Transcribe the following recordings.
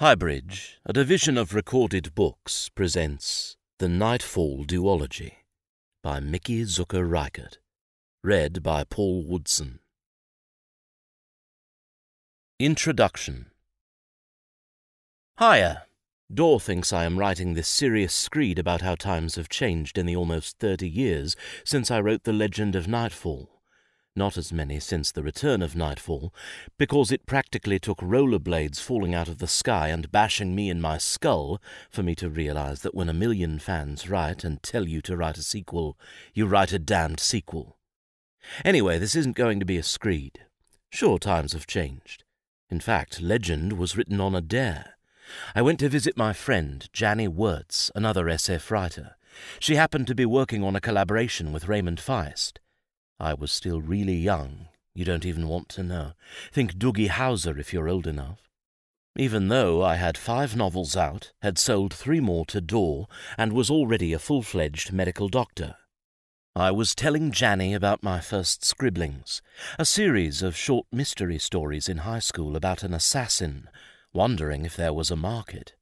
Highbridge, a division of recorded books, presents The Nightfall Duology by Mickey Zucker Reichert. Read by Paul Woodson. Introduction Hiya. DAW thinks I am writing this serious screed about how times have changed in the almost thirty years since I wrote The Legend of Nightfall not as many since the return of nightfall, because it practically took rollerblades falling out of the sky and bashing me in my skull for me to realize that when a million fans write and tell you to write a sequel, you write a damned sequel. Anyway, this isn't going to be a screed. Sure, times have changed. In fact, legend was written on a dare. I went to visit my friend, Janny Wurts, another SF writer. She happened to be working on a collaboration with Raymond Feist. I was still really young. You don't even want to know. Think Doogie Howser if you're old enough. Even though I had five novels out, had sold three more to DAW, and was already a full-fledged medical doctor. I was telling Janny about my first scribblings, a series of short mystery stories in high school about an assassin, wondering if there was a market.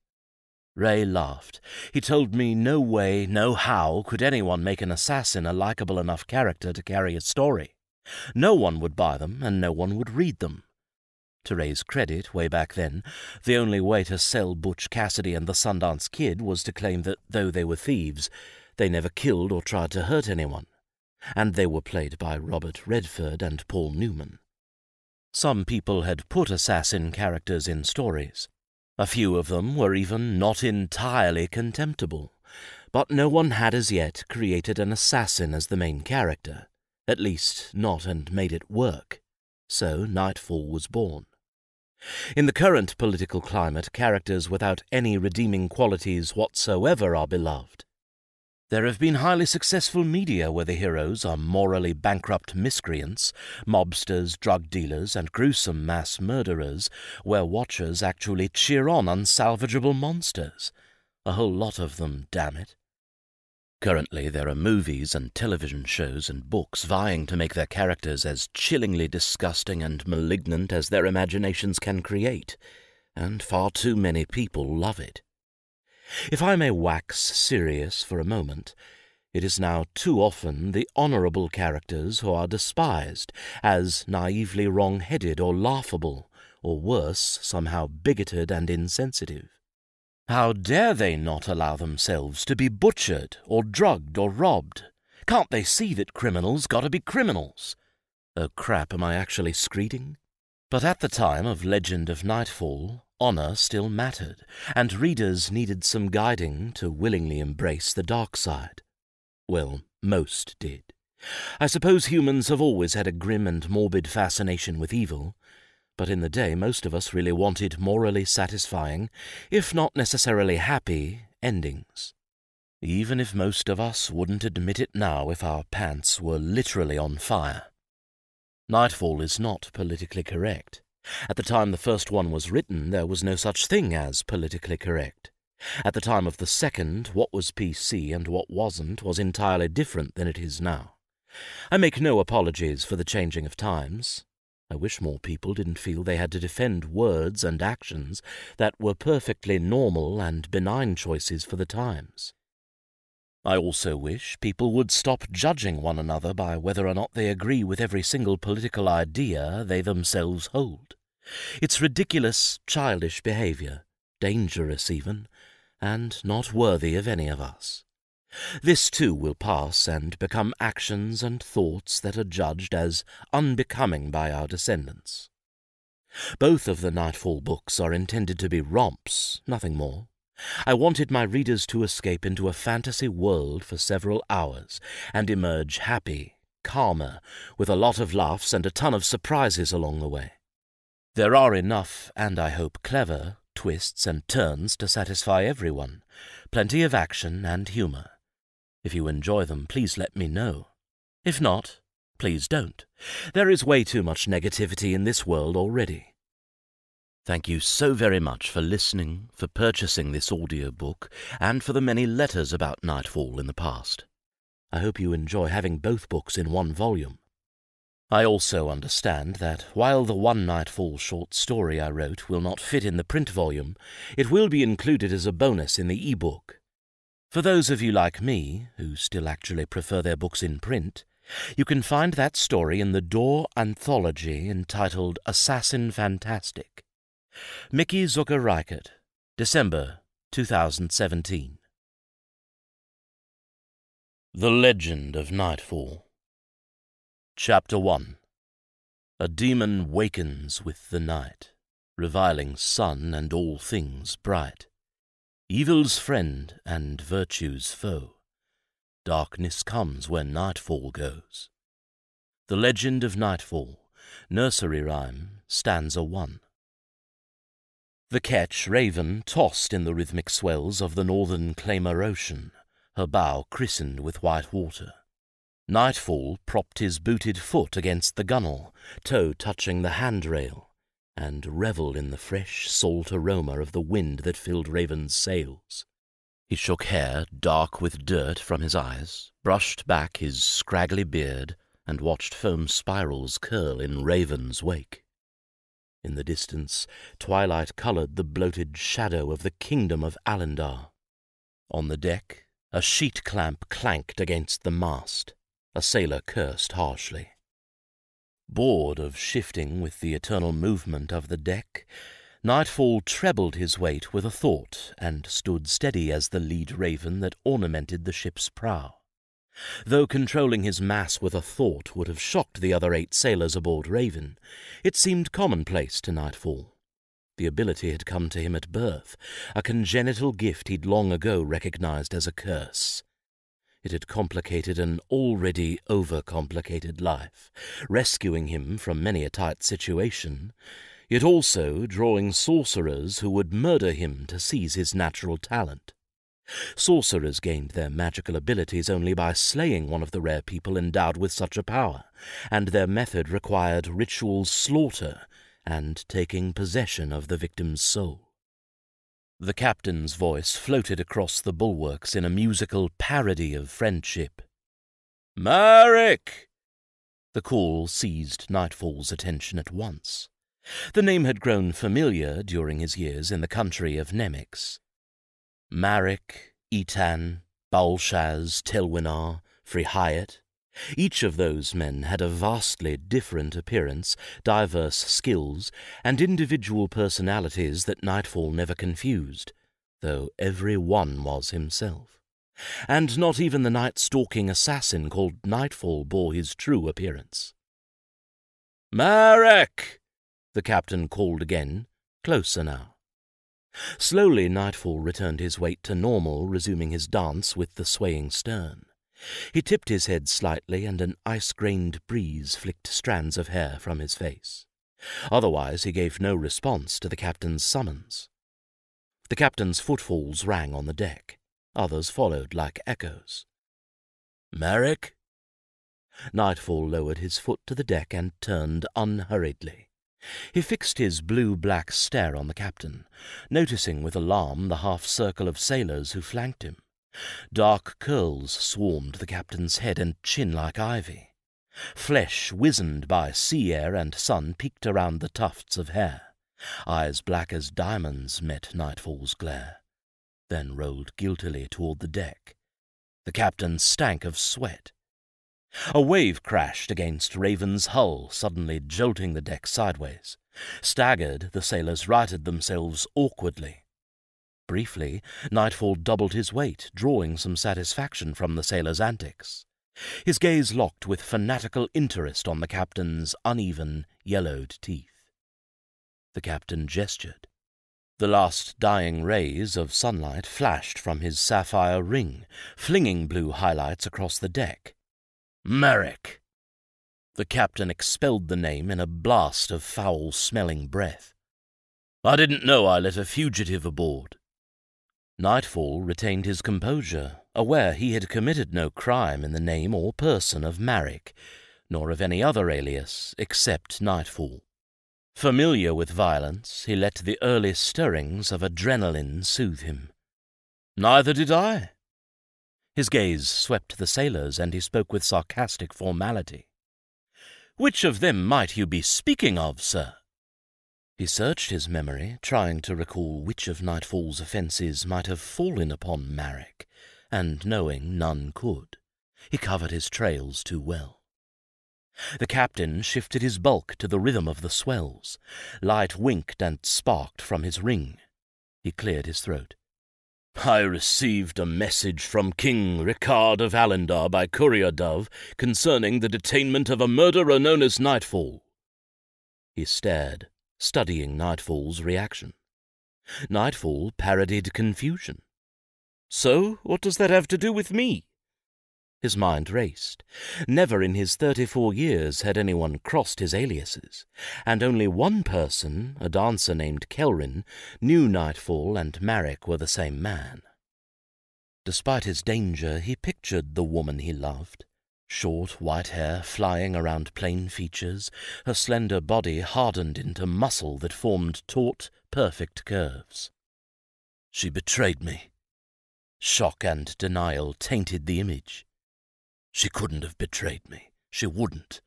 Ray laughed. He told me no way, no how could anyone make an assassin a likable enough character to carry a story. No one would buy them, and no one would read them. To Ray's credit, way back then, the only way to sell Butch Cassidy and the Sundance Kid was to claim that though they were thieves, they never killed or tried to hurt anyone. And they were played by Robert Redford and Paul Newman. Some people had put assassin characters in stories. A few of them were even not entirely contemptible, but no one had as yet created an assassin as the main character, at least not and made it work. So Nightfall was born. In the current political climate, characters without any redeeming qualities whatsoever are beloved. There have been highly successful media where the heroes are morally bankrupt miscreants, mobsters, drug dealers, and gruesome mass murderers, where watchers actually cheer on unsalvageable monsters. A whole lot of them, damn it. Currently, there are movies and television shows and books vying to make their characters as chillingly disgusting and malignant as their imaginations can create, and far too many people love it. If I may wax serious for a moment, it is now too often the honourable characters who are despised as naively wrong-headed or laughable, or worse, somehow bigoted and insensitive. How dare they not allow themselves to be butchered or drugged or robbed? Can't they see that criminals gotta be criminals? Oh crap, am I actually screeding? But at the time of Legend of Nightfall, Honour still mattered, and readers needed some guiding to willingly embrace the dark side. Well, most did. I suppose humans have always had a grim and morbid fascination with evil, but in the day most of us really wanted morally satisfying, if not necessarily happy, endings. Even if most of us wouldn't admit it now if our pants were literally on fire. Nightfall is not politically correct. At the time the first one was written, there was no such thing as politically correct. At the time of the second, what was PC and what wasn't was entirely different than it is now. I make no apologies for the changing of times. I wish more people didn't feel they had to defend words and actions that were perfectly normal and benign choices for the times. I also wish people would stop judging one another by whether or not they agree with every single political idea they themselves hold. It's ridiculous, childish behaviour, dangerous even, and not worthy of any of us. This too will pass and become actions and thoughts that are judged as unbecoming by our descendants. Both of the Nightfall books are intended to be romps, nothing more. I wanted my readers to escape into a fantasy world for several hours and emerge happy, calmer, with a lot of laughs and a ton of surprises along the way. There are enough, and I hope clever, twists and turns to satisfy everyone, plenty of action and humour. If you enjoy them, please let me know. If not, please don't. There is way too much negativity in this world already. Thank you so very much for listening, for purchasing this audiobook, and for the many letters about Nightfall in the past. I hope you enjoy having both books in one volume. I also understand that while the One Nightfall short story I wrote will not fit in the print volume, it will be included as a bonus in the e-book. For those of you like me, who still actually prefer their books in print, you can find that story in the DAW anthology entitled Assassin Fantastic. Mickey Zucker Reichert, December 2017. The Legend of Nightfall Chapter 1 A demon wakens with the night, reviling sun and all things bright. Evil's friend and virtue's foe. Darkness comes when nightfall goes. The Legend of Nightfall, Nursery Rhyme, Stanza 1. The ketch raven tossed in the rhythmic swells of the northern Claymore Ocean, her bow christened with white water. Nightfall propped his booted foot against the gunwale, toe touching the handrail, and revelled in the fresh, salt aroma of the wind that filled Raven's sails. He shook hair, dark with dirt, from his eyes, brushed back his scraggly beard, and watched foam spirals curl in Raven's wake. In the distance, twilight coloured the bloated shadow of the kingdom of Alendar. On the deck, a sheet clamp clanked against the mast. A sailor cursed harshly. Bored of shifting with the eternal movement of the deck, Nightfall trebled his weight with a thought and stood steady as the lead raven that ornamented the ship's prow. Though controlling his mass with a thought would have shocked the other eight sailors aboard Raven, it seemed commonplace to Nightfall. The ability had come to him at birth, a congenital gift he'd long ago recognized as a curse. It had complicated an already overcomplicated life, rescuing him from many a tight situation, yet also drawing sorcerers who would murder him to seize his natural talent. Sorcerers gained their magical abilities only by slaying one of the rare people endowed with such a power, and their method required ritual slaughter and taking possession of the victim's soul. The captain's voice floated across the bulwarks in a musical parody of friendship. Marek! The call seized Nightfall's attention at once. The name had grown familiar during his years in the country of Nemix. Marek, Etan, Balshaz, Telwinar, Frihayat, each of those men had a vastly different appearance, diverse skills, and individual personalities that Nightfall never confused, though every one was himself. And not even the night-stalking assassin called Nightfall bore his true appearance. Marek! the captain called again, closer now. Slowly Nightfall returned his weight to normal, resuming his dance with the swaying stern. He tipped his head slightly, and an ice-grained breeze flicked strands of hair from his face. Otherwise he gave no response to the captain's summons. The captain's footfalls rang on the deck. Others followed like echoes. Marek? Nightfall lowered his foot to the deck and turned unhurriedly. He fixed his blue-black stare on the captain, noticing with alarm the half-circle of sailors who flanked him. Dark curls swarmed the captain's head and chin like ivy. Flesh wizened by sea air and sun peeked around the tufts of hair. Eyes black as diamonds met Nightfall's glare, then rolled guiltily toward the deck. The captain stank of sweat. A wave crashed against Raven's hull, suddenly jolting the deck sideways. Staggered, the sailors righted themselves awkwardly. Briefly, Nightfall doubled his weight, drawing some satisfaction from the sailor's antics. His gaze locked with fanatical interest on the captain's uneven, yellowed teeth. The captain gestured. The last dying rays of sunlight flashed from his sapphire ring, flinging blue highlights across the deck. Marek! The captain expelled the name in a blast of foul-smelling breath. I didn't know I let a fugitive aboard. Nightfall retained his composure, aware he had committed no crime in the name or person of Marek, nor of any other alias except Nightfall. Familiar with violence, he let the early stirrings of adrenaline soothe him. Neither did I. His gaze swept the sailors, and he spoke with sarcastic formality. Which of them might you be speaking of, sir? He searched his memory, trying to recall which of Nightfall's offences might have fallen upon Marek, and knowing none could. He covered his trails too well. The captain shifted his bulk to the rhythm of the swells. Light winked and sparked from his ring. He cleared his throat. I received a message from King Ricard of Alendar by courier dove concerning the detainment of a murderer known as Nightfall. He stared, studying Nightfall's reaction. Nightfall parodied confusion. So, what does that have to do with me? His mind raced. Never in his thirty-four years had anyone crossed his aliases, and only one person, a dancer named Kelrin, knew Nightfall and Marek were the same man. Despite his danger, he pictured the woman he loved. Short white hair flying around plain features, her slender body hardened into muscle that formed taut, perfect curves. She betrayed me. Shock and denial tainted the image. She couldn't have betrayed me. She wouldn't.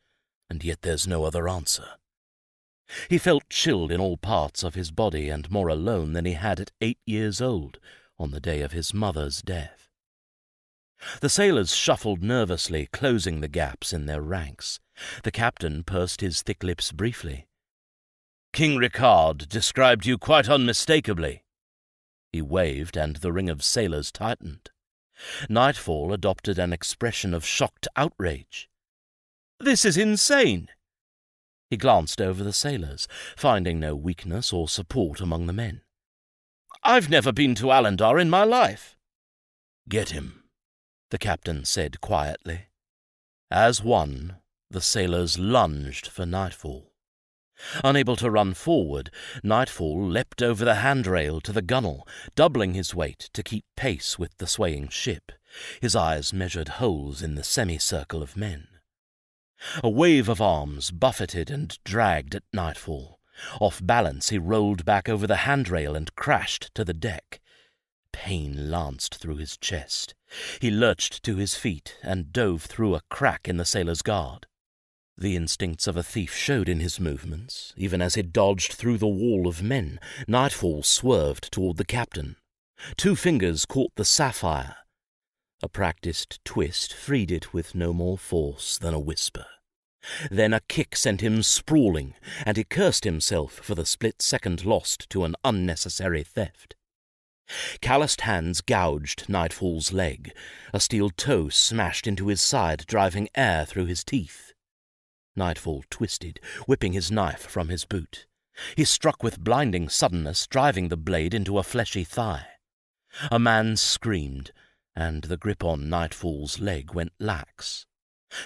And yet there's no other answer. He felt chilled in all parts of his body and more alone than he had at eight years old on the day of his mother's death. The sailors shuffled nervously, closing the gaps in their ranks. The captain pursed his thick lips briefly. King Ricard described you quite unmistakably. He waved, and the ring of sailors tightened. Nightfall adopted an expression of shocked outrage. This is insane! He glanced over the sailors, finding no weakness or support among the men. I've never been to Alendar in my life. Get him, the captain said quietly. As one, the sailors lunged for Nightfall. Unable to run forward, Nightfall leapt over the handrail to the gunwale, doubling his weight to keep pace with the swaying ship. His eyes measured holes in the semicircle of men. A wave of arms buffeted and dragged at Nightfall. Off balance, he rolled back over the handrail and crashed to the deck. Pain lanced through his chest. He lurched to his feet and dove through a crack in the sailor's guard. The instincts of a thief showed in his movements. Even as he dodged through the wall of men, Nightfall swerved toward the captain. Two fingers caught the sapphire. A practiced twist freed it with no more force than a whisper. Then a kick sent him sprawling, and he cursed himself for the split second lost to an unnecessary theft. Calloused hands gouged Nightfall's leg. A steel toe smashed into his side, driving air through his teeth. Nightfall twisted, whipping his knife from his boot. He struck with blinding suddenness, driving the blade into a fleshy thigh. A man screamed, and the grip on Nightfall's leg went lax.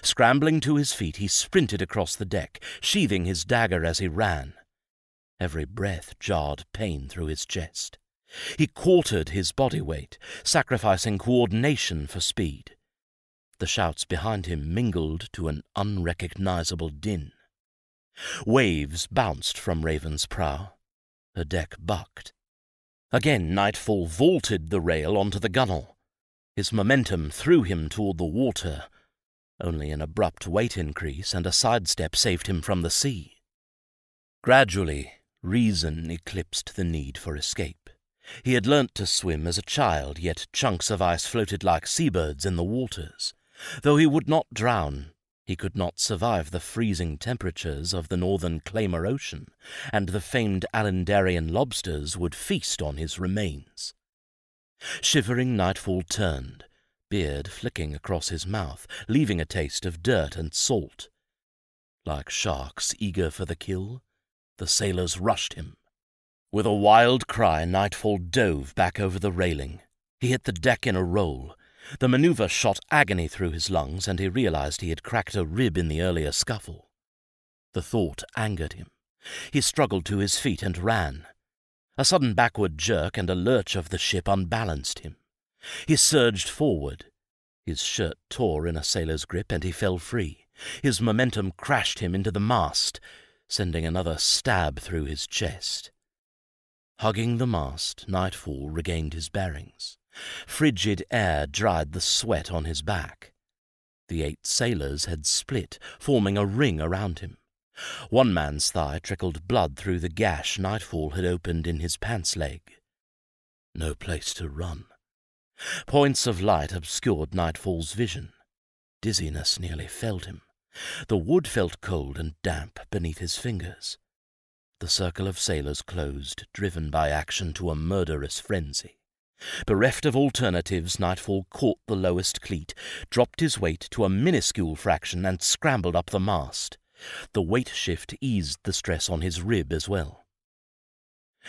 Scrambling to his feet, he sprinted across the deck, sheathing his dagger as he ran. Every breath jarred pain through his chest. He quartered his body weight, sacrificing coordination for speed. The shouts behind him mingled to an unrecognizable din. Waves bounced from Raven's prow. Her deck bucked. Again Nightfall vaulted the rail onto the gunwale. His momentum threw him toward the water. Only an abrupt weight increase and a sidestep saved him from the sea. Gradually, reason eclipsed the need for escape. He had learnt to swim as a child, yet chunks of ice floated like seabirds in the waters. Though he would not drown, he could not survive the freezing temperatures of the northern Claymore Ocean, and the famed Alendarian lobsters would feast on his remains. Shivering Nightfall turned, beard flicking across his mouth, leaving a taste of dirt and salt. Like sharks eager for the kill, the sailors rushed him. With a wild cry, Nightfall dove back over the railing. He hit the deck in a roll, the maneuver shot agony through his lungs, and he realized he had cracked a rib in the earlier scuffle. The thought angered him. He struggled to his feet and ran. A sudden backward jerk and a lurch of the ship unbalanced him. He surged forward. His shirt tore in a sailor's grip, and he fell free. His momentum crashed him into the mast, sending another stab through his chest. Hugging the mast, Nightfall regained his bearings. Frigid air dried the sweat on his back. The eight sailors had split, forming a ring around him. One man's thigh trickled blood through the gash Nightfall had opened in his pants leg. No place to run. Points of light obscured Nightfall's vision. Dizziness nearly felled him. The wood felt cold and damp beneath his fingers. The circle of sailors closed, driven by action to a murderous frenzy. Bereft of alternatives, Nightfall caught the lowest cleat, dropped his weight to a minuscule fraction, and scrambled up the mast. The weight shift eased the stress on his rib as well.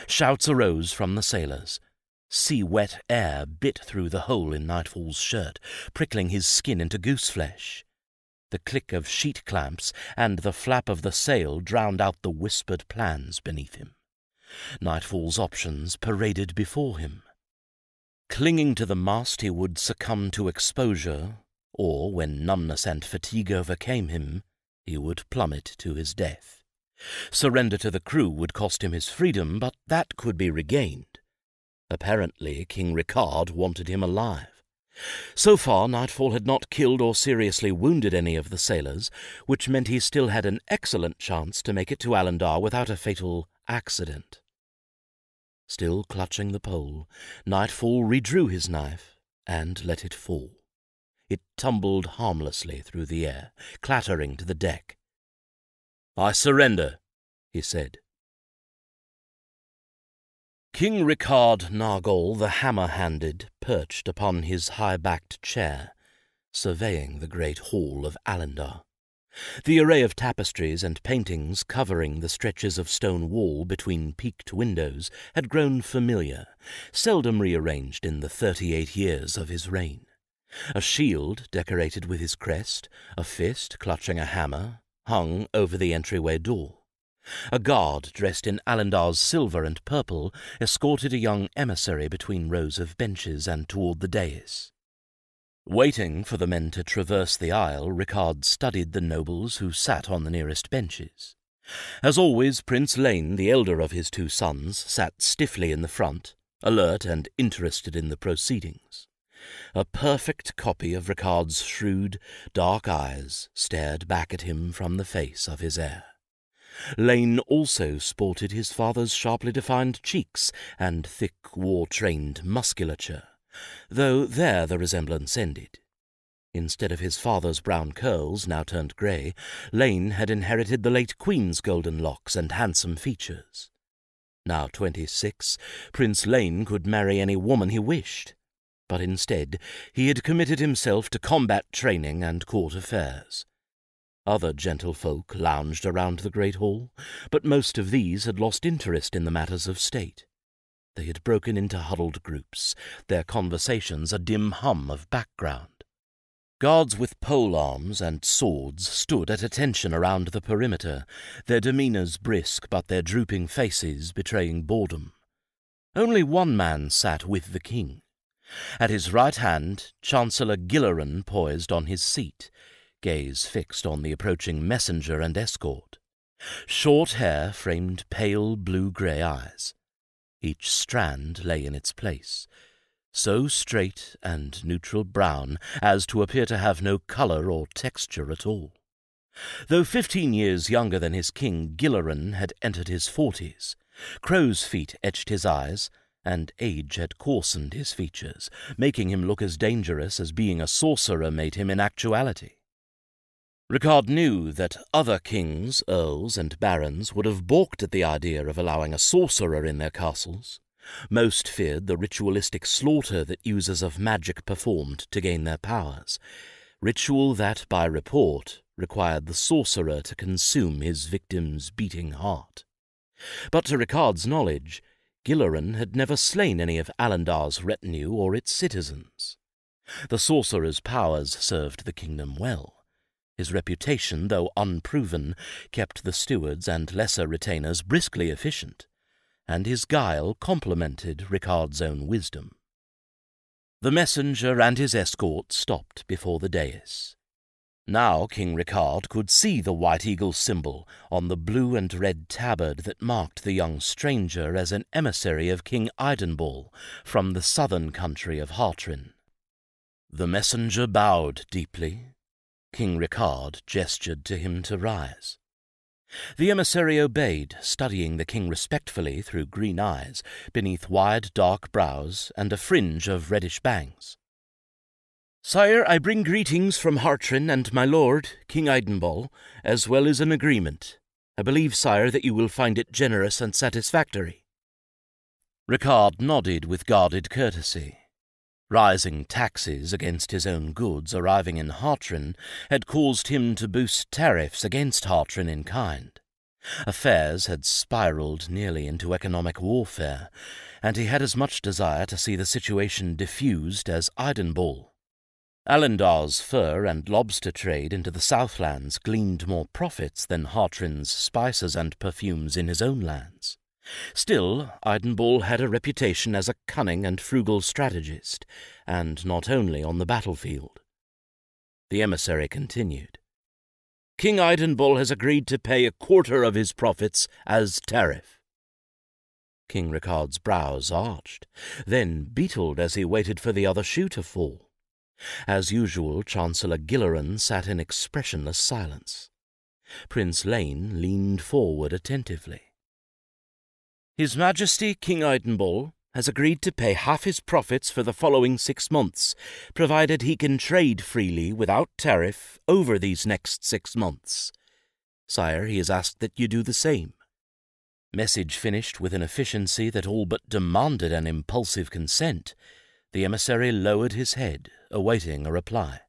Shouts arose from the sailors. Sea-wet air bit through the hole in Nightfall's shirt, prickling his skin into gooseflesh. The click of sheet clamps and the flap of the sail drowned out the whispered plans beneath him. Nightfall's options paraded before him. Clinging to the mast, he would succumb to exposure, or, when numbness and fatigue overcame him, he would plummet to his death. Surrender to the crew would cost him his freedom, but that could be regained. Apparently, King Ricard wanted him alive. So far, Nightfall had not killed or seriously wounded any of the sailors, which meant he still had an excellent chance to make it to Alendar without a fatal accident. Still clutching the pole, Nightfall redrew his knife and let it fall. It tumbled harmlessly through the air, clattering to the deck. I surrender, he said. King Ricard Nargol the Hammer-Handed perched upon his high-backed chair, surveying the great hall of Alendar. The array of tapestries and paintings covering the stretches of stone wall between peaked windows had grown familiar, seldom rearranged in the thirty-eight years of his reign. A shield decorated with his crest, a fist clutching a hammer, hung over the entryway door. A guard dressed in Alendar's silver and purple escorted a young emissary between rows of benches and toward the dais. Waiting for the men to traverse the aisle, Ricard studied the nobles who sat on the nearest benches. As always, Prince Lane, the elder of his two sons, sat stiffly in the front, alert and interested in the proceedings. A perfect copy of Ricard's shrewd, dark eyes stared back at him from the face of his heir. Lane also sported his father's sharply defined cheeks and thick, war-trained musculature, though there the resemblance ended. Instead of his father's brown curls, now turned grey, Lane had inherited the late Queen's golden locks and handsome features. Now twenty-six, Prince Lane could marry any woman he wished, but instead he had committed himself to combat training and court affairs. Other gentlefolk lounged around the great hall, but most of these had lost interest in the matters of state. They had broken into huddled groups, their conversations a dim hum of background. Guards with pole arms and swords stood at attention around the perimeter, their demeanours brisk but their drooping faces betraying boredom. Only one man sat with the king. At his right hand, Chancellor Gilleran poised on his seat, gaze fixed on the approaching messenger and escort. Short hair framed pale blue-grey eyes. Each strand lay in its place, so straight and neutral brown as to appear to have no colour or texture at all. Though fifteen years younger than his king, Gilleran had entered his forties. Crow's feet etched his eyes, and age had coarsened his features, making him look as dangerous as being a sorcerer made him in actuality. Ricard knew that other kings, earls, and barons would have balked at the idea of allowing a sorcerer in their castles. Most feared the ritualistic slaughter that users of magic performed to gain their powers, ritual that, by report, required the sorcerer to consume his victim's beating heart. But to Ricard's knowledge, Gilleran had never slain any of Alendar's retinue or its citizens. The sorcerer's powers served the kingdom well his reputation, though unproven, kept the stewards and lesser retainers briskly efficient, and his guile complemented Ricard's own wisdom. The messenger and his escort stopped before the dais. Now King Ricard could see the White Eagle symbol on the blue and red tabard that marked the young stranger as an emissary of King Idenball from the southern country of Hartrin. The messenger bowed deeply King Ricard gestured to him to rise. The emissary obeyed, studying the king respectfully through green eyes, beneath wide dark brows and a fringe of reddish bangs. Sire, I bring greetings from Hartrin and my lord, King Eidenball, as well as an agreement. I believe, sire, that you will find it generous and satisfactory. Ricard nodded with guarded courtesy. Rising taxes against his own goods arriving in Hartrin had caused him to boost tariffs against Hartrin in kind. Affairs had spiraled nearly into economic warfare, and he had as much desire to see the situation diffused as Eidenball. Alendar's fur and lobster trade into the Southlands gleaned more profits than Hartrin's spices and perfumes in his own lands. Still, Eidenball had a reputation as a cunning and frugal strategist, and not only on the battlefield. The emissary continued. King Eidenball has agreed to pay a quarter of his profits as tariff. King Ricard's brows arched, then beetled as he waited for the other shoe to fall. As usual, Chancellor Gilleran sat in expressionless silence. Prince Lane leaned forward attentively. His Majesty King Eidenball has agreed to pay half his profits for the following six months, provided he can trade freely without tariff over these next six months. Sire, he has asked that you do the same. Message finished with an efficiency that all but demanded an impulsive consent, the emissary lowered his head, awaiting a reply.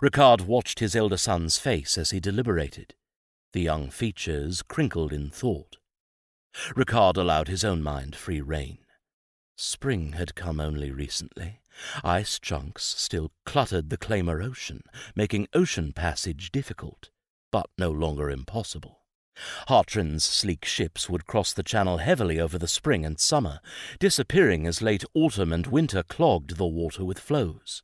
Ricard watched his elder son's face as he deliberated. The young features crinkled in thought. Ricard allowed his own mind free rein. Spring had come only recently. Ice chunks still cluttered the Claymore Ocean, making ocean passage difficult, but no longer impossible. Hartrin's sleek ships would cross the channel heavily over the spring and summer, disappearing as late autumn and winter clogged the water with floes.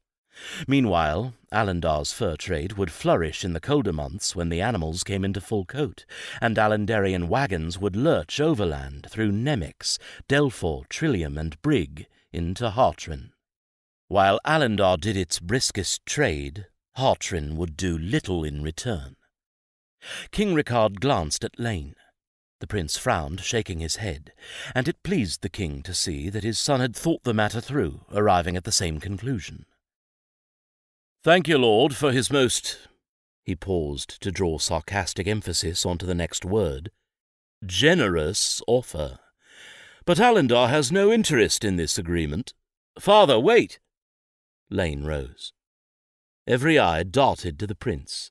Meanwhile, Alendar's fur trade would flourish in the colder months when the animals came into full coat, and Alendarian wagons would lurch overland through Nemix, Delfor, Trillium, and Brigg into Hartrin. While Alendar did its briskest trade, Hartrin would do little in return. King Ricard glanced at Lane. The prince frowned, shaking his head, and it pleased the king to see that his son had thought the matter through, arriving at the same conclusion. Thank you, Lord, for his most. He paused to draw sarcastic emphasis onto the next word. Generous offer. But Alendar has no interest in this agreement. Father, wait! Lane rose. Every eye darted to the prince.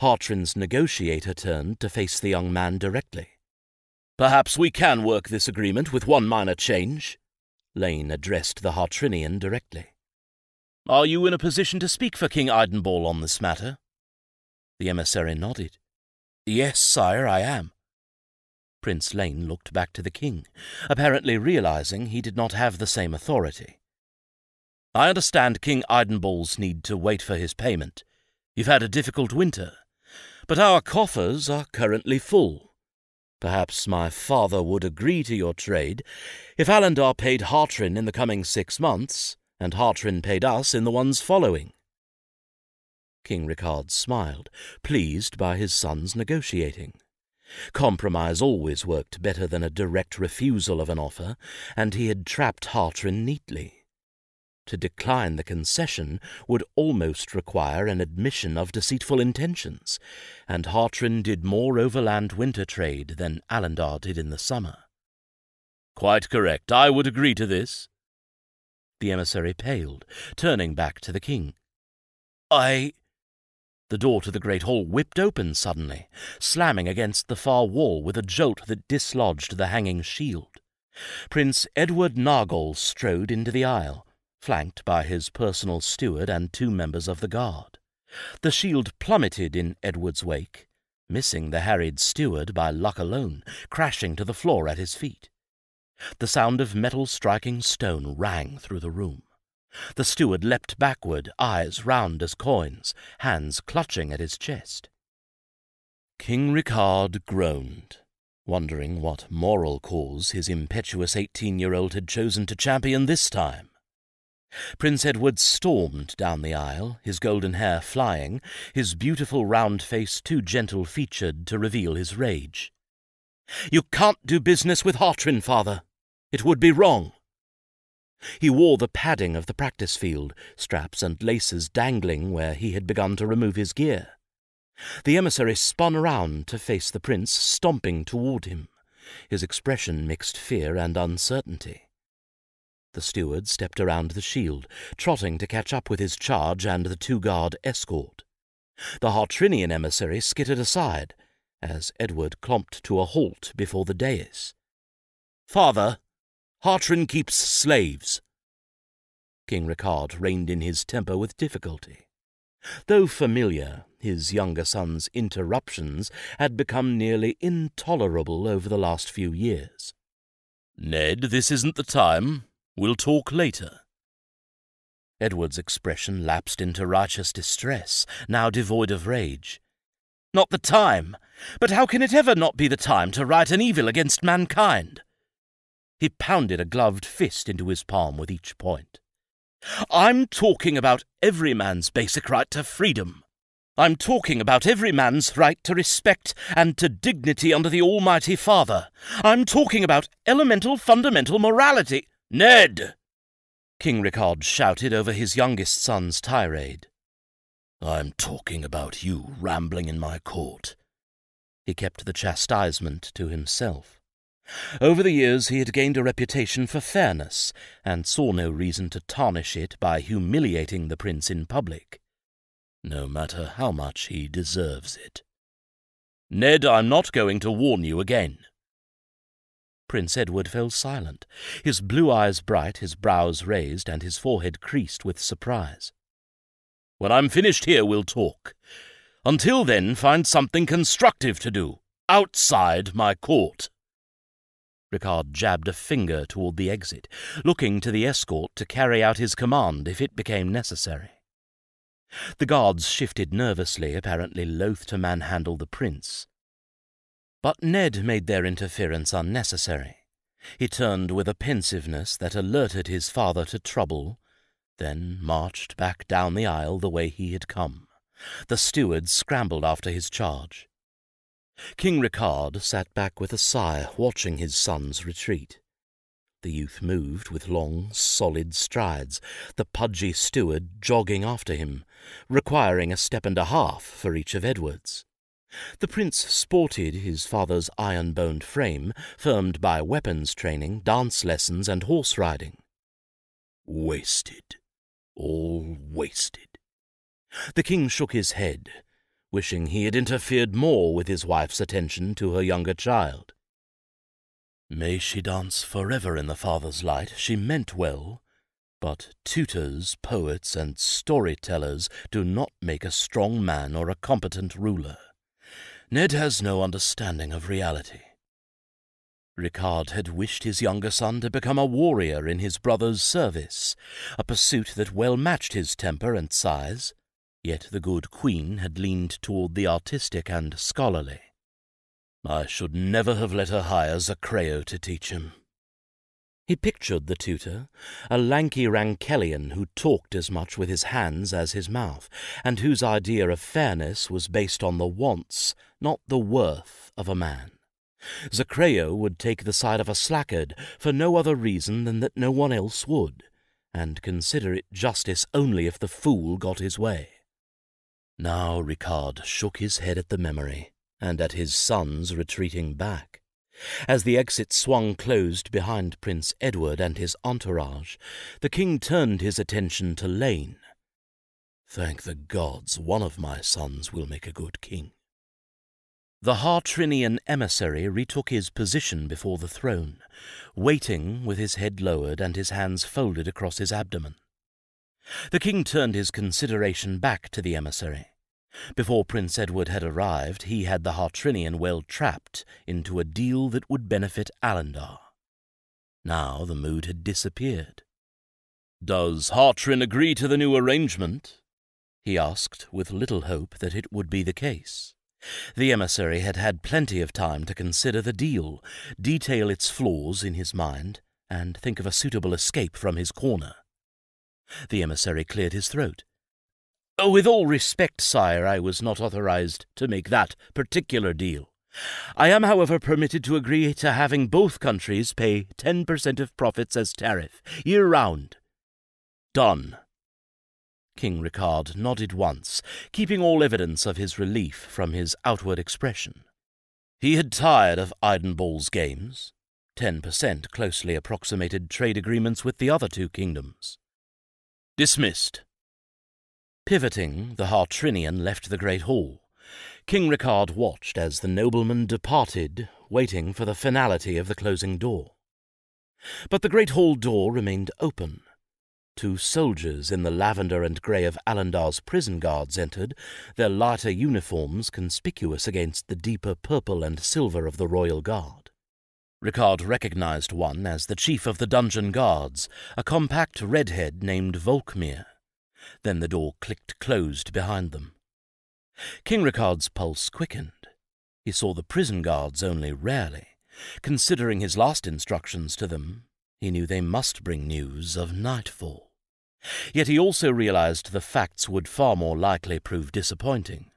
Hartrin's negotiator turned to face the young man directly. Perhaps we can work this agreement with one minor change. Lane addressed the Hartrinian directly. Are you in a position to speak for King Eidenball on this matter? The emissary nodded. Yes, sire, I am. Prince Lane looked back to the king, apparently realizing he did not have the same authority. I understand King Eidenball's need to wait for his payment. You've had a difficult winter, but our coffers are currently full. Perhaps my father would agree to your trade if Alendar paid Hartrin in the coming six months, and Hartrin paid us in the ones following. King Ricard smiled, pleased by his son's negotiating. Compromise always worked better than a direct refusal of an offer, and he had trapped Hartrin neatly. To decline the concession would almost require an admission of deceitful intentions, and Hartrin did more overland winter trade than Alendar did in the summer. Quite correct. I would agree to this. The emissary paled, turning back to the king. I. The door to the great hall whipped open suddenly, slamming against the far wall with a jolt that dislodged the hanging shield. Prince Edward Nargol strode into the aisle, flanked by his personal steward and two members of the guard. The shield plummeted in Edward's wake, missing the harried steward by luck alone, crashing to the floor at his feet. The sound of metal striking stone rang through the room. The steward leapt backward, eyes round as coins, hands clutching at his chest. King Ricard groaned, wondering what moral cause his impetuous eighteen-year-old had chosen to champion this time. Prince Edward stormed down the aisle, his golden hair flying, his beautiful round face too gentle featured to reveal his rage. You can't do business with Hartrin, father. It would be wrong. He wore the padding of the practice field, straps and laces dangling where he had begun to remove his gear. The emissary spun around to face the prince, stomping toward him. His expression mixed fear and uncertainty. The steward stepped around the shield, trotting to catch up with his charge and the two-guard escort. The Hartrinian emissary skittered aside, as Edward clomped to a halt before the dais. Father, Hartrin keeps slaves. King Ricard reined in his temper with difficulty. Though familiar, his younger son's interruptions had become nearly intolerable over the last few years. Ned, this isn't the time. We'll talk later. Edward's expression lapsed into righteous distress, now devoid of rage. Not the time! But how can it ever not be the time to right an evil against mankind? He pounded a gloved fist into his palm with each point. I'm talking about every man's basic right to freedom. I'm talking about every man's right to respect and to dignity under the Almighty Father. I'm talking about elemental fundamental morality. Ned! King Ricard shouted over his youngest son's tirade. I'm talking about you rambling in my court. He kept the chastisement to himself. Over the years he had gained a reputation for fairness, and saw no reason to tarnish it by humiliating the prince in public, no matter how much he deserves it. Ned, I'm not going to warn you again. Prince Edward fell silent, his blue eyes bright, his brows raised, and his forehead creased with surprise. When I'm finished here, we'll talk. Until then, find something constructive to do, outside my court. Ricard jabbed a finger toward the exit, looking to the escort to carry out his command if it became necessary. The guards shifted nervously, apparently loath to manhandle the prince. But Ned made their interference unnecessary. He turned with a pensiveness that alerted his father to trouble, then marched back down the aisle the way he had come. The steward scrambled after his charge. King Ricard sat back with a sigh, watching his son's retreat. The youth moved with long, solid strides, the pudgy steward jogging after him, requiring a step and a half for each of Edward's. The prince sported his father's iron-boned frame, firmed by weapons training, dance lessons, and horse riding. Wasted. All wasted. The king shook his head, wishing he had interfered more with his wife's attention to her younger child. May she dance forever in the father's light, she meant well, but tutors, poets, and storytellers do not make a strong man or a competent ruler. Ned has no understanding of reality. Ricard had wished his younger son to become a warrior in his brother's service, a pursuit that well matched his temper and size, yet the good queen had leaned toward the artistic and scholarly. I should never have let her hire Zacreo to teach him. He pictured the tutor, a lanky Rankelian who talked as much with his hands as his mouth, and whose idea of fairness was based on the wants, not the worth, of a man. Zacreo would take the side of a slackard for no other reason than that no one else would, and consider it justice only if the fool got his way. Now Ricard shook his head at the memory, and at his son's retreating back. As the exit swung closed behind Prince Edward and his entourage, the king turned his attention to Lane. Thank the gods one of my sons will make a good king. The Hartrinian emissary retook his position before the throne, waiting with his head lowered and his hands folded across his abdomen. The king turned his consideration back to the emissary. Before Prince Edward had arrived, he had the Hartrinian well trapped into a deal that would benefit Alendar. Now the mood had disappeared. Does Hartrin agree to the new arrangement? he asked, with little hope that it would be the case. The emissary had had plenty of time to consider the deal, detail its flaws in his mind, and think of a suitable escape from his corner. The emissary cleared his throat. Oh, with all respect, sire, I was not authorized to make that particular deal. I am, however, permitted to agree to having both countries pay 10% of profits as tariff, year round. Done. King Ricard nodded once, keeping all evidence of his relief from his outward expression. He had tired of Idenball's games. Ten percent closely approximated trade agreements with the other two kingdoms. Dismissed. Pivoting, the Hartrinian left the Great Hall. King Ricard watched as the nobleman departed, waiting for the finality of the closing door. But the Great Hall door remained open. Two soldiers in the lavender and grey of Alendar's prison guards entered, their lighter uniforms conspicuous against the deeper purple and silver of the royal guard. Ricard recognized one as the chief of the dungeon guards, a compact redhead named Volkmir. Then the door clicked closed behind them. King Ricard's pulse quickened. He saw the prison guards only rarely. Considering his last instructions to them, he knew they must bring news of nightfall. Yet he also realized the facts would far more likely prove disappointing.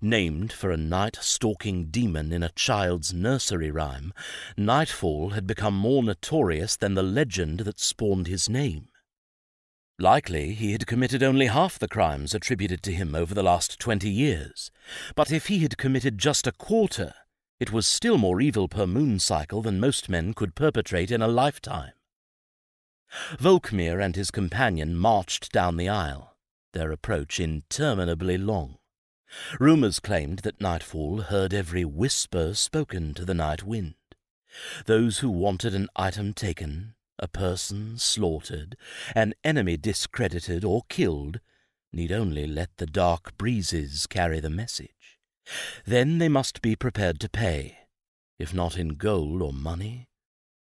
Named for a night-stalking demon in a child's nursery rhyme, Nightfall had become more notorious than the legend that spawned his name. Likely he had committed only half the crimes attributed to him over the last twenty years, but if he had committed just a quarter, it was still more evil per moon cycle than most men could perpetrate in a lifetime. Volkmir and his companion marched down the aisle, their approach interminably long. Rumours claimed that Nightfall heard every whisper spoken to the night wind. Those who wanted an item taken, a person slaughtered, an enemy discredited or killed, need only let the dark breezes carry the message. Then they must be prepared to pay, if not in gold or money,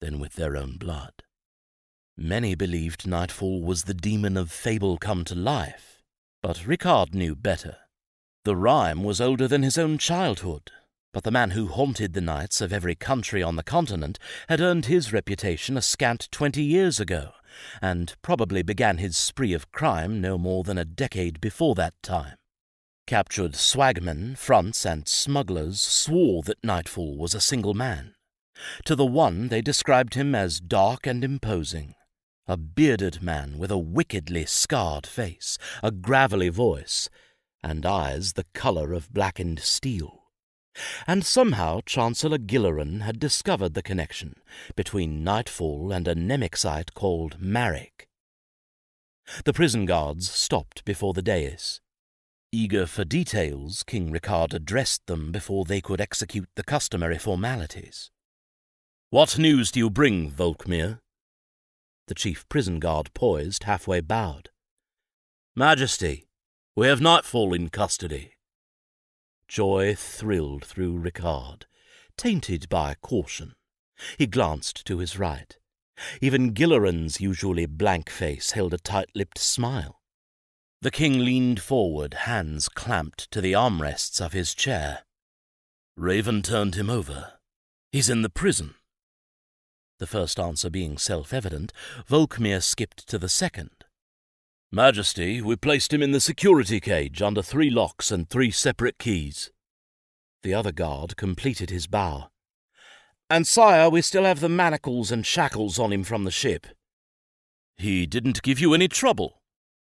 then with their own blood. Many believed Nightfall was the demon of fable come to life, but Ricard knew better. The rhyme was older than his own childhood, but the man who haunted the nights of every country on the continent had earned his reputation a scant twenty years ago, and probably began his spree of crime no more than a decade before that time. Captured swagmen, fronts, and smugglers swore that Nightfall was a single man. To the one they described him as dark and imposing, a bearded man with a wickedly scarred face, a gravelly voice, and eyes the colour of blackened steel. And somehow Chancellor Gilleran had discovered the connection between Nightfall and a Nemexite called Marek. The prison guards stopped before the dais. Eager for details, King Ricard addressed them before they could execute the customary formalities. What news do you bring, Volkmir? The chief prison guard poised, halfway bowed. Majesty, we have Nightfall in custody. Joy thrilled through Ricard, tainted by caution. He glanced to his right. Even Gilleran's usually blank face held a tight-lipped smile. The king leaned forward, hands clamped to the armrests of his chair. Raven turned him over. He's in the prison. The first answer being self-evident, Volkmir skipped to the second. Majesty, we placed him in the security cage under three locks and three separate keys. The other guard completed his bow. And, sire, we still have the manacles and shackles on him from the ship. He didn't give you any trouble.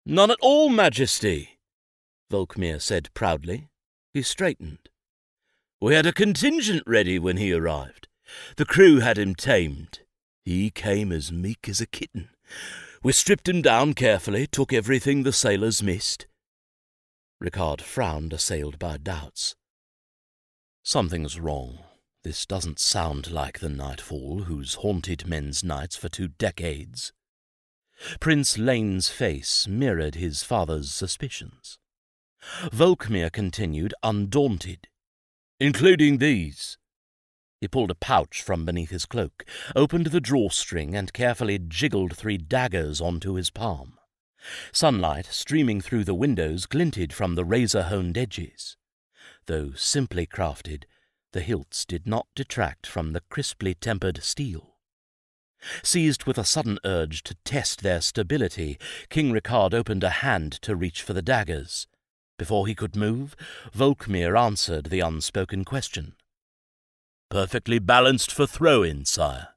None at all, Majesty, Volkmir said proudly. He straightened. We had a contingent ready when he arrived. The crew had him tamed. He came as meek as a kitten. We stripped him down carefully, took everything the sailors missed. Ricard frowned, assailed by doubts. Something's wrong. This doesn't sound like the Nightfall who's haunted men's nights for two decades. Prince Lane's face mirrored his father's suspicions. Volkmir continued, undaunted. Including these. He pulled a pouch from beneath his cloak, opened the drawstring, and carefully jiggled three daggers onto his palm. Sunlight, streaming through the windows, glinted from the razor-honed edges. Though simply crafted, the hilts did not detract from the crisply tempered steel. Seized with a sudden urge to test their stability, King Ricard opened a hand to reach for the daggers. Before he could move, Volkmir answered the unspoken question. Perfectly balanced for throw-in, sire.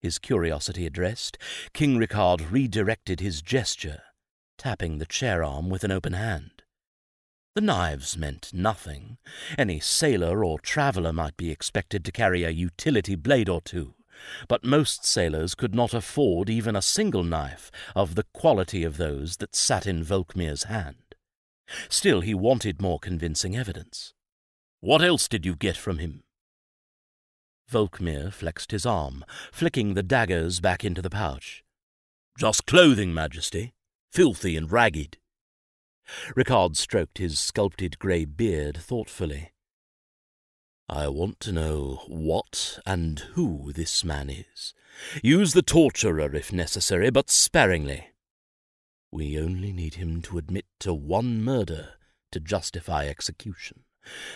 His curiosity addressed, King Ricard redirected his gesture, tapping the chair arm with an open hand. The knives meant nothing. Any sailor or traveller might be expected to carry a utility blade or two, but most sailors could not afford even a single knife of the quality of those that sat in Volkmir's hand. Still, he wanted more convincing evidence. What else did you get from him? Volkmir flexed his arm, flicking the daggers back into the pouch. Just clothing, Majesty. Filthy and ragged. Ricard stroked his sculpted grey beard thoughtfully. I want to know what and who this man is. Use the torturer if necessary, but sparingly. We only need him to admit to one murder to justify execution,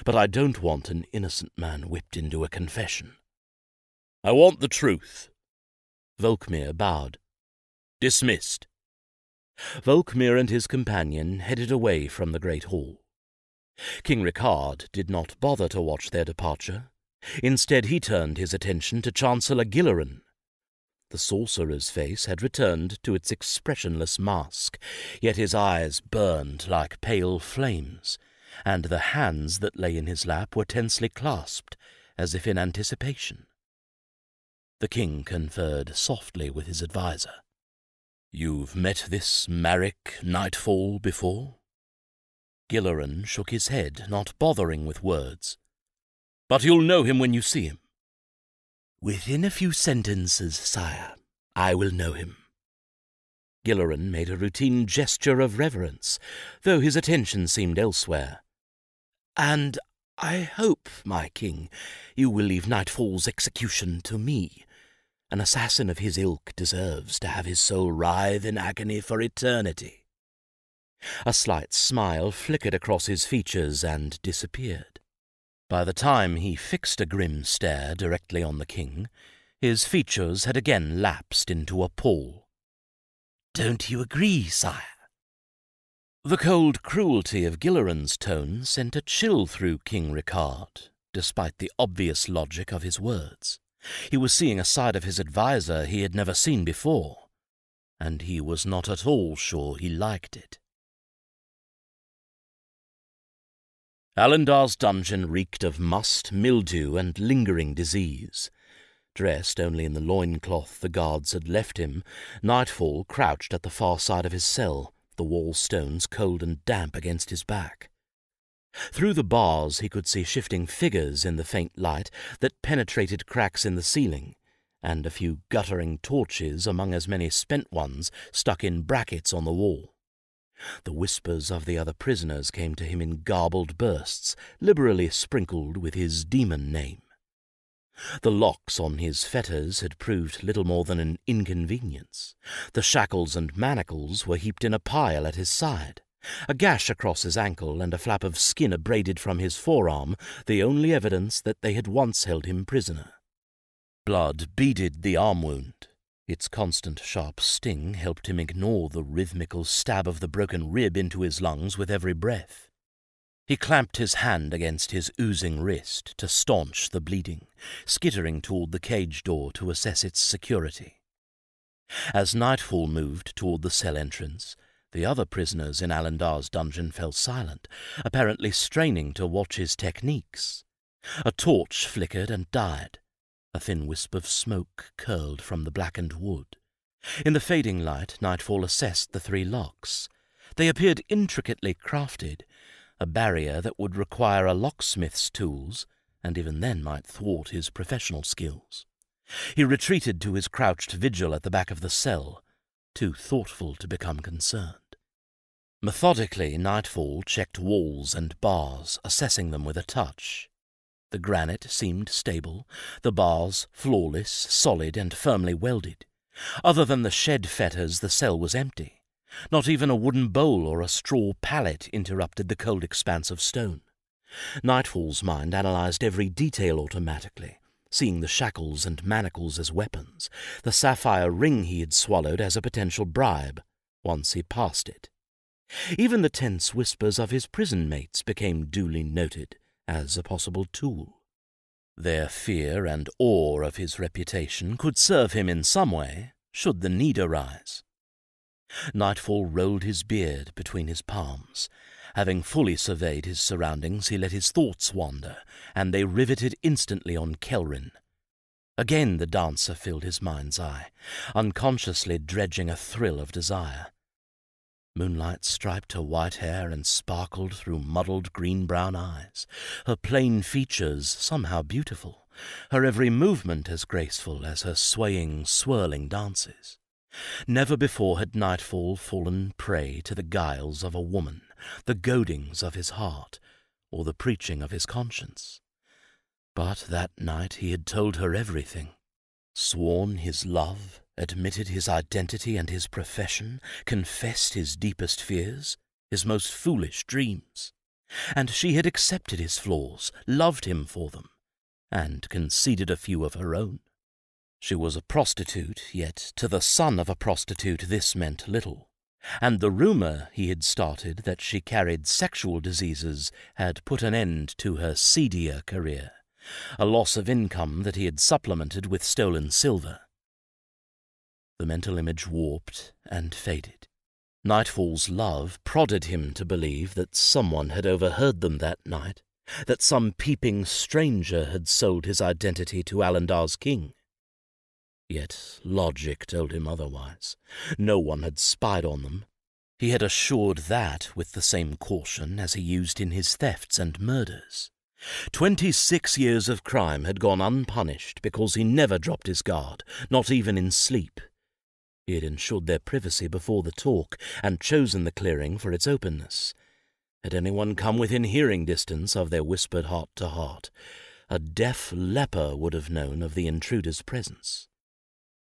but I don't want an innocent man whipped into a confession. I want the truth. Volkmir bowed. Dismissed. Volkmir and his companion headed away from the great hall. King Ricard did not bother to watch their departure. Instead, he turned his attention to Chancellor Gilleran. The sorcerer's face had returned to its expressionless mask, yet his eyes burned like pale flames, and the hands that lay in his lap were tensely clasped, as if in anticipation. The king conferred softly with his adviser. You've met this Marek Nightfall before? Gilleran shook his head, not bothering with words. But you'll know him when you see him. Within a few sentences, sire, I will know him. Gilleran made a routine gesture of reverence, though his attention seemed elsewhere. And I hope, my king, you will leave Nightfall's execution to me. An assassin of his ilk deserves to have his soul writhe in agony for eternity. A slight smile flickered across his features and disappeared. By the time he fixed a grim stare directly on the king, his features had again lapsed into a pall. Don't you agree, sire? The cold cruelty of Gilleran's tone sent a chill through King Ricard, despite the obvious logic of his words. He was seeing a side of his adviser he had never seen before, and he was not at all sure he liked it. Alendar's dungeon reeked of must, mildew, and lingering disease. Dressed only in the loincloth the guards had left him, Nightfall crouched at the far side of his cell, the wall stones cold and damp against his back. Through the bars he could see shifting figures in the faint light that penetrated cracks in the ceiling, and a few guttering torches among as many spent ones stuck in brackets on the wall. The whispers of the other prisoners came to him in garbled bursts, liberally sprinkled with his demon name. The locks on his fetters had proved little more than an inconvenience. The shackles and manacles were heaped in a pile at his side. A gash across his ankle and a flap of skin abraded from his forearm, the only evidence that they had once held him prisoner. Blood beaded the arm wound. Its constant sharp sting helped him ignore the rhythmical stab of the broken rib into his lungs with every breath. He clamped his hand against his oozing wrist to staunch the bleeding, skittering toward the cage door to assess its security. As nightfall moved toward the cell entrance, the other prisoners in Alendar's dungeon fell silent, apparently straining to watch his techniques. A torch flickered and died. A thin wisp of smoke curled from the blackened wood. In the fading light, Nightfall assessed the three locks. They appeared intricately crafted, a barrier that would require a locksmith's tools, and even then might thwart his professional skills. He retreated to his crouched vigil at the back of the cell, too thoughtful to become concerned. Methodically, Nightfall checked walls and bars, assessing them with a touch. The granite seemed stable, the bars flawless, solid, and firmly welded. Other than the shed fetters, the cell was empty. Not even a wooden bowl or a straw pallet interrupted the cold expanse of stone. Nightfall's mind analyzed every detail automatically, seeing the shackles and manacles as weapons, the sapphire ring he had swallowed as a potential bribe, once he passed it. Even the tense whispers of his prison mates became duly noted as a possible tool. Their fear and awe of his reputation could serve him in some way, should the need arise. Nightfall rolled his beard between his palms. Having fully surveyed his surroundings, he let his thoughts wander, and they riveted instantly on Kelrin. Again the dancer filled his mind's eye, unconsciously dredging a thrill of desire. Moonlight striped her white hair and sparkled through muddled green-brown eyes, her plain features somehow beautiful, her every movement as graceful as her swaying, swirling dances. Never before had Nightfall fallen prey to the guiles of a woman, the goadings of his heart, or the preaching of his conscience. But that night he had told her everything, sworn his love, admitted his identity and his profession, confessed his deepest fears, his most foolish dreams. And she had accepted his flaws, loved him for them, and conceded a few of her own. She was a prostitute, yet to the son of a prostitute this meant little. And the rumour he had started that she carried sexual diseases had put an end to her seedier career, a loss of income that he had supplemented with stolen silver. The mental image warped and faded. Nightfall's love prodded him to believe that someone had overheard them that night, that some peeping stranger had sold his identity to Alendar's king. Yet logic told him otherwise. No one had spied on them. He had assured that with the same caution as he used in his thefts and murders. Twenty-six years of crime had gone unpunished because he never dropped his guard, not even in sleep. He had ensured their privacy before the talk, and chosen the clearing for its openness. Had anyone come within hearing distance of their whispered heart-to-heart, a deaf leper would have known of the intruder's presence.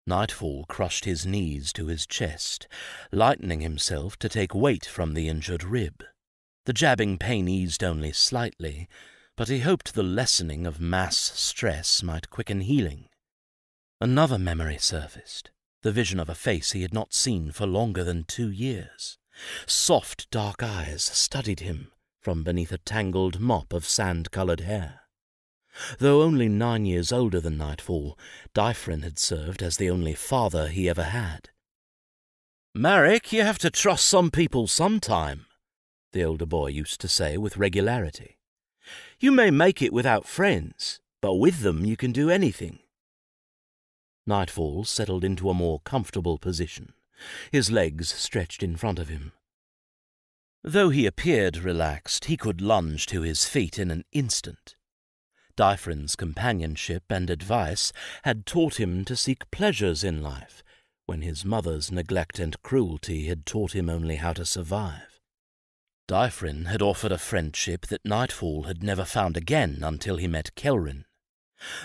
Nightfall crushed his knees to his chest, lightening himself to take weight from the injured rib. The jabbing pain eased only slightly, but he hoped the lessening of mass stress might quicken healing. Another memory surfaced, the vision of a face he had not seen for longer than two years. Soft dark eyes studied him from beneath a tangled mop of sand-coloured hair. Though only nine years older than Nightfall, Dyffrin had served as the only father he ever had. Marek, you have to trust some people sometime, the older boy used to say with regularity. You may make it without friends, but with them you can do anything. Nightfall settled into a more comfortable position, his legs stretched in front of him. Though he appeared relaxed, he could lunge to his feet in an instant. Dyffrin's companionship and advice had taught him to seek pleasures in life, when his mother's neglect and cruelty had taught him only how to survive. Dyffrin had offered a friendship that Nightfall had never found again until he met Kelrin.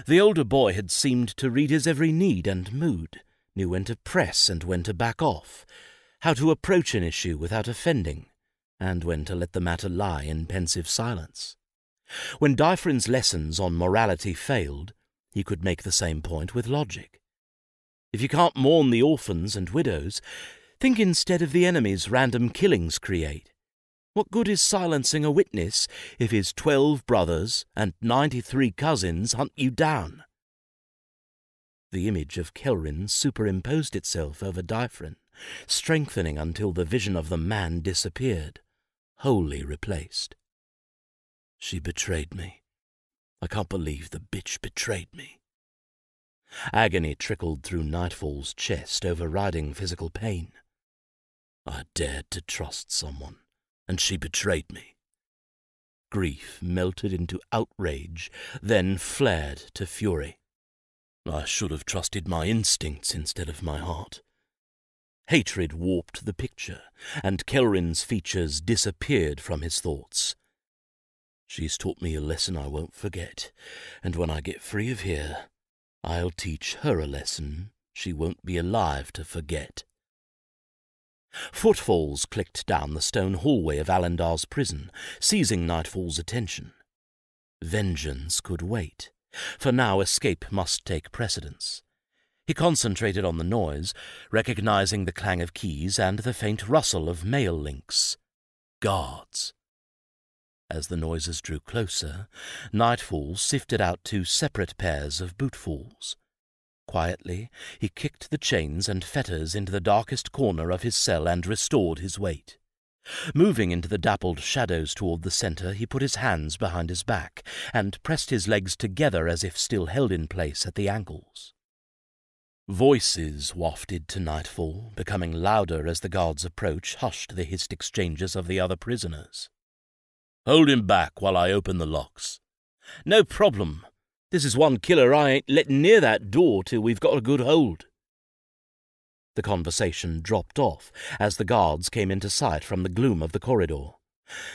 The older boy had seemed to read his every need and mood, knew when to press and when to back off, how to approach an issue without offending, and when to let the matter lie in pensive silence. When Dyffrin's lessons on morality failed, he could make the same point with logic. If you can't mourn the orphans and widows, think instead of the enemies random killings create. What good is silencing a witness if his twelve brothers and ninety-three cousins hunt you down? The image of Kelrin superimposed itself over Dyffrin, strengthening until the vision of the man disappeared, wholly replaced. She betrayed me. I can't believe the bitch betrayed me. Agony trickled through Nightfall's chest, overriding physical pain. I dared to trust someone, and she betrayed me. Grief melted into outrage, then flared to fury. I should have trusted my instincts instead of my heart. Hatred warped the picture, and Kelrin's features disappeared from his thoughts. She's taught me a lesson I won't forget, and when I get free of here, I'll teach her a lesson she won't be alive to forget. Footfalls clicked down the stone hallway of Alendar's prison, seizing Nightfall's attention. Vengeance could wait. for now escape must take precedence. He concentrated on the noise, recognizing the clang of keys and the faint rustle of mail links. Guards. As the noises drew closer, Nightfall sifted out two separate pairs of bootfalls. Quietly, he kicked the chains and fetters into the darkest corner of his cell and restored his weight. Moving into the dappled shadows toward the centre, he put his hands behind his back and pressed his legs together as if still held in place at the ankles. Voices wafted to nightfall, becoming louder as the guards' approach hushed the hissed exchanges of the other prisoners. Hold him back while I open the locks. No problem. This is one killer I ain't letting near that door till we've got a good hold. The conversation dropped off as the guards came into sight from the gloom of the corridor.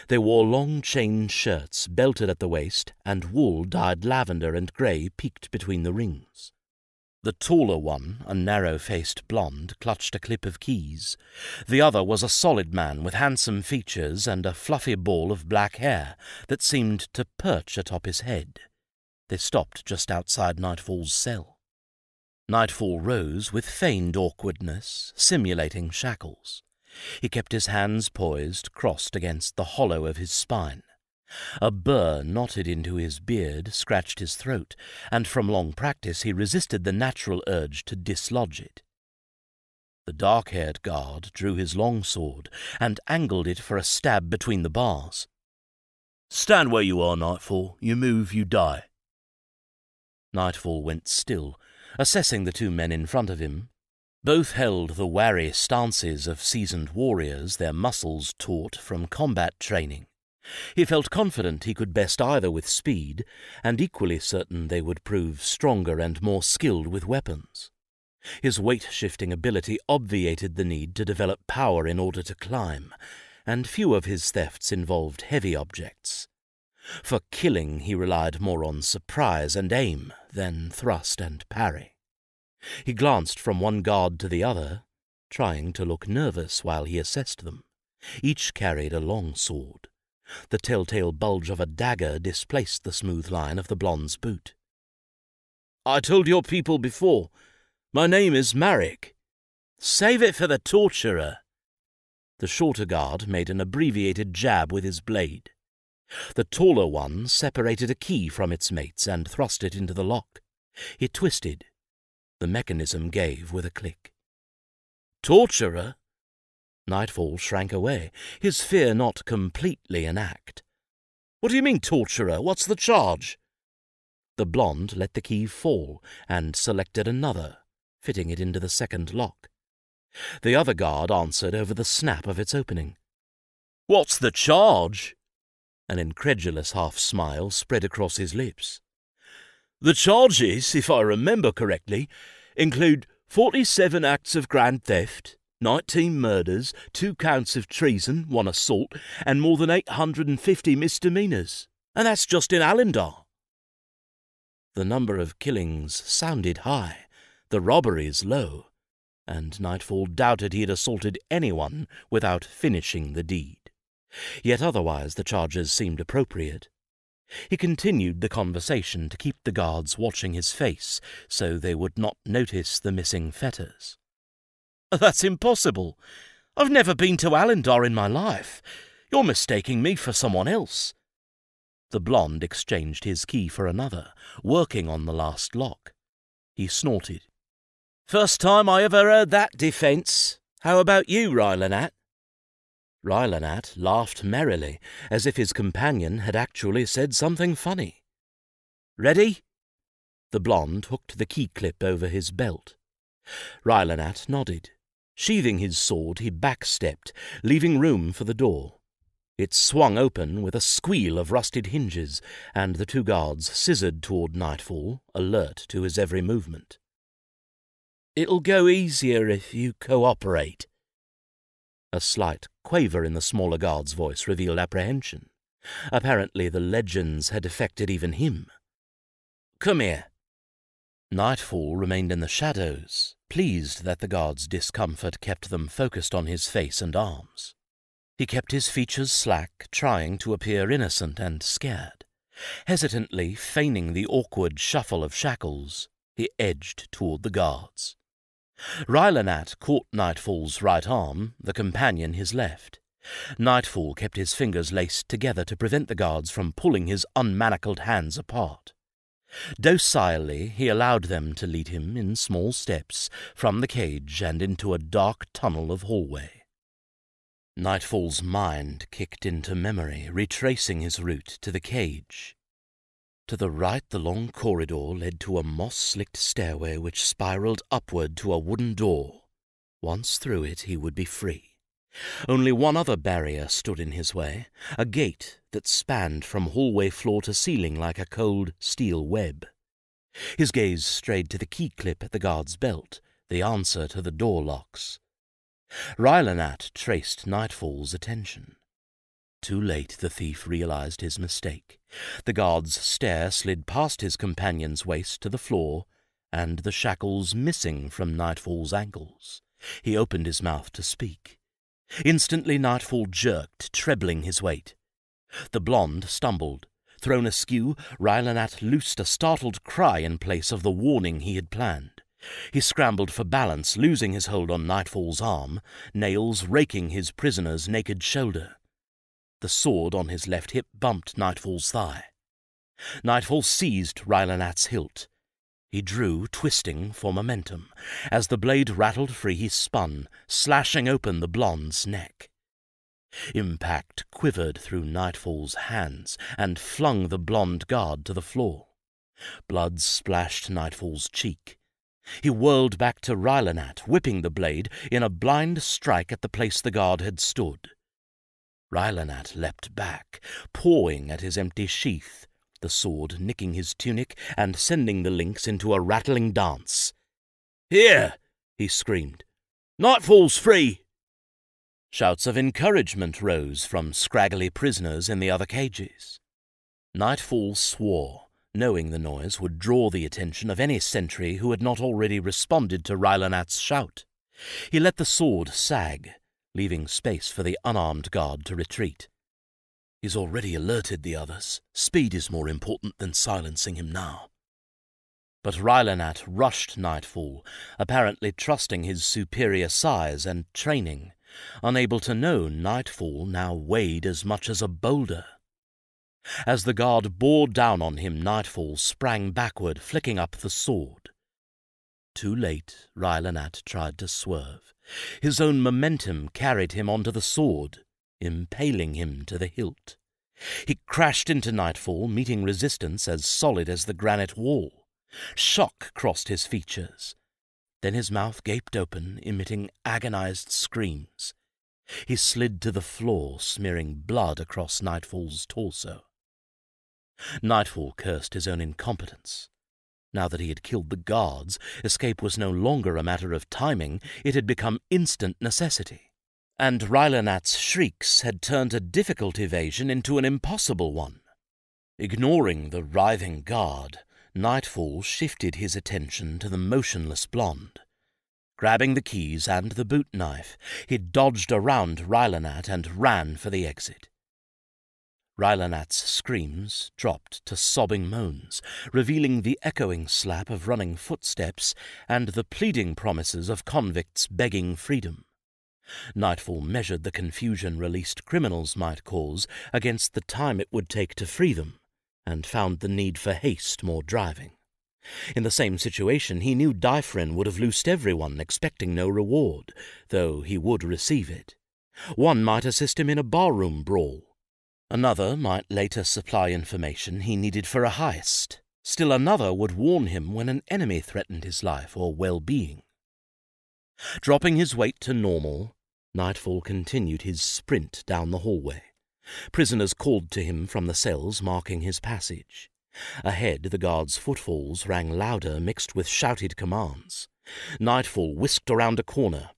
They wore long chain shirts belted at the waist, and wool dyed lavender and grey peeked between the rings. The taller one, a narrow faced blonde, clutched a clip of keys. The other was a solid man with handsome features and a fluffy ball of black hair that seemed to perch atop his head. They stopped just outside Nightfall's cell. Nightfall rose with feigned awkwardness, simulating shackles. He kept his hands poised, crossed against the hollow of his spine. A burr knotted into his beard scratched his throat, and from long practice he resisted the natural urge to dislodge it. The dark-haired guard drew his long sword and angled it for a stab between the bars. Stand where you are, Nightfall. You move, you die. Nightfall went still, assessing the two men in front of him. Both held the wary stances of seasoned warriors, their muscles taut from combat training. He felt confident he could best either with speed, and equally certain they would prove stronger and more skilled with weapons. His weight-shifting ability obviated the need to develop power in order to climb, and few of his thefts involved heavy objects. For killing he relied more on surprise and aim than thrust and parry. He glanced from one guard to the other, trying to look nervous while he assessed them. Each carried a long sword. The telltale bulge of a dagger displaced the smooth line of the blonde's boot. I told your people before. My name is Marek. Save it for the torturer. The shorter guard made an abbreviated jab with his blade. The taller one separated a key from its mates and thrust it into the lock. It twisted. The mechanism gave with a click. Torturer? Nightfall shrank away, his fear not completely an act. What do you mean, torturer? What's the charge? The blonde let the key fall and selected another, fitting it into the second lock. The other guard answered over the snap of its opening. What's the charge? An incredulous half smile spread across his lips. The charges, if I remember correctly, include 47 acts of grand theft, 19 murders, two counts of treason, one assault, and more than 850 misdemeanours. And that's just in Alendar. The number of killings sounded high, the robberies low, and Nightfall doubted he had assaulted anyone without finishing the deed. Yet otherwise the charges seemed appropriate. He continued the conversation to keep the guards watching his face so they would not notice the missing fetters. That's impossible. I've never been to Alendar in my life. You're mistaking me for someone else. The blonde exchanged his key for another, working on the last lock. He snorted. First time I ever heard that defence. How about you, Rylanat? Rylanat laughed merrily, as if his companion had actually said something funny. Ready? The blonde hooked the key clip over his belt. Rylanat nodded. Sheathing his sword, he backstepped, leaving room for the door. It swung open with a squeal of rusted hinges, and the two guards scissored toward nightfall, alert to his every movement. It'll go easier if you cooperate. A slight quaver in the smaller guard's voice revealed apprehension. Apparently the legends had affected even him. Come here. Nightfall remained in the shadows, pleased that the guard's discomfort kept them focused on his face and arms. He kept his features slack, trying to appear innocent and scared. Hesitantly, feigning the awkward shuffle of shackles, he edged toward the guards. Rylanat caught Nightfall's right arm, the companion his left. Nightfall kept his fingers laced together to prevent the guards from pulling his unmanacled hands apart. Docilely he allowed them to lead him in small steps from the cage and into a dark tunnel of hallway. Nightfall's mind kicked into memory, retracing his route to the cage. To the right, the long corridor led to a moss slicked stairway which spiraled upward to a wooden door. Once through it, he would be free. Only one other barrier stood in his way a gate that spanned from hallway floor to ceiling like a cold steel web. His gaze strayed to the key clip at the guard's belt, the answer to the door locks. Rylanat traced Nightfall's attention. Too late the thief realized his mistake. The guard's stare slid past his companion's waist to the floor, and the shackles missing from Nightfall's ankles. He opened his mouth to speak. Instantly Nightfall jerked, trebling his weight. The blonde stumbled. Thrown askew, Rylanat loosed a startled cry in place of the warning he had planned. He scrambled for balance, losing his hold on Nightfall's arm, nails raking his prisoner's naked shoulder. The sword on his left hip bumped Nightfall's thigh. Nightfall seized Rylanat's hilt. He drew, twisting for momentum. As the blade rattled free, he spun, slashing open the blonde's neck. Impact quivered through Nightfall's hands and flung the blonde guard to the floor. Blood splashed Nightfall's cheek. He whirled back to Rylanat, whipping the blade in a blind strike at the place the guard had stood. Rylanat leapt back, pawing at his empty sheath, the sword nicking his tunic and sending the links into a rattling dance. Here! he screamed. Nightfall's free! Shouts of encouragement rose from scraggly prisoners in the other cages. Nightfall swore, knowing the noise would draw the attention of any sentry who had not already responded to Rylanat's shout. He let the sword sag, leaving space for the unarmed guard to retreat. He's already alerted the others. Speed is more important than silencing him now. But Rylanat rushed Nightfall, apparently trusting his superior size and training, unable to know Nightfall now weighed as much as a boulder. As the guard bore down on him, Nightfall sprang backward, flicking up the sword. Too late, Rylanat tried to swerve. His own momentum carried him onto the sword, impaling him to the hilt. He crashed into Nightfall, meeting resistance as solid as the granite wall. Shock crossed his features. Then his mouth gaped open, emitting agonized screams. He slid to the floor, smearing blood across Nightfall's torso. Nightfall cursed his own incompetence. Now that he had killed the guards, escape was no longer a matter of timing, it had become instant necessity. And Rylanat's shrieks had turned a difficult evasion into an impossible one. Ignoring the writhing guard, Nightfall shifted his attention to the motionless blonde. Grabbing the keys and the boot knife, he dodged around Rylanat and ran for the exit. Rylanat's screams dropped to sobbing moans, revealing the echoing slap of running footsteps and the pleading promises of convicts begging freedom. Nightfall measured the confusion released criminals might cause against the time it would take to free them, and found the need for haste more driving. In the same situation, he knew Dyffrin would have loosed everyone, expecting no reward, though he would receive it. One might assist him in a barroom brawl, Another might later supply information he needed for a heist. Still another would warn him when an enemy threatened his life or well-being. Dropping his weight to normal, Nightfall continued his sprint down the hallway. Prisoners called to him from the cells marking his passage. Ahead, the guards' footfalls rang louder, mixed with shouted commands. Nightfall whisked around a corner,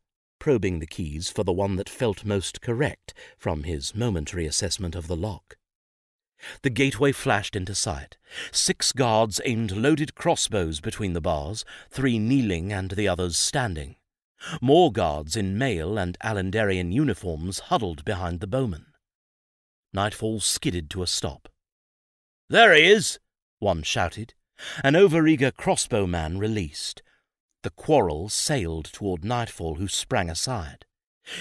probing the keys for the one that felt most correct from his momentary assessment of the lock. The gateway flashed into sight. Six guards aimed loaded crossbows between the bars, three kneeling and the others standing. More guards in mail and Alendarian uniforms huddled behind the bowmen. Nightfall skidded to a stop. There he is, one shouted. An overeager crossbowman released. The quarrel sailed toward Nightfall, who sprang aside.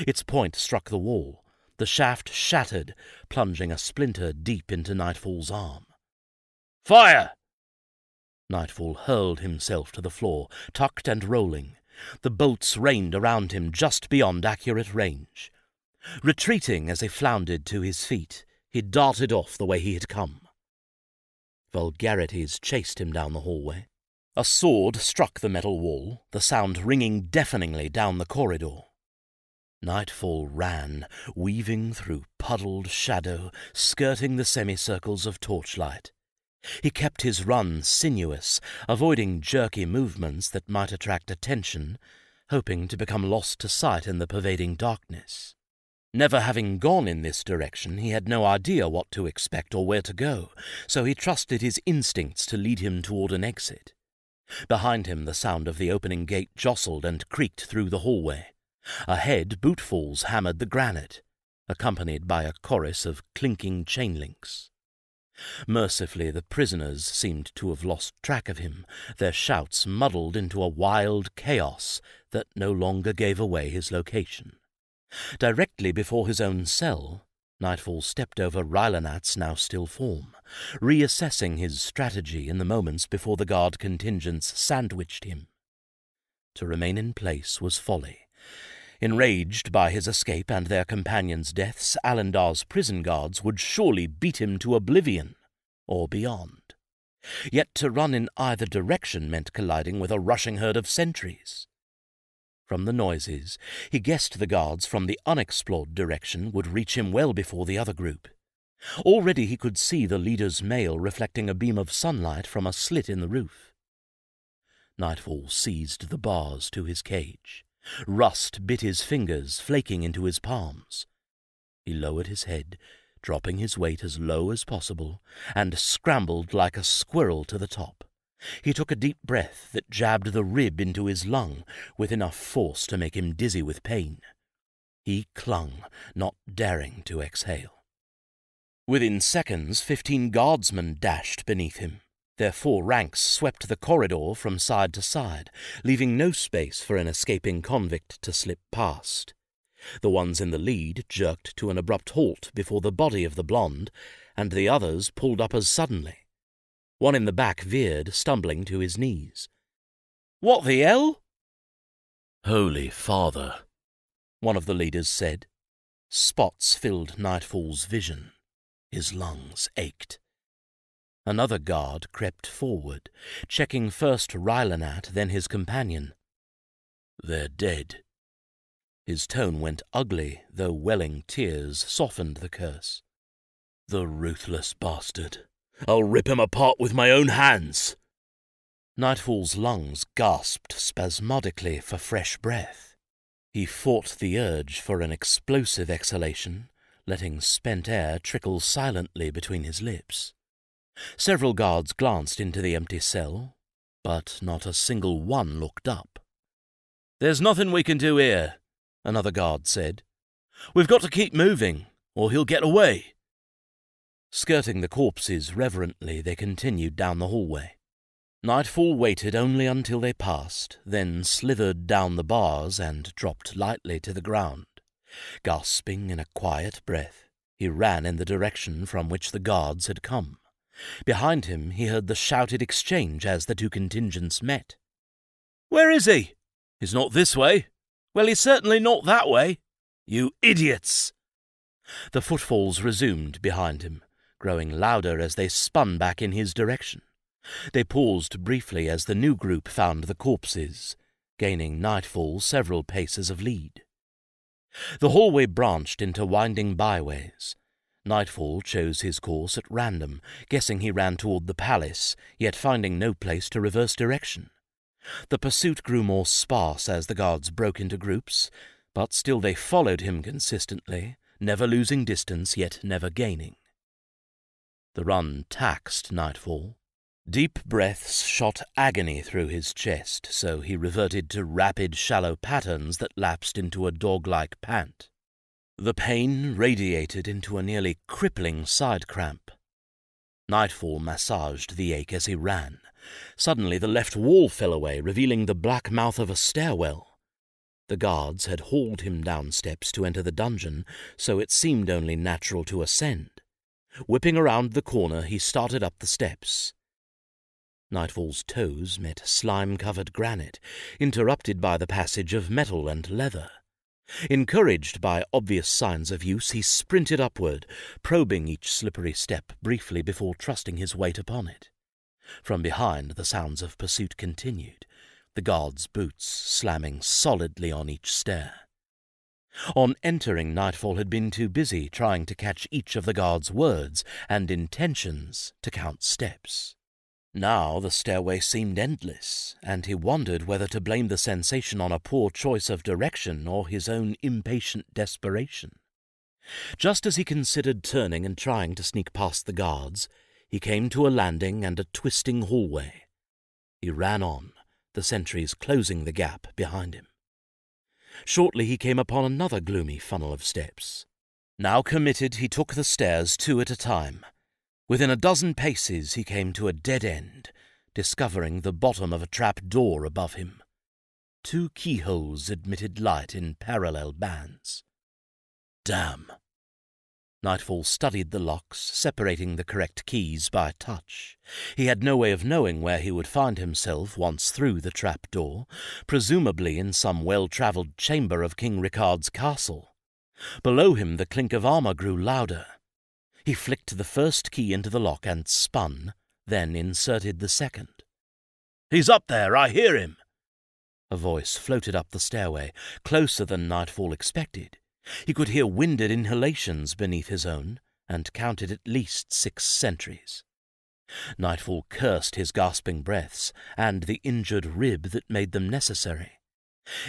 Its point struck the wall. The shaft shattered, plunging a splinter deep into Nightfall's arm. Fire! Nightfall hurled himself to the floor, tucked and rolling. The bolts rained around him just beyond accurate range. Retreating as he floundered to his feet, he darted off the way he had come. Vulgarities chased him down the hallway. A sword struck the metal wall, the sound ringing deafeningly down the corridor. Nightfall ran, weaving through puddled shadow, skirting the semicircles of torchlight. He kept his run sinuous, avoiding jerky movements that might attract attention, hoping to become lost to sight in the pervading darkness. Never having gone in this direction, he had no idea what to expect or where to go, so he trusted his instincts to lead him toward an exit. Behind him, the sound of the opening gate jostled and creaked through the hallway. Ahead, bootfalls hammered the granite, accompanied by a chorus of clinking chain links. Mercifully, the prisoners seemed to have lost track of him, their shouts muddled into a wild chaos that no longer gave away his location. Directly before his own cell, Nightfall stepped over Rylanat's now still form, reassessing his strategy in the moments before the guard contingents sandwiched him. To remain in place was folly. Enraged by his escape and their companions' deaths, Alendar's prison guards would surely beat him to oblivion, or beyond. Yet to run in either direction meant colliding with a rushing herd of sentries. From the noises, he guessed the guards from the unexplored direction would reach him well before the other group. Already he could see the leader's mail reflecting a beam of sunlight from a slit in the roof. Nightfall seized the bars to his cage. Rust bit his fingers, flaking into his palms. He lowered his head, dropping his weight as low as possible, and scrambled like a squirrel to the top. He took a deep breath that jabbed the rib into his lung with enough force to make him dizzy with pain. He clung, not daring to exhale. Within seconds, fifteen guardsmen dashed beneath him. Their four ranks swept the corridor from side to side, leaving no space for an escaping convict to slip past. The ones in the lead jerked to an abrupt halt before the body of the blonde, and the others pulled up as suddenly. One in the back veered, stumbling to his knees. What the hell? Holy Father, one of the leaders said. Spots filled Nightfall's vision. His lungs ached. Another guard crept forward, checking first Rylanat, then his companion. They're dead. His tone went ugly, though welling tears softened the curse. The ruthless bastard. I'll rip him apart with my own hands. Nightfall's lungs gasped spasmodically for fresh breath. He fought the urge for an explosive exhalation, letting spent air trickle silently between his lips. Several guards glanced into the empty cell, but not a single one looked up. There's nothing we can do here, another guard said. We've got to keep moving, or he'll get away. Skirting the corpses reverently, they continued down the hallway. Nightfall waited only until they passed, then slithered down the bars and dropped lightly to the ground. Gasping in a quiet breath, he ran in the direction from which the guards had come. Behind him he heard the shouted exchange as the two contingents met. Where is he? He's not this way. Well, he's certainly not that way. You idiots! The footfalls resumed behind him, growing louder as they spun back in his direction. They paused briefly as the new group found the corpses, gaining nightfall several paces of lead. The hallway branched into winding byways, Nightfall chose his course at random, guessing he ran toward the palace, yet finding no place to reverse direction. The pursuit grew more sparse as the guards broke into groups, but still they followed him consistently, never losing distance, yet never gaining. The run taxed Nightfall. Deep breaths shot agony through his chest, so he reverted to rapid, shallow patterns that lapsed into a dog-like pant. The pain radiated into a nearly crippling side cramp. Nightfall massaged the ache as he ran. Suddenly the left wall fell away, revealing the black mouth of a stairwell. The guards had hauled him down steps to enter the dungeon, so it seemed only natural to ascend. Whipping around the corner, he started up the steps. Nightfall's toes met slime-covered granite, interrupted by the passage of metal and leather. Encouraged by obvious signs of use, he sprinted upward, probing each slippery step briefly before trusting his weight upon it. From behind, the sounds of pursuit continued, the guards' boots slamming solidly on each stair. On entering, Nightfall had been too busy trying to catch each of the guards' words and intentions to count steps. Now the stairway seemed endless, and he wondered whether to blame the sensation on a poor choice of direction or his own impatient desperation. Just as he considered turning and trying to sneak past the guards, he came to a landing and a twisting hallway. He ran on, the sentries closing the gap behind him. Shortly he came upon another gloomy funnel of steps. Now committed, he took the stairs two at a time, Within a dozen paces he came to a dead end, discovering the bottom of a trap door above him. Two keyholes admitted light in parallel bands. Damn! Nightfall studied the locks, separating the correct keys by touch. He had no way of knowing where he would find himself once through the trap door, presumably in some well-travelled chamber of King Ricard's castle. Below him the clink of armour grew louder. He flicked the first key into the lock and spun, then inserted the second. He's up there, I hear him! A voice floated up the stairway, closer than Nightfall expected. He could hear winded inhalations beneath his own, and counted at least six sentries. Nightfall cursed his gasping breaths and the injured rib that made them necessary.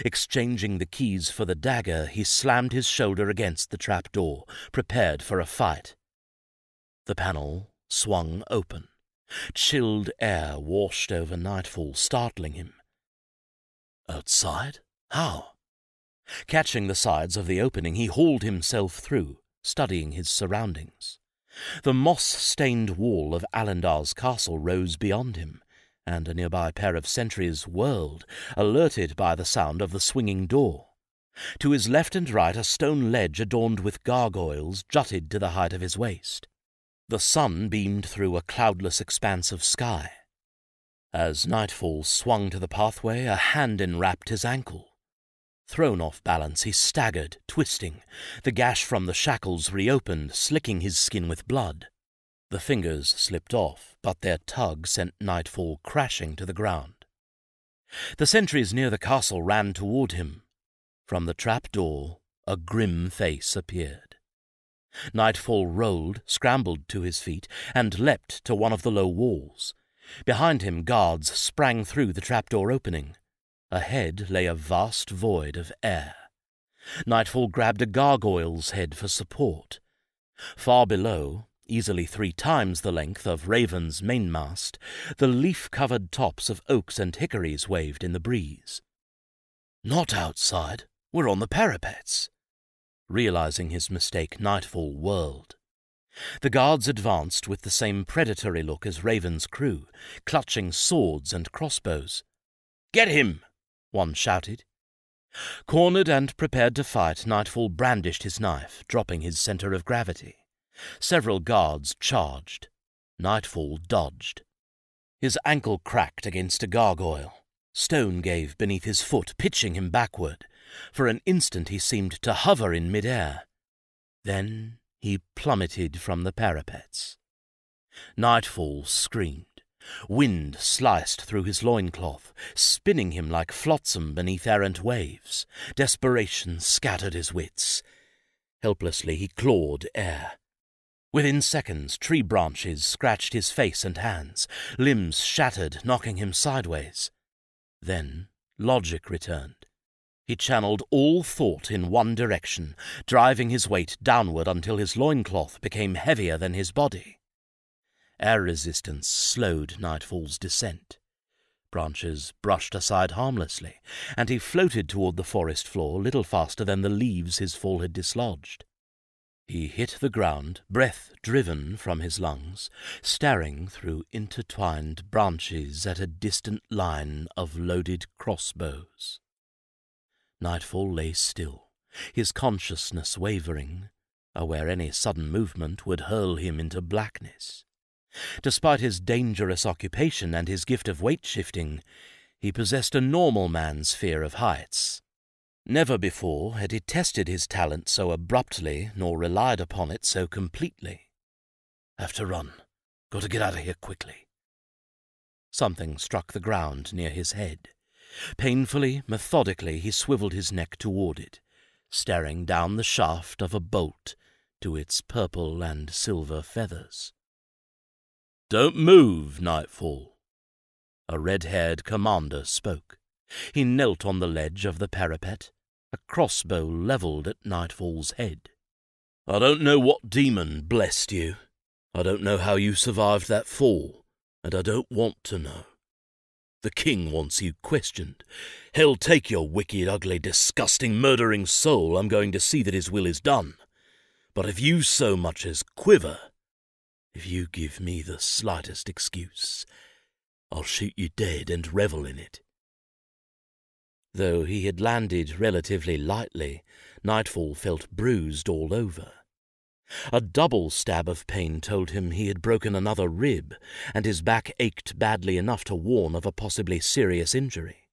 Exchanging the keys for the dagger, he slammed his shoulder against the trap door, prepared for a fight. The panel swung open. Chilled air washed over Nightfall, startling him. Outside? How? Catching the sides of the opening, he hauled himself through, studying his surroundings. The moss-stained wall of Alendar's castle rose beyond him, and a nearby pair of sentries whirled, alerted by the sound of the swinging door. To his left and right a stone ledge adorned with gargoyles jutted to the height of his waist. The sun beamed through a cloudless expanse of sky. As nightfall swung to the pathway, a hand enwrapped his ankle. Thrown off balance, he staggered, twisting. The gash from the shackles reopened, slicking his skin with blood. The fingers slipped off, but their tug sent Nightfall crashing to the ground. The sentries near the castle ran toward him. From the trap door, a grim face appeared. Nightfall rolled, scrambled to his feet, and leapt to one of the low walls. Behind him, guards sprang through the trapdoor opening. Ahead lay a vast void of air. Nightfall grabbed a gargoyle's head for support. Far below, easily three times the length of Raven's mainmast, the leaf-covered tops of oaks and hickories waved in the breeze. Not outside. We're on the parapets. Realizing his mistake, Nightfall whirled. The guards advanced with the same predatory look as Raven's crew, clutching swords and crossbows. Get him! One shouted. Cornered and prepared to fight, Nightfall brandished his knife, dropping his center of gravity. Several guards charged. Nightfall dodged. His ankle cracked against a gargoyle. Stone gave beneath his foot, pitching him backward. For an instant he seemed to hover in midair. Then he plummeted from the parapets. Nightfall screamed. Wind sliced through his loincloth, spinning him like flotsam beneath errant waves. Desperation scattered his wits. Helplessly he clawed air. Within seconds, tree branches scratched his face and hands, limbs shattered, knocking him sideways. Then logic returned. He channeled all thought in one direction, driving his weight downward until his loincloth became heavier than his body. Air resistance slowed Nightfall's descent. Branches brushed aside harmlessly, and he floated toward the forest floor little faster than the leaves his fall had dislodged. He hit the ground, breath driven from his lungs, staring through intertwined branches at a distant line of loaded crossbows. Nightfall lay still, his consciousness wavering, aware any sudden movement would hurl him into blackness. Despite his dangerous occupation and his gift of weight shifting, he possessed a normal man's fear of heights. Never before had he tested his talent so abruptly, nor relied upon it so completely. Have to run. Got to get out of here quickly. Something struck the ground near his head. Painfully, methodically, he swiveled his neck toward it, staring down the shaft of a bolt to its purple and silver feathers. Don't move, Nightfall. A red-haired commander spoke. He knelt on the ledge of the parapet, a crossbow levelled at Nightfall's head. I don't know what demon blessed you. I don't know how you survived that fall, and I don't want to know. The king wants you questioned. Hell take your wicked, ugly, disgusting, murdering soul. I'm going to see that his will is done. But if you so much as quiver, if you give me the slightest excuse, I'll shoot you dead and revel in it. Though he had landed relatively lightly, Nightfall felt bruised all over. A double stab of pain told him he had broken another rib, and his back ached badly enough to warn of a possibly serious injury.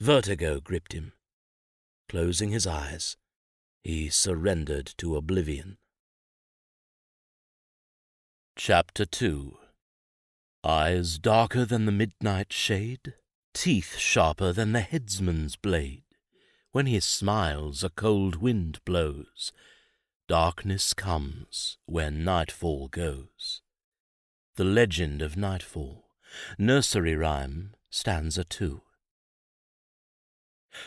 Vertigo gripped him. Closing his eyes, he surrendered to oblivion. Chapter 2 Eyes darker than the midnight shade, teeth sharper than the headsman's blade. When he smiles, a cold wind blows, Darkness comes where nightfall goes. The Legend of Nightfall, Nursery Rhyme, Stanza 2.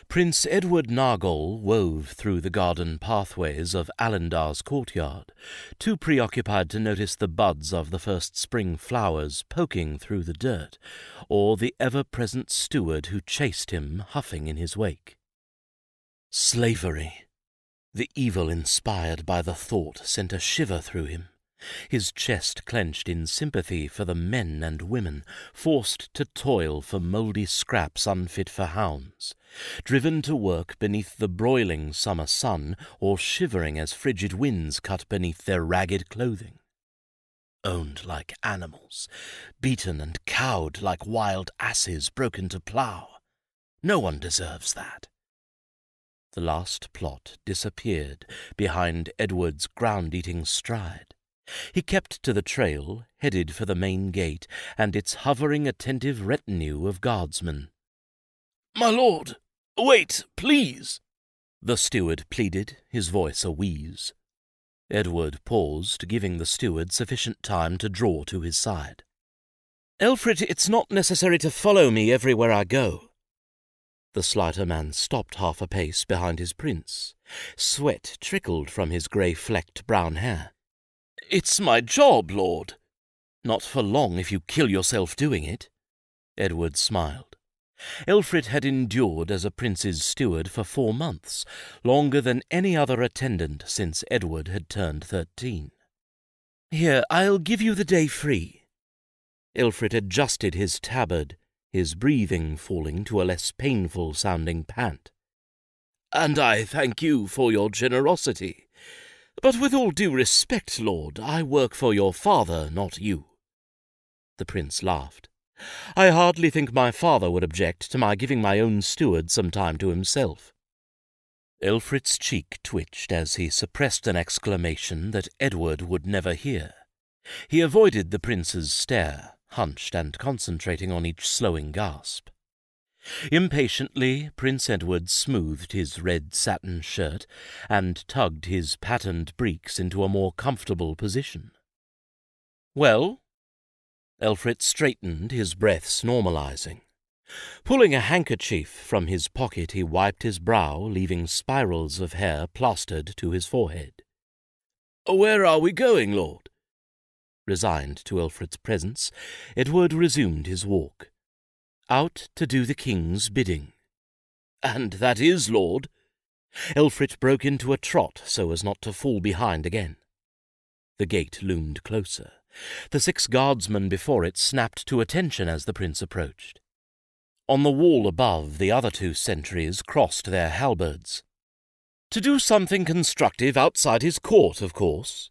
Prince Edward Nargol wove through the garden pathways of Alendar's courtyard, too preoccupied to notice the buds of the first spring flowers poking through the dirt, or the ever-present steward who chased him huffing in his wake. Slavery! The evil inspired by the thought sent a shiver through him. His chest clenched in sympathy for the men and women forced to toil for mouldy scraps unfit for hounds, driven to work beneath the broiling summer sun, or shivering as frigid winds cut beneath their ragged clothing. Owned like animals, beaten and cowed like wild asses broken to plough. No one deserves that. The last plot disappeared behind Edward's ground-eating stride. He kept to the trail, headed for the main gate and its hovering attentive retinue of guardsmen. My lord, wait, please, the steward pleaded, his voice a wheeze. Edward paused, giving the steward sufficient time to draw to his side. Elfred, it's not necessary to follow me everywhere I go. The slighter man stopped half a pace behind his prince. Sweat trickled from his grey-flecked brown hair. It's my job, lord. Not for long if you kill yourself doing it. Edward smiled. Elfred had endured as a prince's steward for four months, longer than any other attendant since Edward had turned thirteen. Here, I'll give you the day free. Elfred adjusted his tabard his breathing falling to a less painful sounding pant. And I thank you for your generosity. But with all due respect, lord, I work for your father, not you. The prince laughed. I hardly think my father would object to my giving my own steward some time to himself. Elfred's cheek twitched as he suppressed an exclamation that Edward would never hear. He avoided the prince's stare, hunched and concentrating on each slowing gasp. Impatiently, Prince Edward smoothed his red satin shirt and tugged his patterned breeks into a more comfortable position. Well? Elfred straightened, his breaths normalizing. Pulling a handkerchief from his pocket, he wiped his brow, leaving spirals of hair plastered to his forehead. Where are we going, Lord? Resigned to Elfred's presence, Edward resumed his walk. Out to do the king's bidding. And that is, lord? Elfrit broke into a trot so as not to fall behind again. The gate loomed closer. The six guardsmen before it snapped to attention as the prince approached. On the wall above, the other two sentries crossed their halberds. To do something constructive outside his court, of course.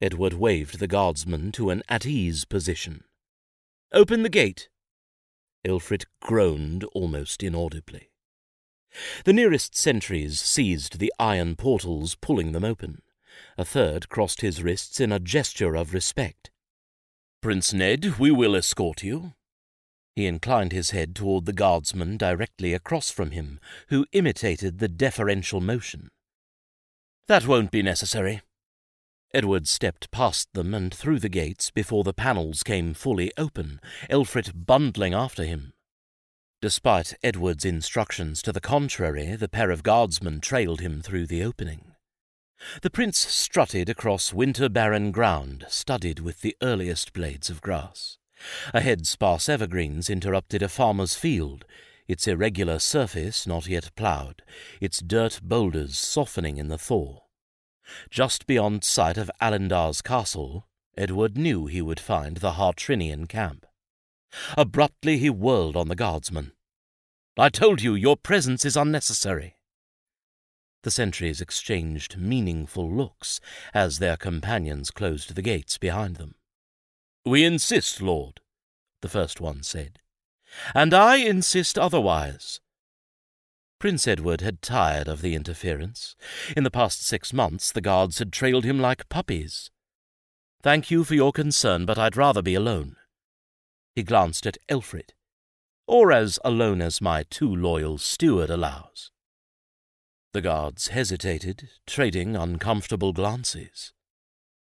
Edward waved the guardsman to an at ease position. Open the gate. Elfrit groaned almost inaudibly. The nearest sentries seized the iron portals, pulling them open. A third crossed his wrists in a gesture of respect. Prince Ned, we will escort you. He inclined his head toward the guardsman directly across from him, who imitated the deferential motion. That won't be necessary. Edward stepped past them and through the gates before the panels came fully open, Elfrit bundling after him. Despite Edward's instructions to the contrary, the pair of guardsmen trailed him through the opening. The prince strutted across winter-barren ground, studded with the earliest blades of grass. Ahead sparse evergreens interrupted a farmer's field, its irregular surface not yet ploughed, its dirt boulders softening in the thaw. Just beyond sight of Alendar's castle, Edward knew he would find the Hartrinian camp. Abruptly he whirled on the guardsman. I told you your presence is unnecessary. The sentries exchanged meaningful looks as their companions closed the gates behind them. We insist, Lord, the first one said. And I insist otherwise. Prince Edward had tired of the interference. In the past six months the guards had trailed him like puppies. Thank you for your concern, but I'd rather be alone. He glanced at Elfrid. or as alone as my too loyal steward allows. The guards hesitated, trading uncomfortable glances.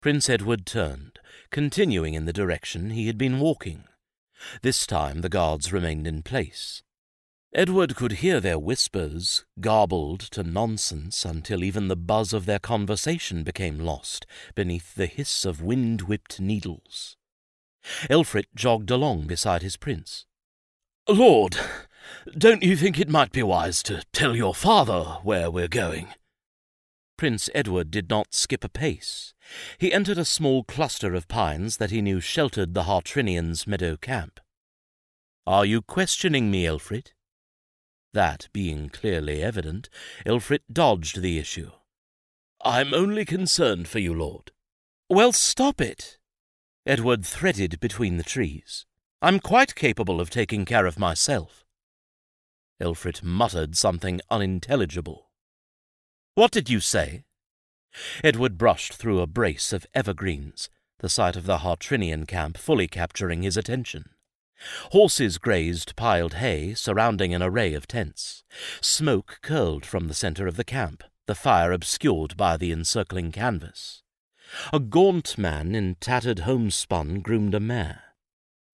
Prince Edward turned, continuing in the direction he had been walking. This time the guards remained in place. Edward could hear their whispers, garbled to nonsense until even the buzz of their conversation became lost beneath the hiss of wind-whipped needles. Elfrit jogged along beside his prince. Lord, don't you think it might be wise to tell your father where we're going? Prince Edward did not skip a pace. He entered a small cluster of pines that he knew sheltered the Hartrinians' meadow camp. Are you questioning me, Elfrit? That being clearly evident, Elfrit dodged the issue. I'm only concerned for you, Lord. Well, stop it. Edward threaded between the trees. I'm quite capable of taking care of myself. Elfrit muttered something unintelligible. What did you say? Edward brushed through a brace of evergreens, the sight of the Hartrinian camp fully capturing his attention. Horses grazed piled hay surrounding an array of tents. Smoke curled from the centre of the camp, the fire obscured by the encircling canvas. A gaunt man in tattered homespun groomed a mare.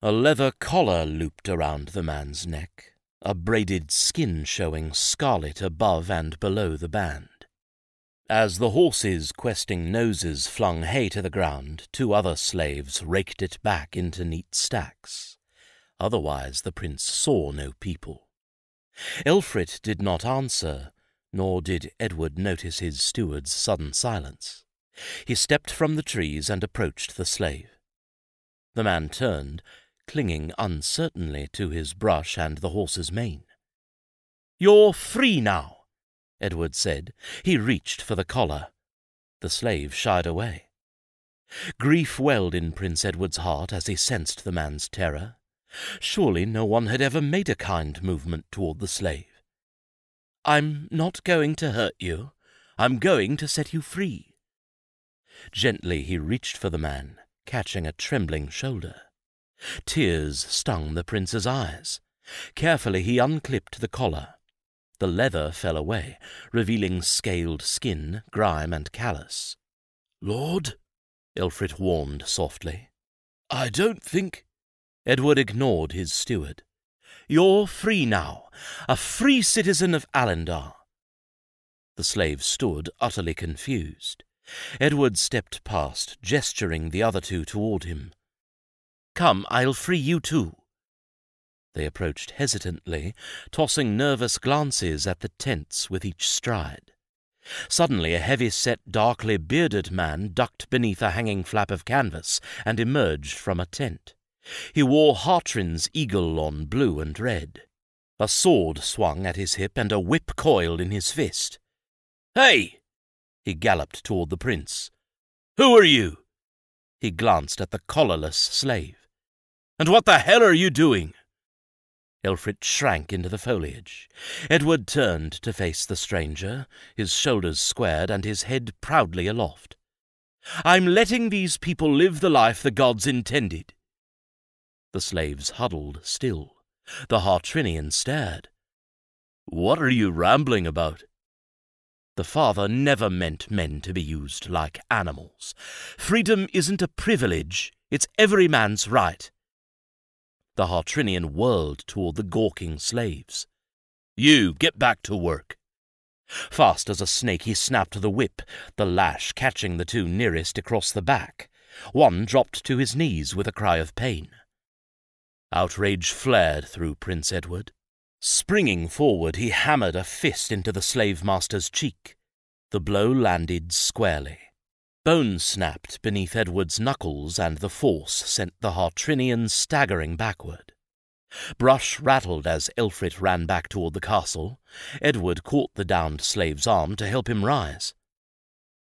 A leather collar looped around the man's neck, a braided skin showing scarlet above and below the band. As the horses' questing noses flung hay to the ground, two other slaves raked it back into neat stacks. Otherwise the prince saw no people. Elfrit did not answer, nor did Edward notice his steward's sudden silence. He stepped from the trees and approached the slave. The man turned, clinging uncertainly to his brush and the horse's mane. You're free now, Edward said. He reached for the collar. The slave shied away. Grief welled in Prince Edward's heart as he sensed the man's terror. Surely no one had ever made a kind movement toward the slave. I'm not going to hurt you. I'm going to set you free. Gently he reached for the man, catching a trembling shoulder. Tears stung the prince's eyes. Carefully he unclipped the collar. The leather fell away, revealing scaled skin, grime, and callus. Lord, Elfrit warned softly, I don't think. Edward ignored his steward. You're free now, a free citizen of Alendar. The slave stood, utterly confused. Edward stepped past, gesturing the other two toward him. Come, I'll free you too. They approached hesitantly, tossing nervous glances at the tents with each stride. Suddenly, a heavy-set, darkly bearded man ducked beneath a hanging flap of canvas and emerged from a tent. He wore Hartrin's eagle on blue and red. A sword swung at his hip and a whip coiled in his fist. Hey! He galloped toward the prince. Who are you? He glanced at the collarless slave. And what the hell are you doing? Elfrith shrank into the foliage. Edward turned to face the stranger, his shoulders squared and his head proudly aloft. I'm letting these people live the life the gods intended. The slaves huddled still. The Hartrinian stared. What are you rambling about? The father never meant men to be used like animals. Freedom isn't a privilege, it's every man's right. The Hartrinian whirled toward the gawking slaves. You, get back to work. Fast as a snake he snapped the whip, the lash catching the two nearest across the back. One dropped to his knees with a cry of pain. Outrage flared through Prince Edward. Springing forward, he hammered a fist into the slave master's cheek. The blow landed squarely. Bones snapped beneath Edward's knuckles, and the force sent the Hartrinian staggering backward. Brush rattled as Elfrith ran back toward the castle. Edward caught the downed slave's arm to help him rise.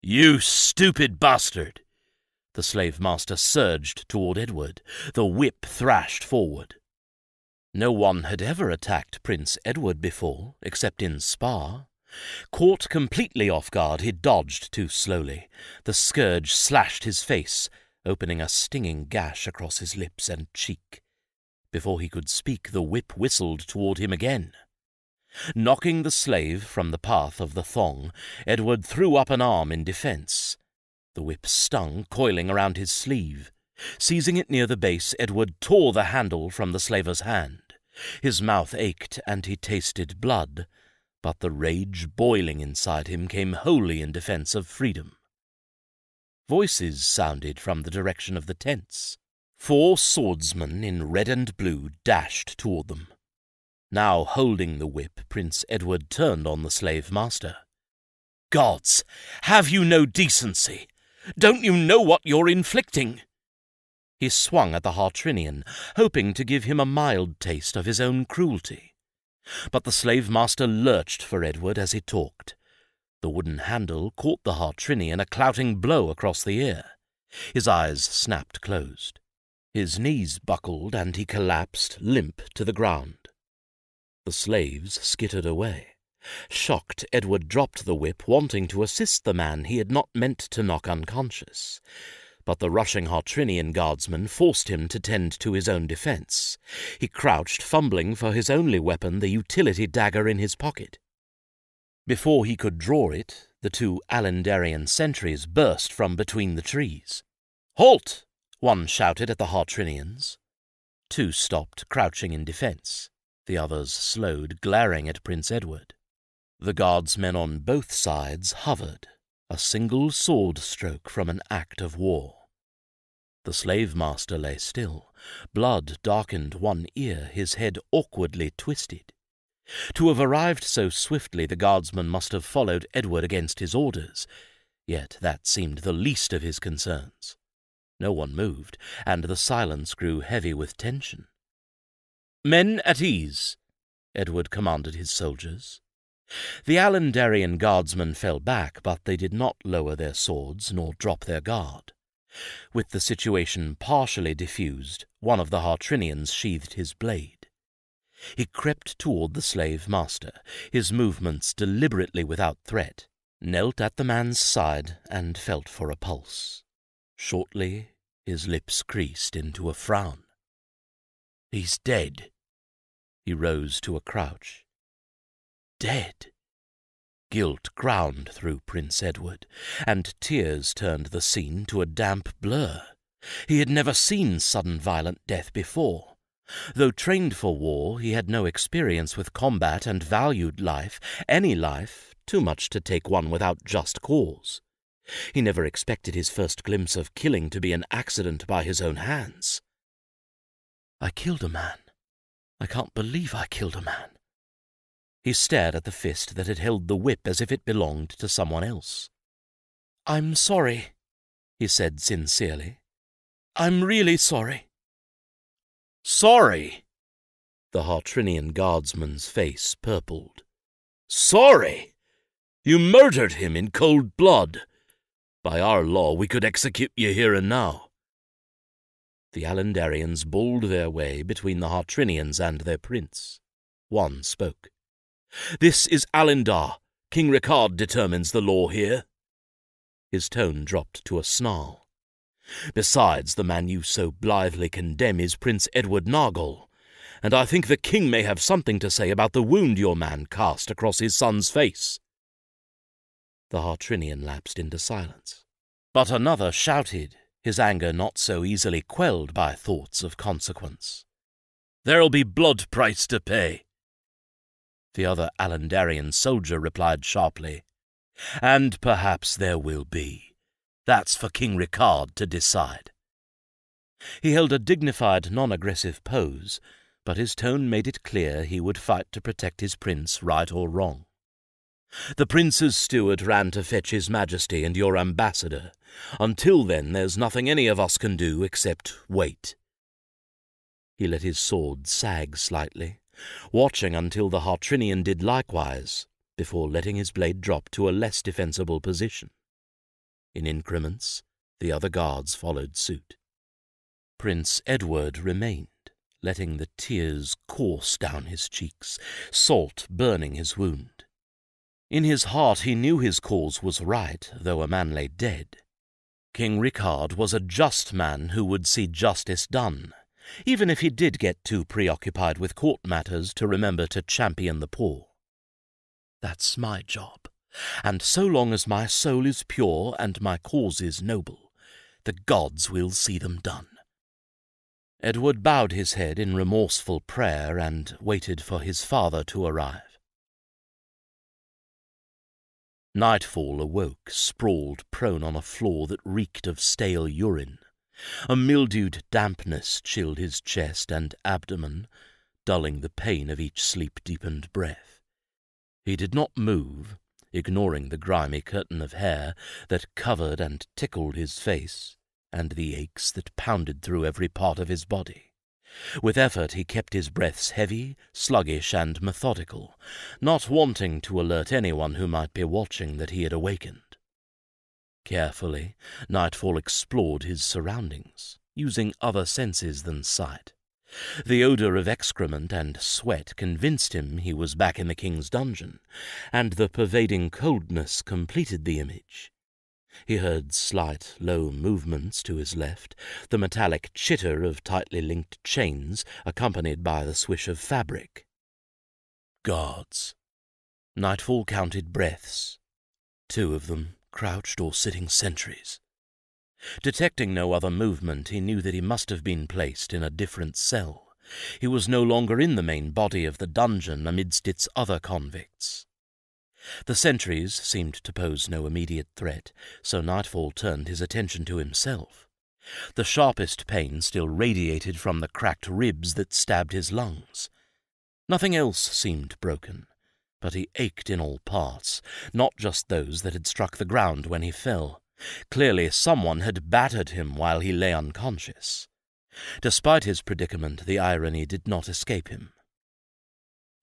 You stupid bastard! The slave master surged toward Edward. The whip thrashed forward. No one had ever attacked Prince Edward before, except in spar. Caught completely off guard, he dodged too slowly. The scourge slashed his face, opening a stinging gash across his lips and cheek. Before he could speak, the whip whistled toward him again. Knocking the slave from the path of the thong, Edward threw up an arm in defence. The whip stung, coiling around his sleeve. Seizing it near the base, Edward tore the handle from the slaver's hand. His mouth ached, and he tasted blood, but the rage boiling inside him came wholly in defence of freedom. Voices sounded from the direction of the tents. Four swordsmen in red and blue dashed toward them. Now holding the whip, Prince Edward turned on the slave master. Gods, have you no decency? Don't you know what you're inflicting? He swung at the Hartrinian, hoping to give him a mild taste of his own cruelty. But the slave master lurched for Edward as he talked. The wooden handle caught the Hartrinian a clouting blow across the ear. His eyes snapped closed. His knees buckled and he collapsed limp to the ground. The slaves skittered away. Shocked, Edward dropped the whip, wanting to assist the man he had not meant to knock unconscious but the rushing Hartrinian guardsman forced him to tend to his own defence. He crouched, fumbling for his only weapon, the utility dagger in his pocket. Before he could draw it, the two Alendarian sentries burst from between the trees. Halt! one shouted at the Hartrinians. Two stopped, crouching in defence. The others slowed, glaring at Prince Edward. The guardsmen on both sides hovered, a single sword stroke from an act of war. The slave master lay still. Blood darkened one ear, his head awkwardly twisted. To have arrived so swiftly, the guardsman must have followed Edward against his orders, yet that seemed the least of his concerns. No one moved, and the silence grew heavy with tension. Men at ease, Edward commanded his soldiers. The Alendarian guardsmen fell back, but they did not lower their swords nor drop their guard. With the situation partially diffused, one of the Hartrinians sheathed his blade. He crept toward the slave master, his movements deliberately without threat, knelt at the man's side, and felt for a pulse. Shortly, his lips creased into a frown. He's dead. He rose to a crouch. Dead. Guilt ground through Prince Edward, and tears turned the scene to a damp blur. He had never seen sudden violent death before. Though trained for war, he had no experience with combat and valued life, any life, too much to take one without just cause. He never expected his first glimpse of killing to be an accident by his own hands. I killed a man. I can't believe I killed a man. He stared at the fist that had held the whip as if it belonged to someone else. I'm sorry, he said sincerely. I'm really sorry. Sorry? The Hartrinian guardsman's face purpled. Sorry? You murdered him in cold blood. By our law, we could execute you here and now. The Alendarians bawled their way between the Hartrinians and their prince. One spoke. This is Alendar. King Ricard determines the law here. His tone dropped to a snarl. Besides, the man you so blithely condemn is Prince Edward Nargol, and I think the king may have something to say about the wound your man cast across his son's face. The Hartrinian lapsed into silence. But another shouted, his anger not so easily quelled by thoughts of consequence. There'll be blood price to pay. The other Alendarian soldier replied sharply, And perhaps there will be. That's for King Ricard to decide. He held a dignified, non-aggressive pose, but his tone made it clear he would fight to protect his prince, right or wrong. The prince's steward ran to fetch his majesty and your ambassador. Until then, there's nothing any of us can do except wait. He let his sword sag slightly, watching until the Hartrinian did likewise, before letting his blade drop to a less defensible position. In increments, the other guards followed suit. Prince Edward remained, letting the tears course down his cheeks, salt burning his wound. In his heart he knew his cause was right, though a man lay dead. King Ricard was a just man who would see justice done, even if he did get too preoccupied with court matters to remember to champion the poor. That's my job, and so long as my soul is pure and my cause is noble, the gods will see them done. Edward bowed his head in remorseful prayer and waited for his father to arrive. Nightfall awoke, sprawled prone on a floor that reeked of stale urine. A mildewed dampness chilled his chest and abdomen, dulling the pain of each sleep-deepened breath. He did not move, ignoring the grimy curtain of hair that covered and tickled his face, and the aches that pounded through every part of his body. With effort he kept his breaths heavy, sluggish, and methodical, not wanting to alert anyone who might be watching that he had awakened. Carefully, Nightfall explored his surroundings, using other senses than sight. The odor of excrement and sweat convinced him he was back in the king's dungeon, and the pervading coldness completed the image. He heard slight, low movements to his left, the metallic chitter of tightly linked chains, accompanied by the swish of fabric. Guards. Nightfall counted breaths. Two of them crouched or sitting sentries. Detecting no other movement, he knew that he must have been placed in a different cell. He was no longer in the main body of the dungeon amidst its other convicts. The sentries seemed to pose no immediate threat, so Nightfall turned his attention to himself. The sharpest pain still radiated from the cracked ribs that stabbed his lungs. Nothing else seemed broken, but he ached in all parts, not just those that had struck the ground when he fell. Clearly someone had battered him while he lay unconscious. Despite his predicament, the irony did not escape him.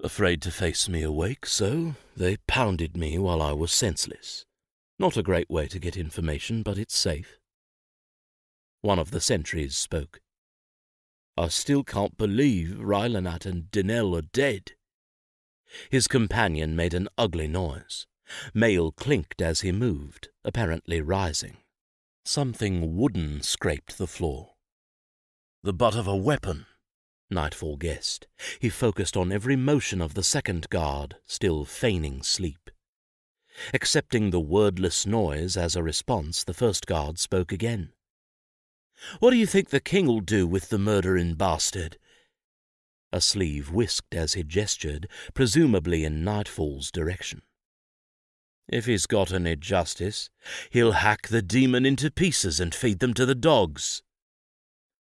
Afraid to face me awake, so they pounded me while I was senseless. Not a great way to get information, but it's safe. One of the sentries spoke. I still can't believe Rylanat and Dinel are dead. His companion made an ugly noise. Mail clinked as he moved, apparently rising. Something wooden scraped the floor. The butt of a weapon, Nightfall guessed. He focused on every motion of the second guard, still feigning sleep. Accepting the wordless noise as a response, the first guard spoke again. What do you think the king'll do with the murdering bastard? A sleeve whisked as he gestured, presumably in Nightfall's direction. If he's got any justice, he'll hack the demon into pieces and feed them to the dogs.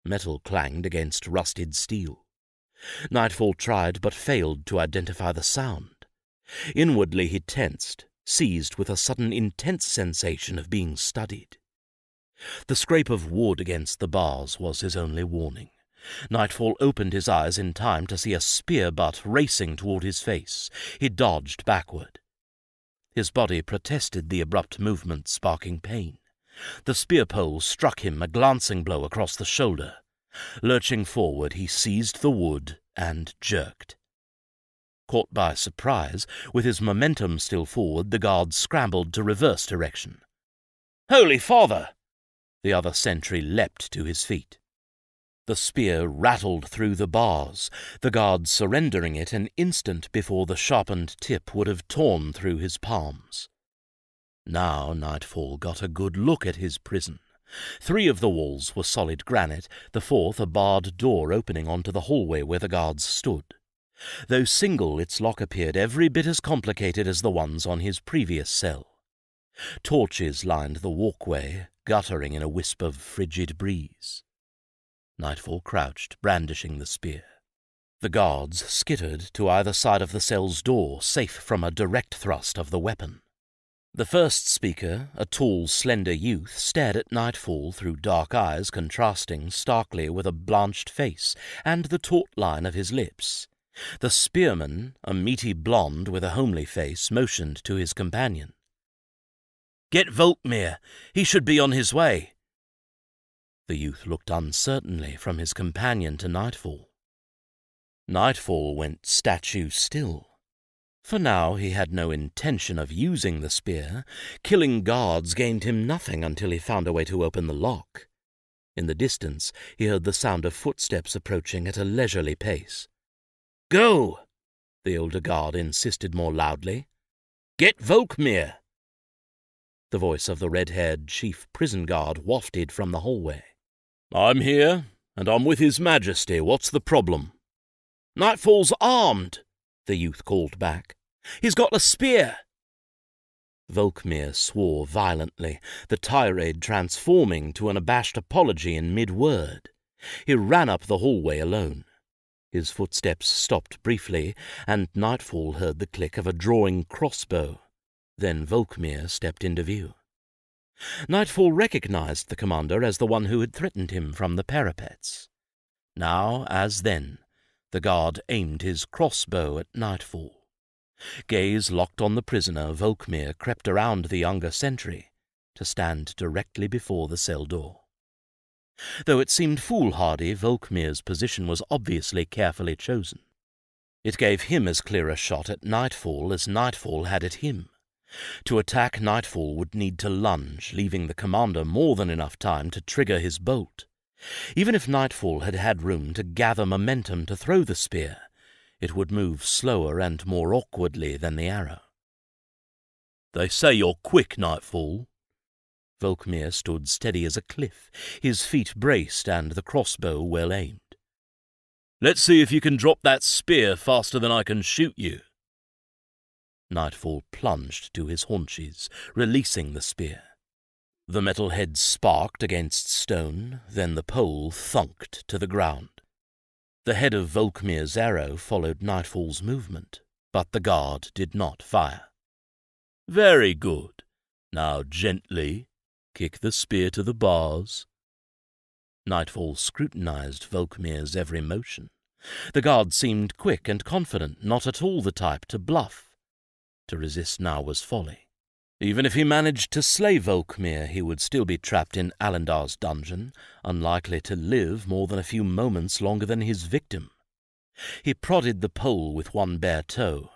Metal clanged against rusted steel. Nightfall tried but failed to identify the sound, Inwardly he tensed, seized with a sudden intense sensation of being studied. The scrape of wood against the bars was his only warning. Nightfall opened his eyes in time to see a spear butt racing toward his face. He dodged backward. His body protested the abrupt movement, sparking pain. The spear pole struck him a glancing blow across the shoulder. Lurching forward, he seized the wood and jerked. Caught by surprise, with his momentum still forward, the guard scrambled to reverse direction. Holy Father! The other sentry leapt to his feet. The spear rattled through the bars, the guard surrendering it an instant before the sharpened tip would have torn through his palms. Now Nightfall got a good look at his prison. Three of the walls were solid granite, the fourth a barred door opening onto the hallway where the guards stood. Though single, its lock appeared every bit as complicated as the ones on his previous cell. Torches lined the walkway, guttering in a wisp of frigid breeze. Nightfall crouched, brandishing the spear. The guards skittered to either side of the cell's door, safe from a direct thrust of the weapon. The first speaker, a tall, slender youth, stared at Nightfall through dark eyes contrasting starkly with a blanched face and the taut line of his lips. The spearman, a meaty blonde with a homely face, motioned to his companion. Get Volkmir. He should be on his way. The youth looked uncertainly from his companion to Nightfall. Nightfall went statue still. For now he had no intention of using the spear. Killing guards gained him nothing until he found a way to open the lock. In the distance he heard the sound of footsteps approaching at a leisurely pace. Go! the older guard insisted more loudly. Get Volkmir! The voice of the red-haired chief prison guard wafted from the hallway. I'm here, and I'm with His Majesty. What's the problem? Nightfall's armed, the youth called back. He's got a spear. Volkmir swore violently, the tirade transforming to an abashed apology in mid-word. He ran up the hallway alone. His footsteps stopped briefly, and Nightfall heard the click of a drawing crossbow. Then Volkmir stepped into view. Nightfall recognized the commander as the one who had threatened him from the parapets. Now, as then, the guard aimed his crossbow at Nightfall. Gaze locked on the prisoner, Volkmir crept around the younger sentry to stand directly before the cell door. Though it seemed foolhardy, Volkmir's position was obviously carefully chosen. It gave him as clear a shot at Nightfall as Nightfall had at him. To attack Nightfall would need to lunge, leaving the commander more than enough time to trigger his bolt. Even if Nightfall had had room to gather momentum to throw the spear, it would move slower and more awkwardly than the arrow. They say you're quick, Nightfall. Volkmir stood steady as a cliff, his feet braced and the crossbow well aimed. Let's see if you can drop that spear faster than I can shoot you. Nightfall plunged to his haunches, releasing the spear. The metal head sparked against stone, then the pole thunked to the ground. The head of Volkmir's arrow followed Nightfall's movement, but the guard did not fire. Very good. Now gently, kick the spear to the bars. Nightfall scrutinized Volkmir's every motion. The guard seemed quick and confident, not at all the type to bluff. To resist now was folly. Even if he managed to slay Volkmir, he would still be trapped in Alendar's dungeon, unlikely to live more than a few moments longer than his victim. He prodded the pole with one bare toe.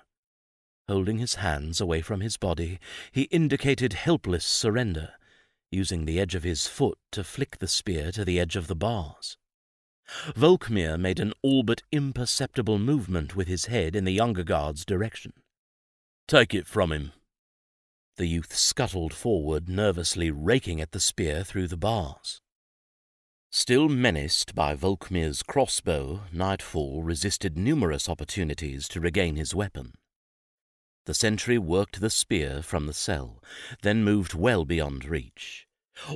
Holding his hands away from his body, he indicated helpless surrender, using the edge of his foot to flick the spear to the edge of the bars. Volkmir made an all but imperceptible movement with his head in the younger guard's direction. Take it from him. The youth scuttled forward, nervously raking at the spear through the bars. Still menaced by Volkmir's crossbow, Nightfall resisted numerous opportunities to regain his weapon. The sentry worked the spear from the cell, then moved well beyond reach.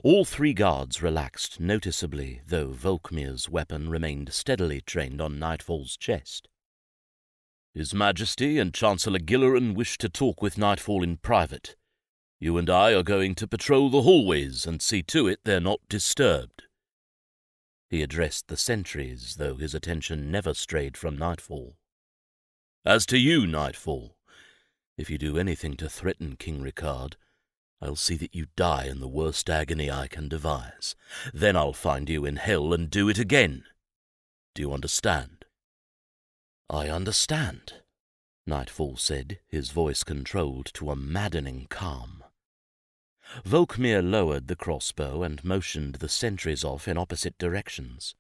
All three guards relaxed noticeably, though Volkmir's weapon remained steadily trained on Nightfall's chest. His Majesty and Chancellor Gilleran wish to talk with Nightfall in private. You and I are going to patrol the hallways and see to it they're not disturbed. He addressed the sentries, though his attention never strayed from Nightfall. As to you, Nightfall, if you do anything to threaten King Ricard, I'll see that you die in the worst agony I can devise. Then I'll find you in hell and do it again. Do you understand? I understand, Nightfall said, his voice controlled to a maddening calm. Volkmir lowered the crossbow and motioned the sentries off in opposite directions.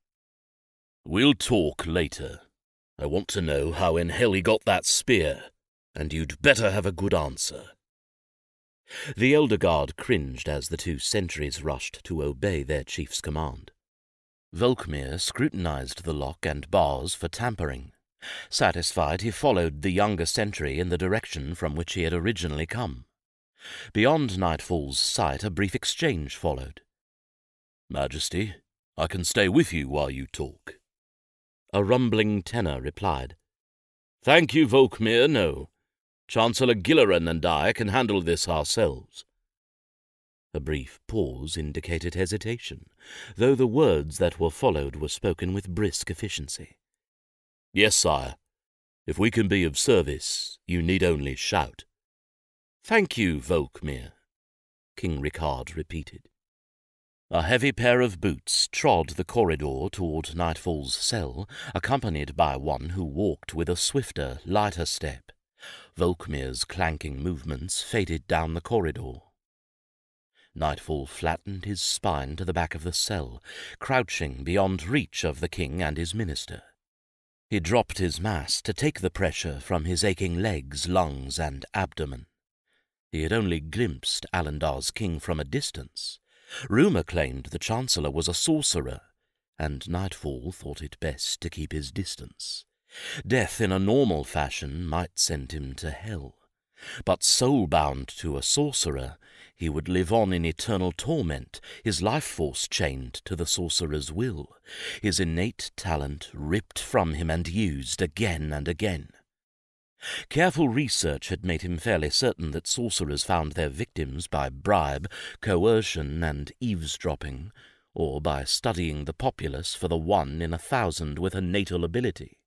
We'll talk later. I want to know how in hell he got that spear, and you'd better have a good answer. The elder guard cringed as the two sentries rushed to obey their chief's command. Volkmir scrutinized the lock and bars for tampering. Satisfied, he followed the younger sentry in the direction from which he had originally come. Beyond Nightfall's sight, a brief exchange followed. Majesty, I can stay with you while you talk. A rumbling tenor replied. Thank you, Volkmir, no. Chancellor Gilleran and I can handle this ourselves. A brief pause indicated hesitation, though the words that were followed were spoken with brisk efficiency. Yes, sire. If we can be of service, you need only shout. Thank you, Volkmir, King Ricard repeated. A heavy pair of boots trod the corridor toward Nightfall's cell, accompanied by one who walked with a swifter, lighter step. Volkmir's clanking movements faded down the corridor. Nightfall flattened his spine to the back of the cell, crouching beyond reach of the king and his minister. He dropped his mask to take the pressure from his aching legs, lungs, and abdomen. He had only glimpsed Alendar's king from a distance. Rumour claimed the Chancellor was a sorcerer, and Nightfall thought it best to keep his distance. Death in a normal fashion might send him to hell, but soul-bound to a sorcerer, he would live on in eternal torment, his life force chained to the sorcerer's will, his innate talent ripped from him and used again and again. Careful research had made him fairly certain that sorcerers found their victims by bribe, coercion, and eavesdropping, or by studying the populace for the one in a thousand with a natal ability.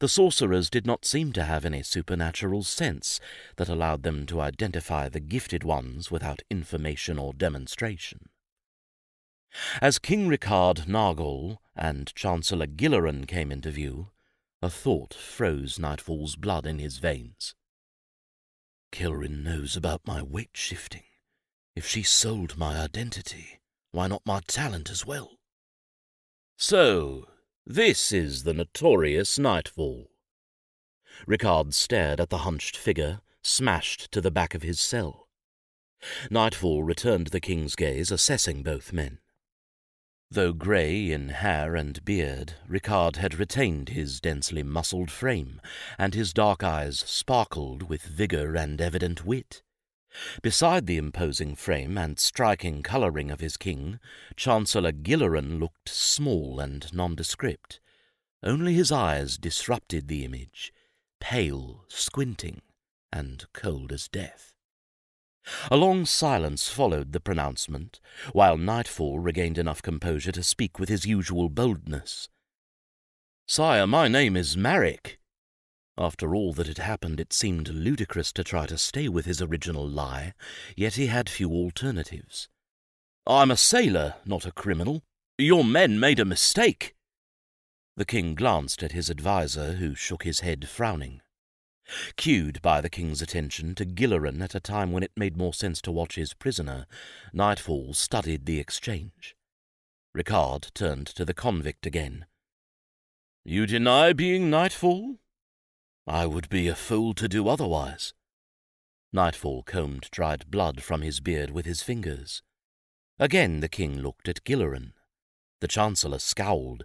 The sorcerers did not seem to have any supernatural sense that allowed them to identify the gifted ones without information or demonstration. As King Ricard Nargol and Chancellor Gilleran came into view, a thought froze Nightfall's blood in his veins. Kelryn knows about my weight shifting. If she sold my identity, why not my talent as well? So, this is the notorious Nightfall. Ricard stared at the hunched figure, smashed to the back of his cell. Nightfall returned the king's gaze, assessing both men. Though grey in hair and beard, Ricard had retained his densely muscled frame, and his dark eyes sparkled with vigour and evident wit. Beside the imposing frame and striking colouring of his king, Chancellor Gilleran looked small and nondescript. Only his eyes disrupted the image, pale, squinting, and cold as death. A long silence followed the pronouncement, while Nightfall regained enough composure to speak with his usual boldness. Sire, my name is Marek. After all that had happened, it seemed ludicrous to try to stay with his original lie, yet he had few alternatives. I'm a sailor, not a criminal. Your men made a mistake. The king glanced at his adviser, who shook his head, frowning. Cued by the king's attention to Gilleran at a time when it made more sense to watch his prisoner, Nightfall studied the exchange. Ricard turned to the convict again. You deny being Nightfall? I would be a fool to do otherwise. Nightfall combed dried blood from his beard with his fingers. Again the king looked at Gilleran. The Chancellor scowled.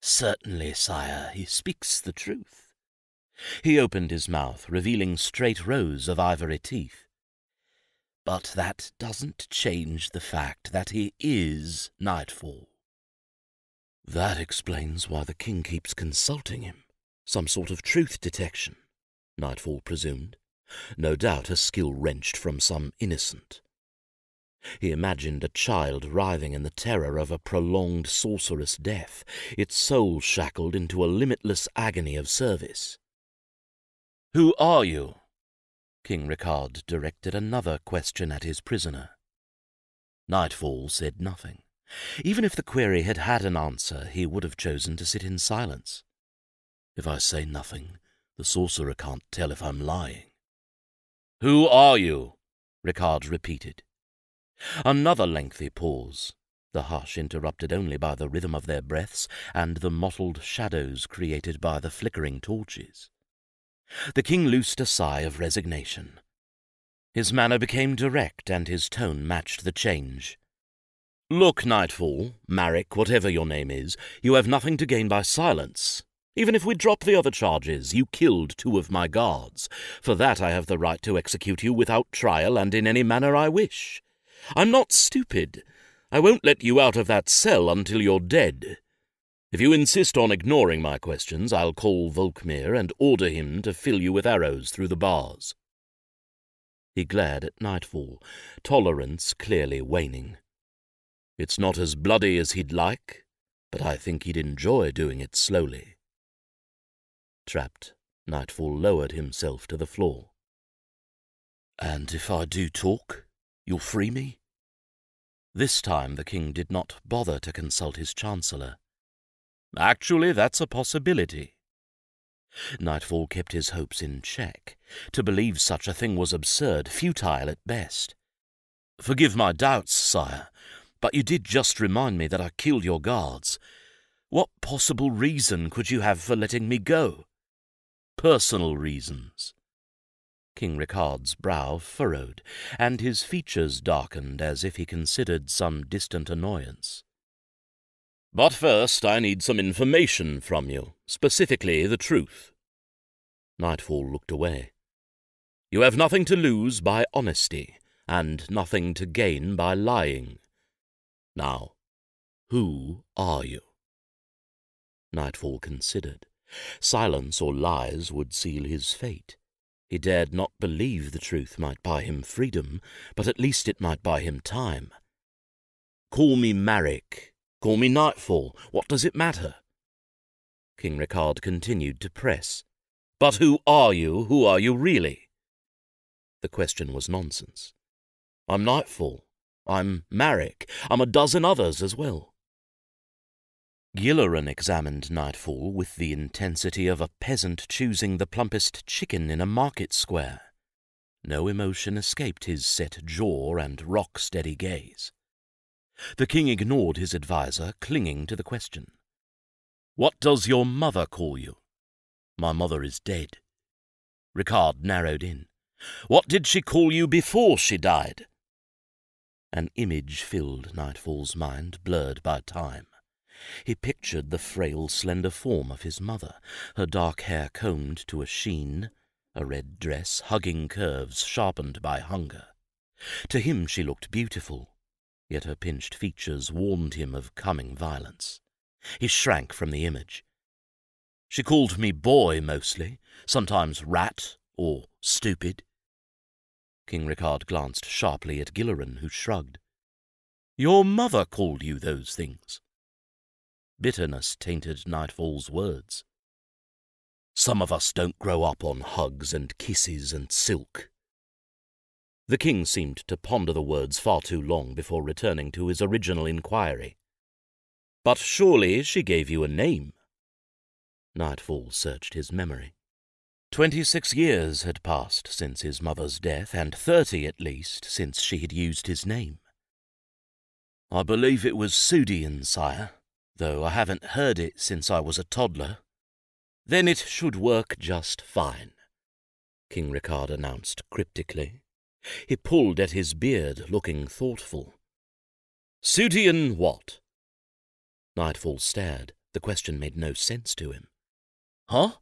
Certainly, sire, he speaks the truth. He opened his mouth, revealing straight rows of ivory teeth. But that doesn't change the fact that he is Nightfall. That explains why the king keeps consulting him, Some sort of truth detection, Nightfall presumed. No doubt a skill wrenched from some innocent. He imagined a child writhing in the terror of a prolonged sorcerous death, its soul shackled into a limitless agony of service. Who are you? King Ricard directed another question at his prisoner. Nightfall said nothing. Even if the query had had an answer, he would have chosen to sit in silence. If I say nothing, the sorcerer can't tell if I'm lying. Who are you? Ricard repeated. Another lengthy pause, the hush interrupted only by the rhythm of their breaths and the mottled shadows created by the flickering torches. The king loosed a sigh of resignation. His manner became direct, and his tone matched the change. Look, Nightfall, Marek, whatever your name is, you have nothing to gain by silence. Even if we drop the other charges, you killed two of my guards. For that I have the right to execute you without trial and in any manner I wish. I'm not stupid. I won't let you out of that cell until you're dead. If you insist on ignoring my questions, I'll call Volkmir and order him to fill you with arrows through the bars. He glared at nightfall, tolerance clearly waning. It's not as bloody as he'd like, but I think he'd enjoy doing it slowly. Trapped, Nightfall lowered himself to the floor. And if I do talk, you'll free me? This time the king did not bother to consult his chancellor. Actually, that's a possibility. Nightfall kept his hopes in check. To believe such a thing was absurd, futile at best. Forgive my doubts, sire, but you did just remind me that I killed your guards. What possible reason could you have for letting me go? Personal reasons. King Ricard's brow furrowed, and his features darkened as if he considered some distant annoyance. But first I need some information from you, specifically the truth. Nightfall looked away. You have nothing to lose by honesty, and nothing to gain by lying. Now, who are you? Nightfall considered. Silence or lies would seal his fate. He dared not believe the truth might buy him freedom, but at least it might buy him time. Call me Marek, Call me Nightfall. What does it matter? King Ricard continued to press. But who are you? Who are you really? The question was nonsense. I'm Nightfall. I'm Marek. I'm a dozen others as well. Gilleran examined Nightfall with the intensity of a peasant choosing the plumpest chicken in a market square. No emotion escaped his set jaw and rock-steady gaze. The king ignored his adviser, clinging to the question. What does your mother call you? My mother is dead. Ricard narrowed in. What did she call you before she died? An image filled Nightfall's mind, blurred by time. He pictured the frail, slender form of his mother, her dark hair combed to a sheen, a red dress hugging curves sharpened by hunger. To him she looked beautiful, yet her pinched features warned him of coming violence. He shrank from the image. She called me boy mostly, sometimes rat or stupid. King Ricard glanced sharply at Gilleran, who shrugged. Your mother called you those things. Bitterness tainted Nightfall's words. Some of us don't grow up on hugs and kisses and silk, the king seemed to ponder the words far too long before returning to his original inquiry. But surely she gave you a name? Nightfall searched his memory. Twenty-six years had passed since his mother's death, and thirty at least since she had used his name. I believe it was Sudian, sire, though I haven't heard it since I was a toddler. Then it should work just fine, King Ricard announced cryptically. He pulled at his beard, looking thoughtful. Sudian what? Nightfall stared. The question made no sense to him. Huh?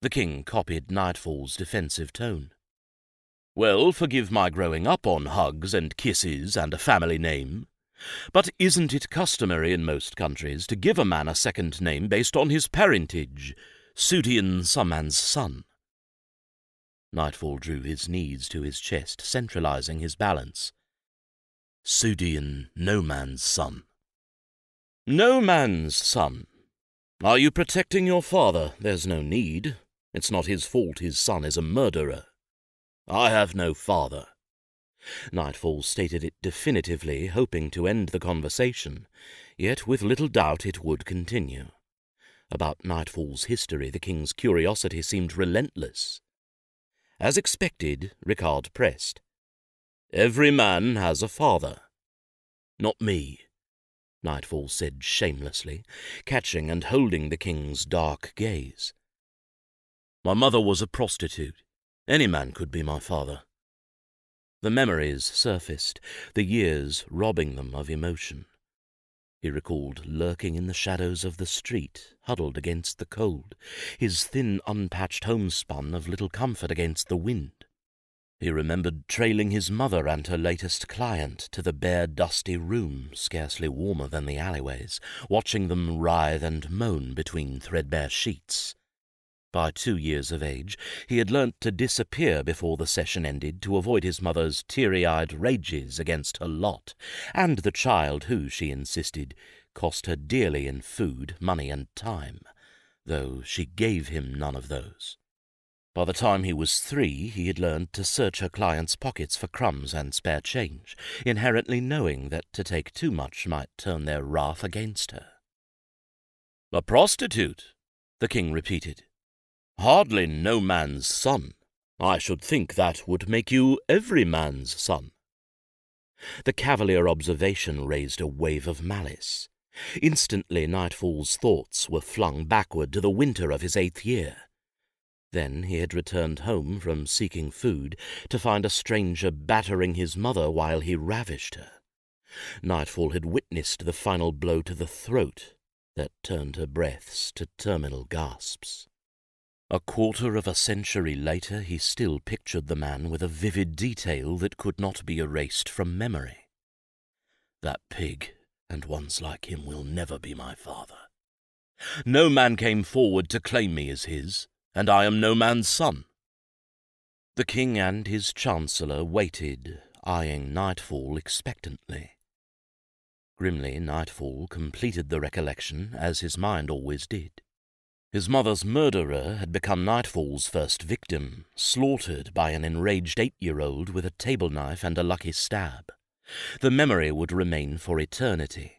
The king copied Nightfall's defensive tone. Well, forgive my growing up on hugs and kisses and a family name. But isn't it customary in most countries to give a man a second name based on his parentage? Sudian, some man's son. Nightfall drew his knees to his chest, centralizing his balance. Sudian, no man's son. No man's son. Are you protecting your father? There's no need. It's not his fault his son is a murderer. I have no father. Nightfall stated it definitively, hoping to end the conversation, yet with little doubt it would continue. About Nightfall's history, the king's curiosity seemed relentless. As expected, Ricard pressed. Every man has a father. Not me, Nightfall said shamelessly, catching and holding the king's dark gaze. My mother was a prostitute. Any man could be my father. The memories surfaced, the years robbing them of emotion. He recalled lurking in the shadows of the street, huddled against the cold, his thin, unpatched homespun of little comfort against the wind. He remembered trailing his mother and her latest client to the bare, dusty room, scarcely warmer than the alleyways, watching them writhe and moan between threadbare sheets. By two years of age, he had learnt to disappear before the session ended to avoid his mother's teary-eyed rages against her lot, and the child who, she insisted, cost her dearly in food, money, and time, though she gave him none of those. By the time he was three, he had learned to search her clients' pockets for crumbs and spare change, inherently knowing that to take too much might turn their wrath against her. A prostitute, the king repeated. Hardly no man's son. I should think that would make you every man's son. The cavalier observation raised a wave of malice. Instantly Nightfall's thoughts were flung backward to the winter of his eighth year. Then he had returned home from seeking food to find a stranger battering his mother while he ravished her. Nightfall had witnessed the final blow to the throat that turned her breaths to terminal gasps. A quarter of a century later, he still pictured the man with a vivid detail that could not be erased from memory. That pig and ones like him will never be my father. No man came forward to claim me as his, and I am no man's son. The king and his chancellor waited, eyeing Nightfall expectantly. Grimly, Nightfall completed the recollection, as his mind always did. His mother's murderer had become Nightfall's first victim, slaughtered by an enraged eight-year-old with a table knife and a lucky stab. The memory would remain for eternity.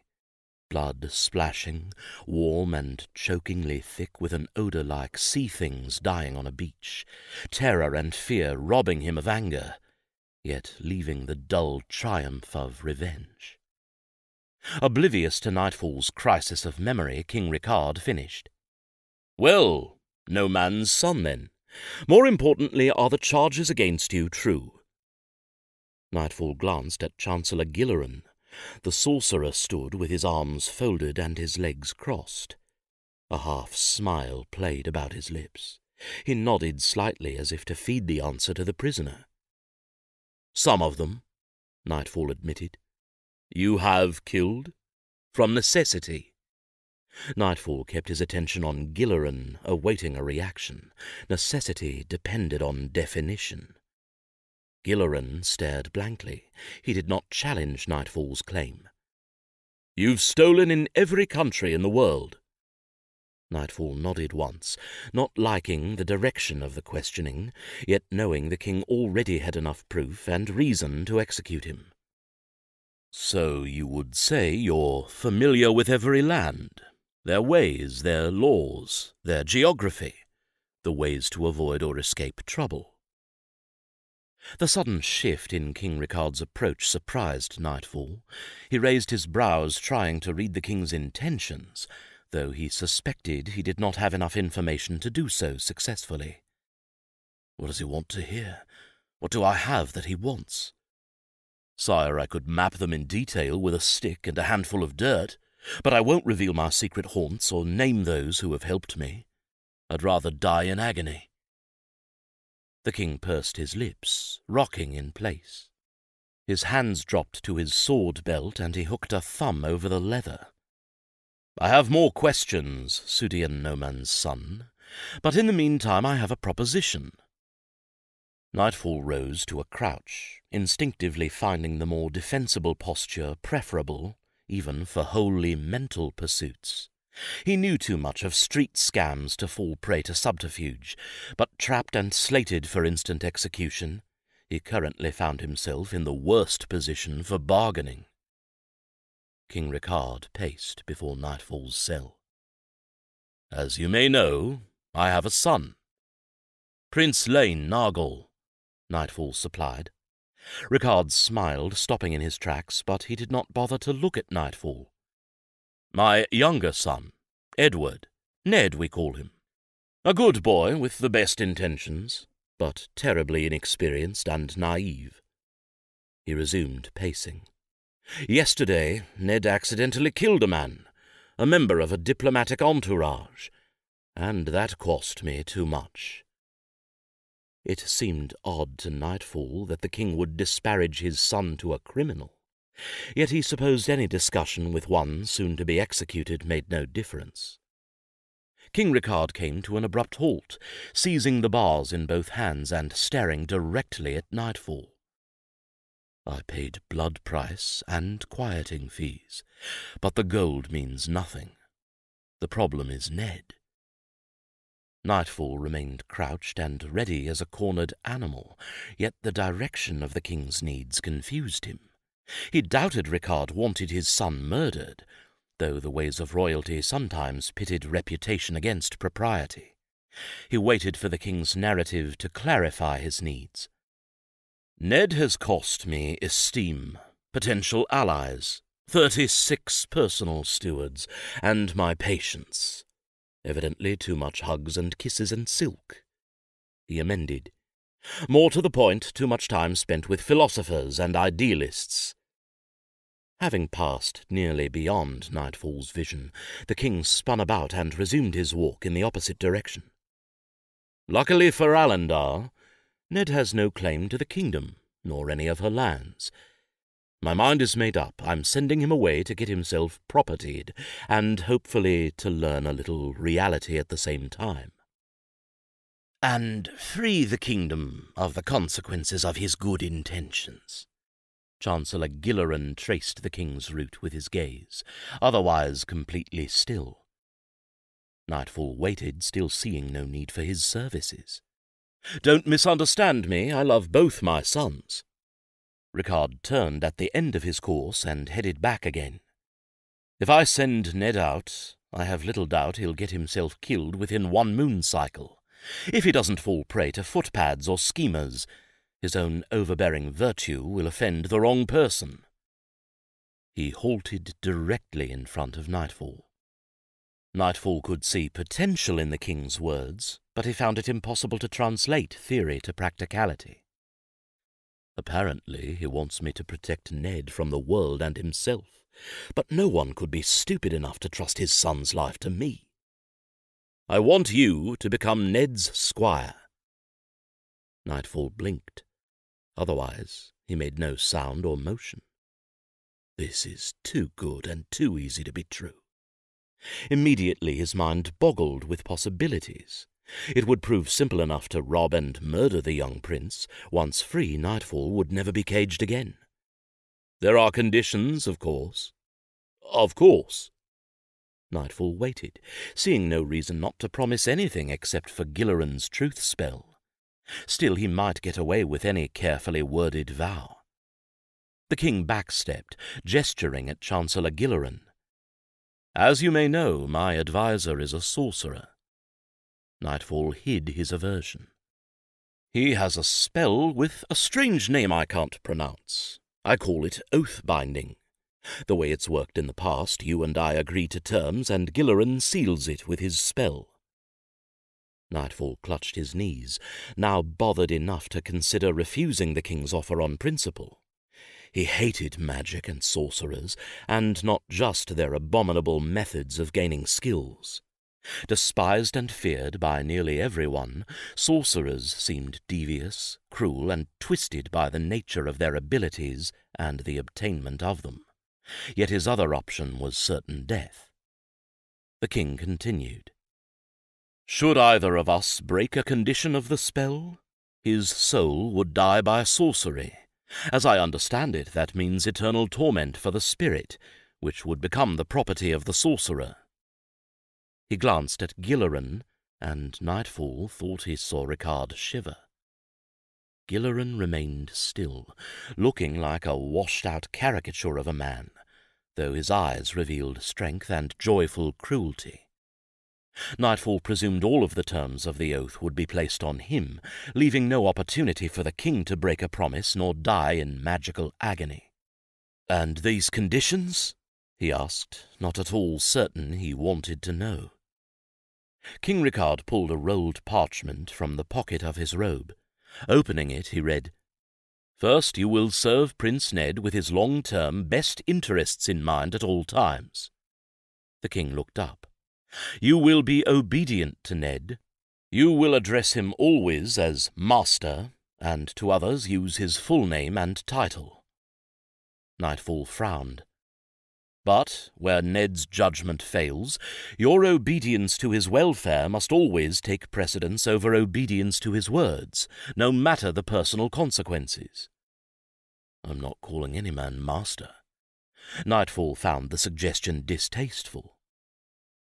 Blood splashing, warm and chokingly thick with an odour like sea things dying on a beach. Terror and fear robbing him of anger, yet leaving the dull triumph of revenge. Oblivious to Nightfall's crisis of memory, King Ricard finished. Well, no man's son, then. More importantly, are the charges against you true? Nightfall glanced at Chancellor Gilleran. The sorcerer stood with his arms folded and his legs crossed. A half smile played about his lips. He nodded slightly as if to feed the answer to the prisoner. Some of them, Nightfall admitted. You have killed? From necessity. Nightfall kept his attention on Gilleran, awaiting a reaction. Necessity depended on definition. Gilleran stared blankly. He did not challenge Nightfall's claim. You've stolen in every country in the world. Nightfall nodded once, not liking the direction of the questioning, yet knowing the king already had enough proof and reason to execute him. So you would say you're familiar with every land? Their ways, their laws, their geography, the ways to avoid or escape trouble. The sudden shift in King Ricard's approach surprised Nightfall. He raised his brows, trying to read the king's intentions, though he suspected he did not have enough information to do so successfully. What does he want to hear? What do I have that he wants? Sire, I could map them in detail with a stick and a handful of dirt. But I won't reveal my secret haunts or name those who have helped me. I'd rather die in agony. The king pursed his lips, rocking in place. His hands dropped to his sword belt, and he hooked a thumb over the leather. I have more questions, Sudian Noman's son, But in the meantime I have a proposition. Nightfall rose to a crouch, instinctively finding the more defensible posture preferable even for wholly mental pursuits. He knew too much of street scams to fall prey to subterfuge, but trapped and slated for instant execution, he currently found himself in the worst position for bargaining. King Ricard paced before Nightfall's cell. As you may know, I have a son. Prince Lane Nargol, Nightfall supplied. Ricard smiled, stopping in his tracks, but he did not bother to look at Nightfall. My younger son, Edward, Ned we call him. A good boy with the best intentions, but terribly inexperienced and naive. He resumed pacing. Yesterday, Ned accidentally killed a man, a member of a diplomatic entourage, and that cost me too much. It seemed odd to Nightfall that the king would disparage his son to a criminal. Yet he supposed any discussion with one soon to be executed made no difference. King Ricard came to an abrupt halt, seizing the bars in both hands and staring directly at Nightfall. I paid blood price and quieting fees, but the gold means nothing. The problem is Ned. Nightfall remained crouched and ready as a cornered animal, yet the direction of the king's needs confused him. He doubted Ricard wanted his son murdered, though the ways of royalty sometimes pitted reputation against propriety. He waited for the king's narrative to clarify his needs. Ned has cost me esteem, potential allies, thirty-six personal stewards, and my patience. Evidently too much hugs and kisses and silk. He amended. More to the point, too much time spent with philosophers and idealists. Having passed nearly beyond Nightfall's vision, the king spun about and resumed his walk in the opposite direction. Luckily for Alendar, Ned has no claim to the kingdom, nor any of her lands. My mind is made up. I'm sending him away to get himself propertied, and hopefully to learn a little reality at the same time. And free the kingdom of the consequences of his good intentions. Chancellor Gilleran traced the king's route with his gaze, otherwise completely still. Nightfall waited, still seeing no need for his services. Don't misunderstand me, I love both my sons. Ricard turned at the end of his course and headed back again. If I send Ned out, I have little doubt he'll get himself killed within one moon cycle. If he doesn't fall prey to footpads or schemers, his own overbearing virtue will offend the wrong person. He halted directly in front of Nightfall. Nightfall could see potential in the king's words, but he found it impossible to translate theory to practicality. Apparently, he wants me to protect Ned from the world and himself, but no one could be stupid enough to trust his son's life to me. I want you to become Ned's squire. Nightfall blinked. Otherwise, he made no sound or motion. This is too good and too easy to be true. Immediately his mind boggled with possibilities. It would prove simple enough to rob and murder the young prince. Once free, Nightfall would never be caged again. There are conditions, of course. Of course. Nightfall waited, seeing no reason not to promise anything except for Gilleran's truth spell. Still, he might get away with any carefully worded vow. The king backstepped, gesturing at Chancellor Gilleran. As you may know, my adviser is a sorcerer. Nightfall hid his aversion. He has a spell with a strange name I can't pronounce. I call it oath binding. The way it's worked in the past, you and I agree to terms, and Gilleran seals it with his spell. Nightfall clutched his knees, now bothered enough to consider refusing the king's offer on principle. He hated magic and sorcerers, and not just their abominable methods of gaining skills. Despised and feared by nearly everyone, sorcerers seemed devious, cruel, and twisted by the nature of their abilities and the obtainment of them. Yet his other option was certain death. The king continued. Should either of us break a condition of the spell, his soul would die by sorcery. As I understand it, that means eternal torment for the spirit, which would become the property of the sorcerer. He glanced at Gilleran, and Nightfall thought he saw Ricard shiver. Gilleran remained still, looking like a washed-out caricature of a man, though his eyes revealed strength and joyful cruelty. Nightfall presumed all of the terms of the oath would be placed on him, leaving no opportunity for the king to break a promise nor die in magical agony. And these conditions? he asked, not at all certain he wanted to know. King Ricard pulled a rolled parchment from the pocket of his robe. Opening it, he read, First, you will serve Prince Ned with his long-term best interests in mind at all times. The king looked up. You will be obedient to Ned. You will address him always as Master, and to others use his full name and title. Nightfall frowned. But, where Ned's judgment fails, your obedience to his welfare must always take precedence over obedience to his words, no matter the personal consequences. I'm not calling any man master. Nightfall found the suggestion distasteful.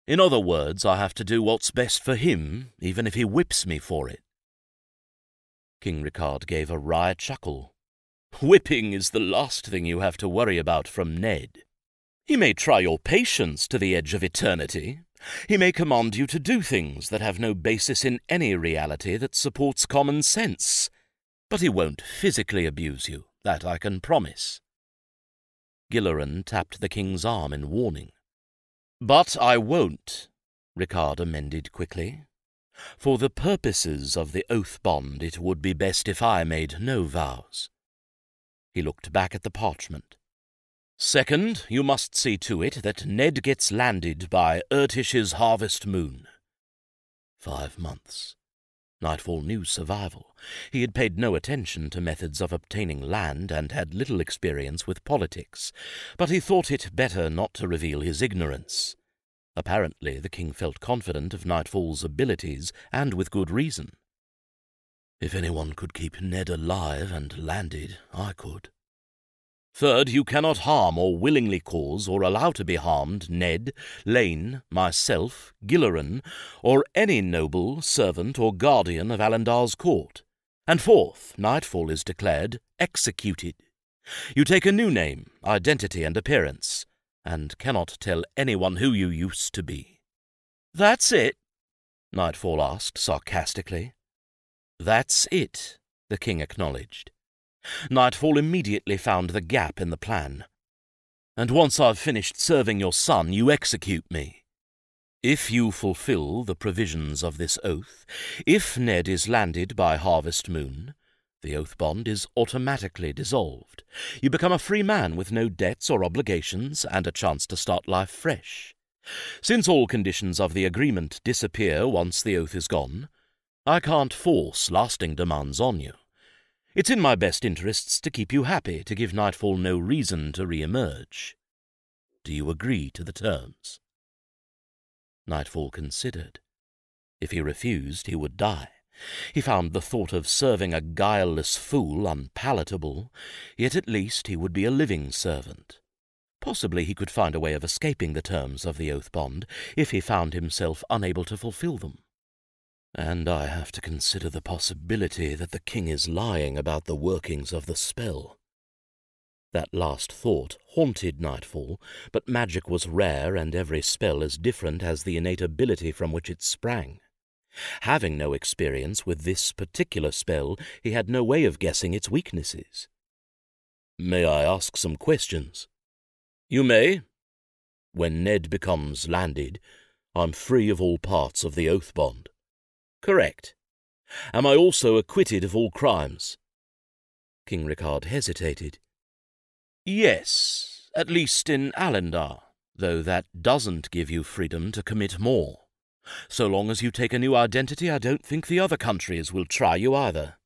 In other words, I have to do what's best for him, even if he whips me for it. King Ricard gave a wry chuckle. Whipping is the last thing you have to worry about from Ned. He may try your patience to the edge of eternity. He may command you to do things that have no basis in any reality that supports common sense. But he won't physically abuse you, that I can promise. Gilleran tapped the king's arm in warning. But I won't, Ricard amended quickly. For the purposes of the oath bond, it would be best if I made no vows. He looked back at the parchment. Second, you must see to it that Ned gets landed by Urtish's harvest moon. Five months. Nightfall knew survival. He had paid no attention to methods of obtaining land and had little experience with politics, but he thought it better not to reveal his ignorance. Apparently, the king felt confident of Nightfall's abilities, and with good reason. If anyone could keep Ned alive and landed, I could. Third, you cannot harm or willingly cause or allow to be harmed Ned, Lane, myself, Gilleran, or any noble, servant, or guardian of Alendar's court. And fourth, nightfall is declared executed. You take a new name, identity, and appearance, and cannot tell anyone who you used to be. That's it? Nightfall asked sarcastically. That's it, the king acknowledged. Nightfall immediately found the gap in the plan. And once I've finished serving your son, you execute me. If you fulfill the provisions of this oath, if Ned is landed by harvest moon, the oath bond is automatically dissolved. You become a free man with no debts or obligations and a chance to start life fresh. Since all conditions of the agreement disappear once the oath is gone, I can't force lasting demands on you. It's in my best interests to keep you happy, to give Nightfall no reason to re-emerge. Do you agree to the terms? Nightfall considered. If he refused, he would die. He found the thought of serving a guileless fool unpalatable, yet at least he would be a living servant. Possibly he could find a way of escaping the terms of the oath bond if he found himself unable to fulfill them. And I have to consider the possibility that the king is lying about the workings of the spell. That last thought haunted Nightfall, but magic was rare and every spell as different as the innate ability from which it sprang. Having no experience with this particular spell, he had no way of guessing its weaknesses. May I ask some questions? You may. When Ned becomes landed, I'm free of all parts of the oath bond. Correct. Am I also acquitted of all crimes? King Ricard hesitated. Yes, at least in Alendar, though that doesn't give you freedom to commit more. So long as you take a new identity, I don't think the other countries will try you either.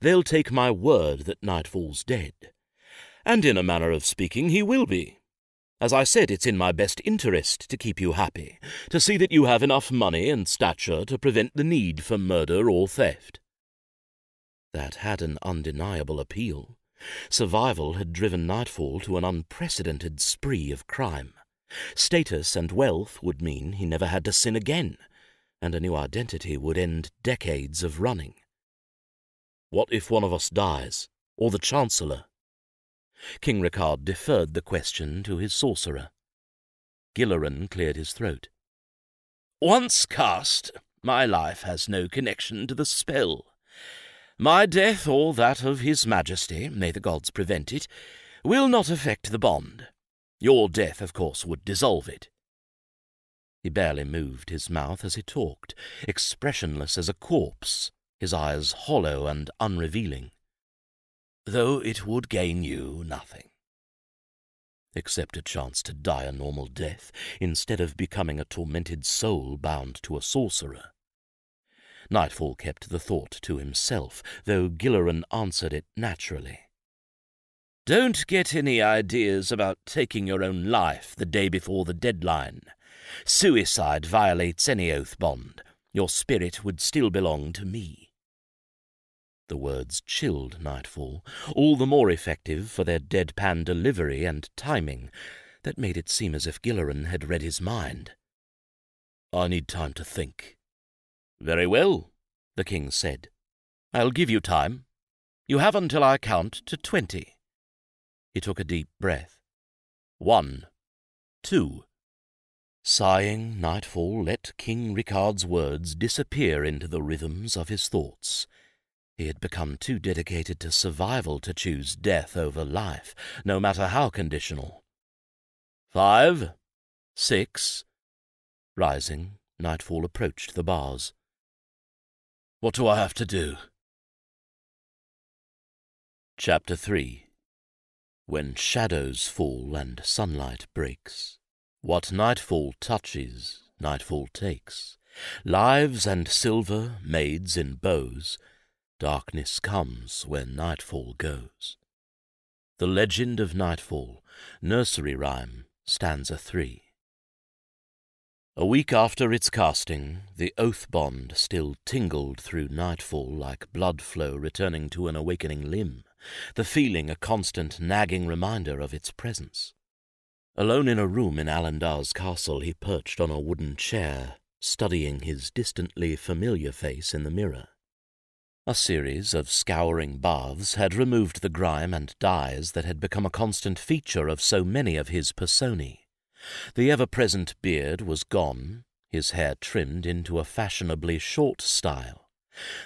They'll take my word that Nightfall's dead. And in a manner of speaking, he will be. As I said, it's in my best interest to keep you happy, to see that you have enough money and stature to prevent the need for murder or theft. That had an undeniable appeal. Survival had driven Nightfall to an unprecedented spree of crime. Status and wealth would mean he never had to sin again, and a new identity would end decades of running. What if one of us dies, or the Chancellor? King Ricard deferred the question to his sorcerer. Gilleran cleared his throat. Once cast, my life has no connection to the spell. My death, or that of His Majesty, may the gods prevent it, will not affect the bond. Your death, of course, would dissolve it. He barely moved his mouth as he talked, expressionless as a corpse, his eyes hollow and unrevealing. Though it would gain you nothing. Except a chance to die a normal death, instead of becoming a tormented soul bound to a sorcerer. Nightfall kept the thought to himself, though Gilleran answered it naturally. Don't get any ideas about taking your own life the day before the deadline. Suicide violates any oath bond. Your spirit would still belong to me. The words chilled Nightfall, all the more effective for their deadpan delivery and timing that made it seem as if Gilleran had read his mind. I need time to think. Very well, the king said. I'll give you time. You have until I count to twenty. He took a deep breath. One. Two. Sighing, Nightfall let King Ricard's words disappear into the rhythms of his thoughts. He had become too dedicated to survival to choose death over life, no matter how conditional. Five. Six. Rising, Nightfall approached the bars. What do I have to do? Chapter 3 When shadows fall and sunlight breaks, what nightfall touches, nightfall takes. Lives and silver, maids in bows, darkness comes when nightfall goes. The Legend of Nightfall, Nursery Rhyme, Stanza 3 a week after its casting, the oath bond still tingled through nightfall like blood flow returning to an awakening limb, the feeling a constant nagging reminder of its presence. Alone in a room in Alendar's castle, he perched on a wooden chair, studying his distantly familiar face in the mirror. A series of scouring baths had removed the grime and dyes that had become a constant feature of so many of his personae. The ever-present beard was gone, his hair trimmed into a fashionably short style.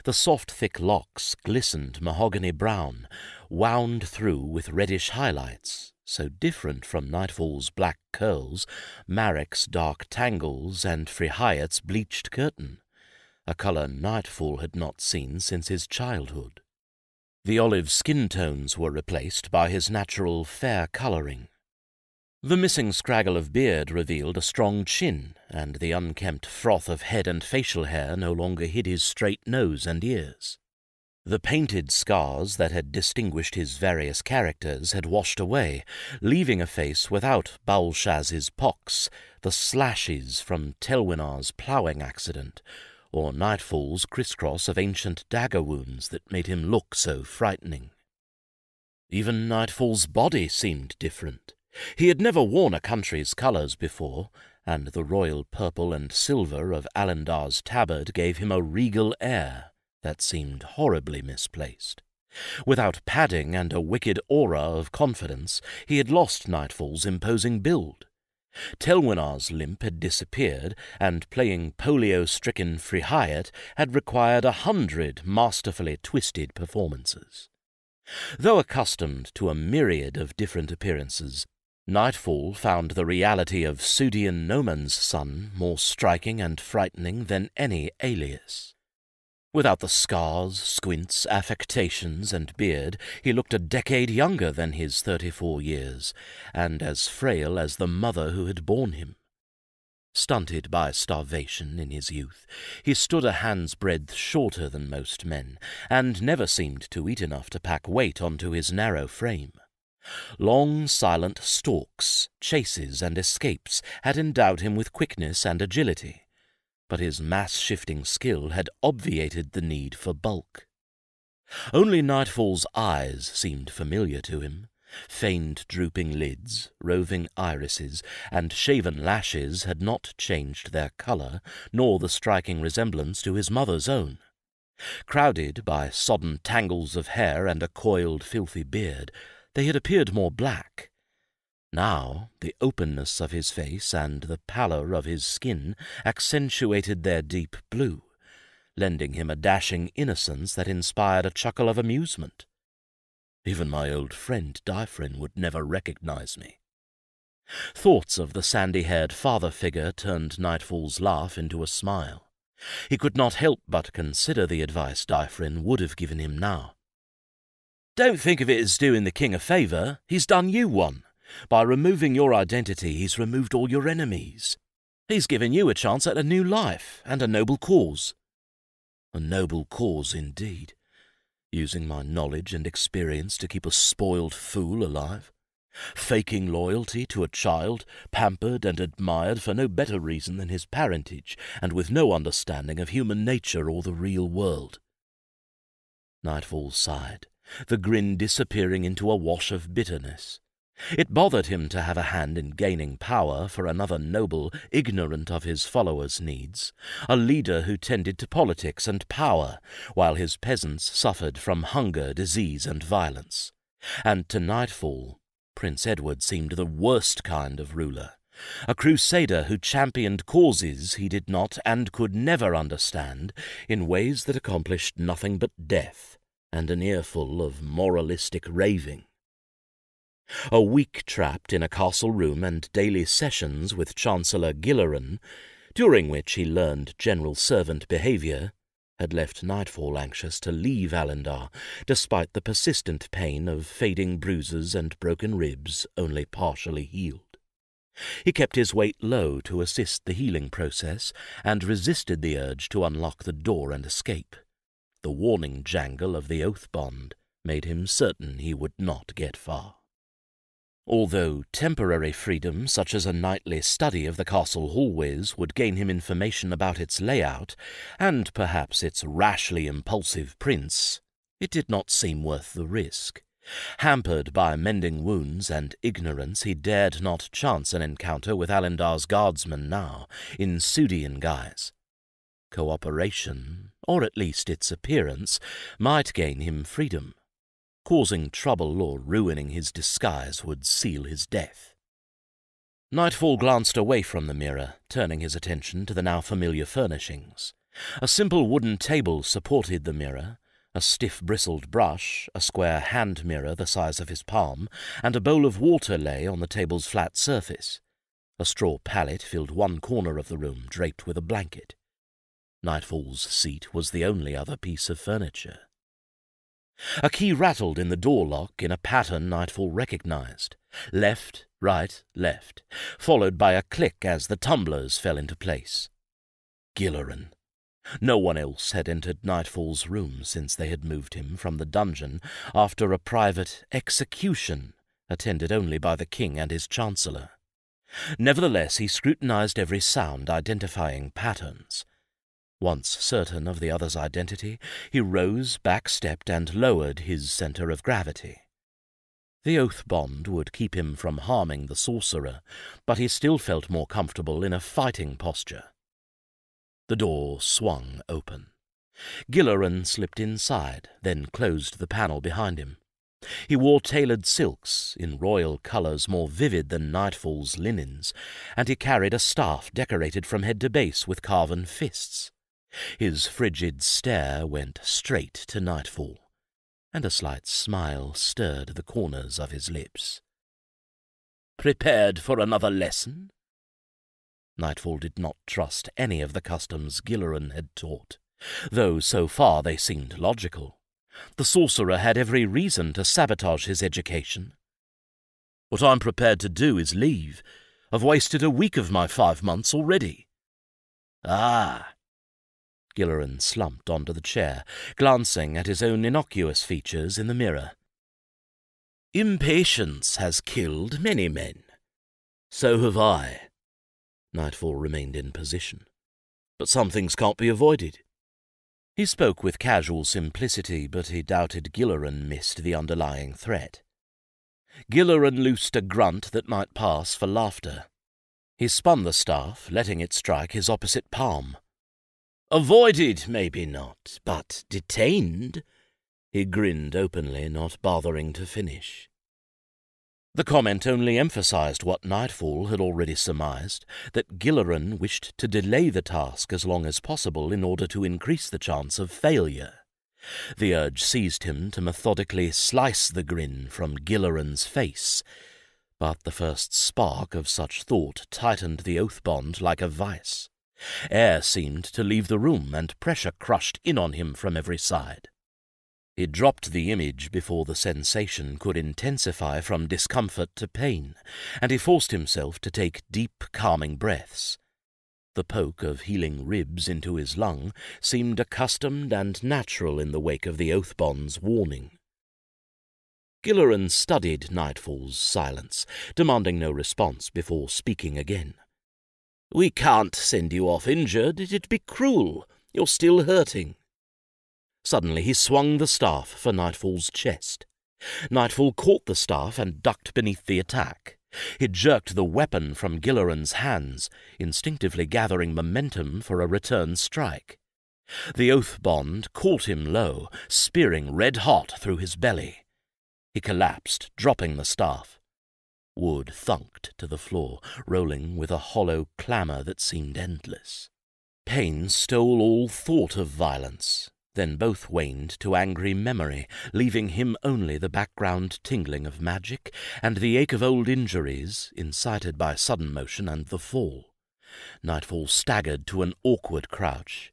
The soft, thick locks glistened mahogany brown, wound through with reddish highlights, so different from Nightfall's black curls, Marek's dark tangles, and Frihaya's bleached curtain, a colour Nightfall had not seen since his childhood. The olive skin tones were replaced by his natural fair colouring, the missing scraggle of beard revealed a strong chin, and the unkempt froth of head and facial hair no longer hid his straight nose and ears. The painted scars that had distinguished his various characters had washed away, leaving a face without Baulshaz's pox, the slashes from Telwinar's ploughing accident, or Nightfall's crisscross of ancient dagger wounds that made him look so frightening. Even Nightfall's body seemed different. He had never worn a country's colours before, and the royal purple and silver of Alendar's tabard gave him a regal air that seemed horribly misplaced. Without padding and a wicked aura of confidence, he had lost Nightfall's imposing build. Telwinar's limp had disappeared, and playing polio-stricken Frihayat had required a hundred masterfully twisted performances. Though accustomed to a myriad of different appearances, Nightfall found the reality of Sudian Noman's son more striking and frightening than any alias. Without the scars, squints, affectations, and beard, he looked a decade younger than his thirty-four years, and as frail as the mother who had borne him. Stunted by starvation in his youth, he stood a hand's breadth shorter than most men, and never seemed to eat enough to pack weight onto his narrow frame. Long, silent stalks, chases, and escapes had endowed him with quickness and agility, but his mass-shifting skill had obviated the need for bulk. Only Nightfall's eyes seemed familiar to him. Feigned drooping lids, roving irises, and shaven lashes had not changed their colour, nor the striking resemblance to his mother's own. Crowded by sodden tangles of hair and a coiled, filthy beard, they had appeared more black. Now the openness of his face and the pallor of his skin accentuated their deep blue, lending him a dashing innocence that inspired a chuckle of amusement. Even my old friend Dyffrin would never recognize me. Thoughts of the sandy-haired father figure turned Nightfall's laugh into a smile. He could not help but consider the advice Dyffrin would have given him now. Don't think of it as doing the king a favour. He's done you one. By removing your identity, he's removed all your enemies. He's given you a chance at a new life and a noble cause. A noble cause indeed. Using my knowledge and experience to keep a spoiled fool alive. Faking loyalty to a child, pampered and admired for no better reason than his parentage, and with no understanding of human nature or the real world. Nightfall sighed the grin disappearing into a wash of bitterness. It bothered him to have a hand in gaining power for another noble, ignorant of his followers' needs, a leader who tended to politics and power, while his peasants suffered from hunger, disease, and violence. And to nightfall, Prince Edward seemed the worst kind of ruler, a crusader who championed causes he did not and could never understand in ways that accomplished nothing but death and an earful of moralistic raving. A week trapped in a castle room and daily sessions with Chancellor Gilleran, during which he learned general servant behaviour, had left Nightfall anxious to leave Alendar, despite the persistent pain of fading bruises and broken ribs only partially healed. He kept his weight low to assist the healing process, and resisted the urge to unlock the door and escape. The warning jangle of the oath bond made him certain he would not get far. Although temporary freedom, such as a nightly study of the castle hallways, would gain him information about its layout, and perhaps its rashly impulsive prince, it did not seem worth the risk. Hampered by mending wounds and ignorance, he dared not chance an encounter with Alendar's guardsmen now, in Sudian guise. Cooperation or at least its appearance, might gain him freedom. Causing trouble or ruining his disguise would seal his death. Nightfall glanced away from the mirror, turning his attention to the now familiar furnishings. A simple wooden table supported the mirror, a stiff bristled brush, a square hand mirror the size of his palm, and a bowl of water lay on the table's flat surface. A straw pallet filled one corner of the room, draped with a blanket. Nightfall's seat was the only other piece of furniture. A key rattled in the door lock in a pattern Nightfall recognized. Left, right, left, followed by a click as the tumblers fell into place. Gilleran. No one else had entered Nightfall's room since they had moved him from the dungeon after a private execution attended only by the king and his chancellor. Nevertheless, he scrutinized every sound, identifying patterns. Once certain of the other's identity, he rose, backstepped, and lowered his center of gravity. The oath bond would keep him from harming the sorcerer, but he still felt more comfortable in a fighting posture. The door swung open. Gilleran slipped inside, then closed the panel behind him. He wore tailored silks, in royal colours more vivid than Nightfall's linens, and he carried a staff decorated from head to base with carven fists. His frigid stare went straight to Nightfall, and a slight smile stirred the corners of his lips. Prepared for another lesson? Nightfall did not trust any of the customs Gilleran had taught, though so far they seemed logical. The sorcerer had every reason to sabotage his education. What I'm prepared to do is leave. I've wasted a week of my five months already. Ah, Gilleran slumped onto the chair, glancing at his own innocuous features in the mirror. Impatience has killed many men. So have I. Nightfall remained in position. But some things can't be avoided. He spoke with casual simplicity, but he doubted Gilleran missed the underlying threat. Gilleran loosed a grunt that might pass for laughter. He spun the staff, letting it strike his opposite palm. Avoided, maybe not, but detained? He grinned openly, not bothering to finish. The comment only emphasized what Nightfall had already surmised, that Gilleran wished to delay the task as long as possible in order to increase the chance of failure. The urge seized him to methodically slice the grin from Gilleran's face, but the first spark of such thought tightened the oath bond like a vice. Air seemed to leave the room, and pressure crushed in on him from every side. He dropped the image before the sensation could intensify from discomfort to pain, and he forced himself to take deep, calming breaths. The poke of healing ribs into his lung seemed accustomed and natural in the wake of the Oathbond's warning. Gilleran studied Nightfall's silence, demanding no response before speaking again. We can't send you off injured. It'd be cruel. You're still hurting. Suddenly he swung the staff for Nightfall's chest. Nightfall caught the staff and ducked beneath the attack. He jerked the weapon from Gilleran's hands, instinctively gathering momentum for a return strike. The oath bond caught him low, spearing red hot through his belly. He collapsed, dropping the staff. Wood thunked to the floor, rolling with a hollow clamour that seemed endless. Pain stole all thought of violence, then both waned to angry memory, leaving him only the background tingling of magic and the ache of old injuries incited by sudden motion and the fall. Nightfall staggered to an awkward crouch.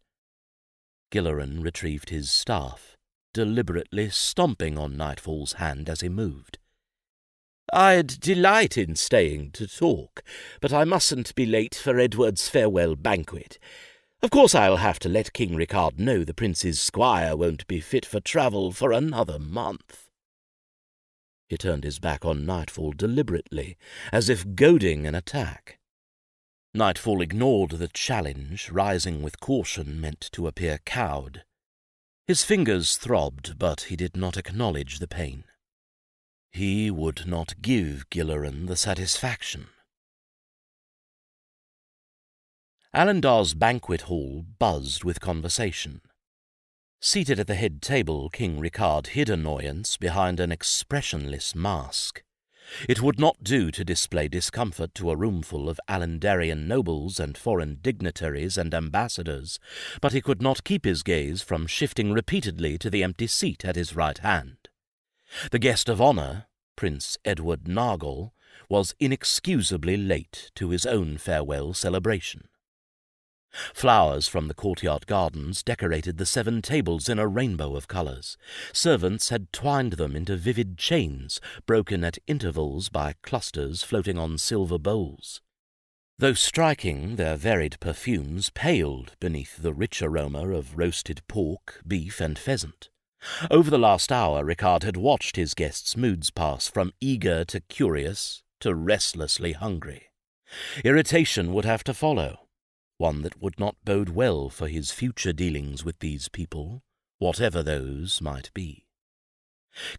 Gilleran retrieved his staff, deliberately stomping on Nightfall's hand as he moved. I'd delight in staying to talk, but I mustn't be late for Edward's farewell banquet. Of course I'll have to let King Ricard know the prince's squire won't be fit for travel for another month. He turned his back on Nightfall deliberately, as if goading an attack. Nightfall ignored the challenge, rising with caution meant to appear cowed. His fingers throbbed, but he did not acknowledge the pain. He would not give Gilleran the satisfaction. Alendar's banquet hall buzzed with conversation. Seated at the head table, King Ricard hid annoyance behind an expressionless mask. It would not do to display discomfort to a roomful of Alendarian nobles and foreign dignitaries and ambassadors, but he could not keep his gaze from shifting repeatedly to the empty seat at his right hand. The guest of honour, Prince Edward Nargol, was inexcusably late to his own farewell celebration. Flowers from the courtyard gardens decorated the seven tables in a rainbow of colours. Servants had twined them into vivid chains, broken at intervals by clusters floating on silver bowls. Though striking, their varied perfumes paled beneath the rich aroma of roasted pork, beef, and pheasant. Over the last hour, Ricard had watched his guests' moods pass from eager to curious to restlessly hungry. Irritation would have to follow one that would not bode well for his future dealings with these people, whatever those might be.